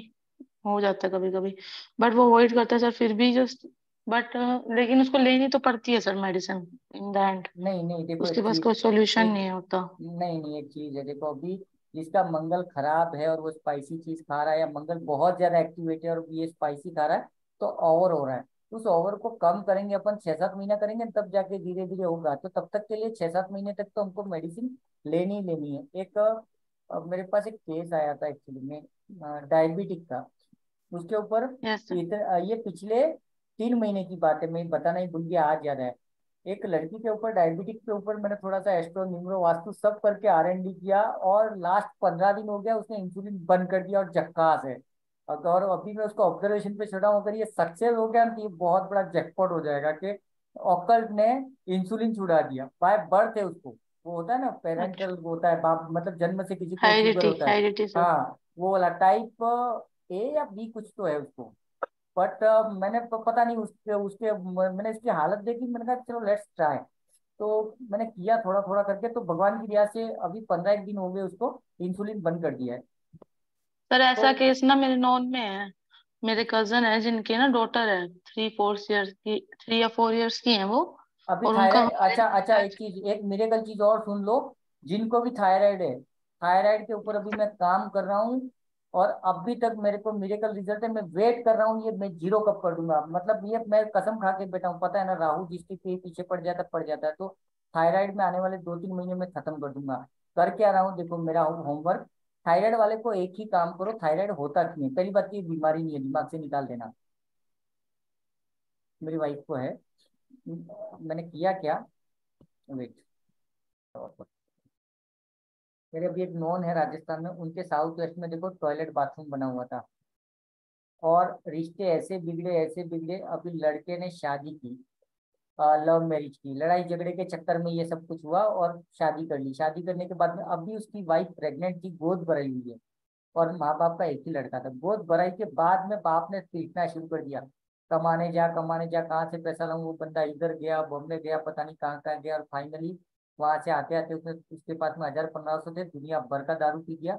हो जाता है कभी कभी बट वो अवॉइड करता है सर फिर भी जो बट लेकिन उसको लेनी तो पड़ती है sir medicine in the end नहीं नहीं देखो उसके पास कोई सोल्यूशन नहीं होता। नहीं नहीं एक चीज़ है। देखो अभी जिसका मंगल खराब है और वो स्पाइसी चीज़ खा रहा है या मंगल बहुत ज़्यादा एक्टिवेट है और ये स्पाइसी खा रहा है तो ओवर हो रहा है। उस ओवर को कम करेंगे अपन छह सात महीना करेंगे तब जाके धीरे धीरे होगा। तो तब तक के लिए छह सात महीने तक तो हमको मेडिसिन लेनी ही लेनी है। एक मेरे पास एक केस आया था एक्चुअली में डायबिटिक का। उसके ऊपर yes, ये पिछले तीन महीने की बात है मैं बताना ही भूल गया आज याद है एक लड़की के ऊपर डायबिटिक के ऊपर मैंने थोड़ा सा एस्ट्रो निम्रो वास्तु सब करके आर एन डी किया और लास्ट पंद्रह दिन हो गया उसने इंसुलिन बंद कर दिया और जक्कास है। और अभी मैं उसको ऑब्जर्वेशन पे छोड़ा हूँ अगर ये सक्सेस हो गया तो ये बहुत बड़ा जैकपॉट हो जाएगा कि ऑकल्ट ने इंसुलिन छुड़ा दिया। बाय बर्थ है उसको। वो होता है ना पेरेंटल अच्छा। होता है बाप मतलब जन्म से किसी को होता है। हाँ वो वाला टाइप ए या बी कुछ तो है उसको। बट uh, मैंने पता नहीं उसके उसके मैंने इसकी हालत देखी मैंने कहा चलो लेट्स ट्राई तो मैंने किया थोड़ा थोड़ा करके तो भगवान की दया से अभी पंद्रह एक दिन हो गए उसको इंसुलिन बंद कर दिया है। सर ऐसा तो, केस ना मेरे नॉन में है। मेरे कज़न है जिनके ना डॉटर है थ्री फोर ईयर्स की थ्री या फोर इयर्स की है वो। अभी थायराइड अच्छा अच्छा एक चीज़ एक मेरे कल चीज़ और सुन लो जिनको भी थायराइड है थायराइड के ऊपर अभी मैं काम कर रहा हूँ और अभी तक मेरे को मेडिकल रिज़ल्ट है, मैं वेट कर रहा हूँ, ये मैं ज़ीरो कब कर दूँगा। मतलब ये मैं कसम खा के बैठा हूँ, पता है ना, राहु जिसके पीछे पड़ जाता पड़ जाता है तो थायराइड में आने वाले दो तीन महीने में खत्म कर दूँगा। कर क्या रहा हूँ, देखो मेरा होमवर्क थायराइड वाले को एक ही काम करो थायराइड होता क्यों है? पहली बात ये बीमारी नहीं है, दिमाग से निकाल देना। मेरी वाइफ को है। मैंने किया क्या? वेट मेरे अभी एक नॉन है राजस्थान में, उनके साउथ वेस्ट में देखो टॉयलेट बाथरूम बना हुआ था। और रिश्ते ऐसे बिगड़े ऐसे बिगड़े अभी लड़के ने शादी की लव मैरिज की, लड़ाई झगड़े के चक्कर में ये सब कुछ हुआ और शादी कर ली। शादी करने के बाद में अभी उसकी वाइफ प्रेग्नेंट थी, गोद भराई हुई है और माँ बाप का एक ही लड़का था। गोद भराई के बाद में बाप ने पीटना शुरू कर दिया। कमाने जा कमाने जा, कहाँ से पैसा लाऊं वो बंदा इधर गया, बॉम्बे गया, पता नहीं कहाँ कहाँ गया और फाइनली वहाँ से आते आते उसने, उसके पास में हज़ार पंद्रह सौ थे दुनिया भर का दारू पी गया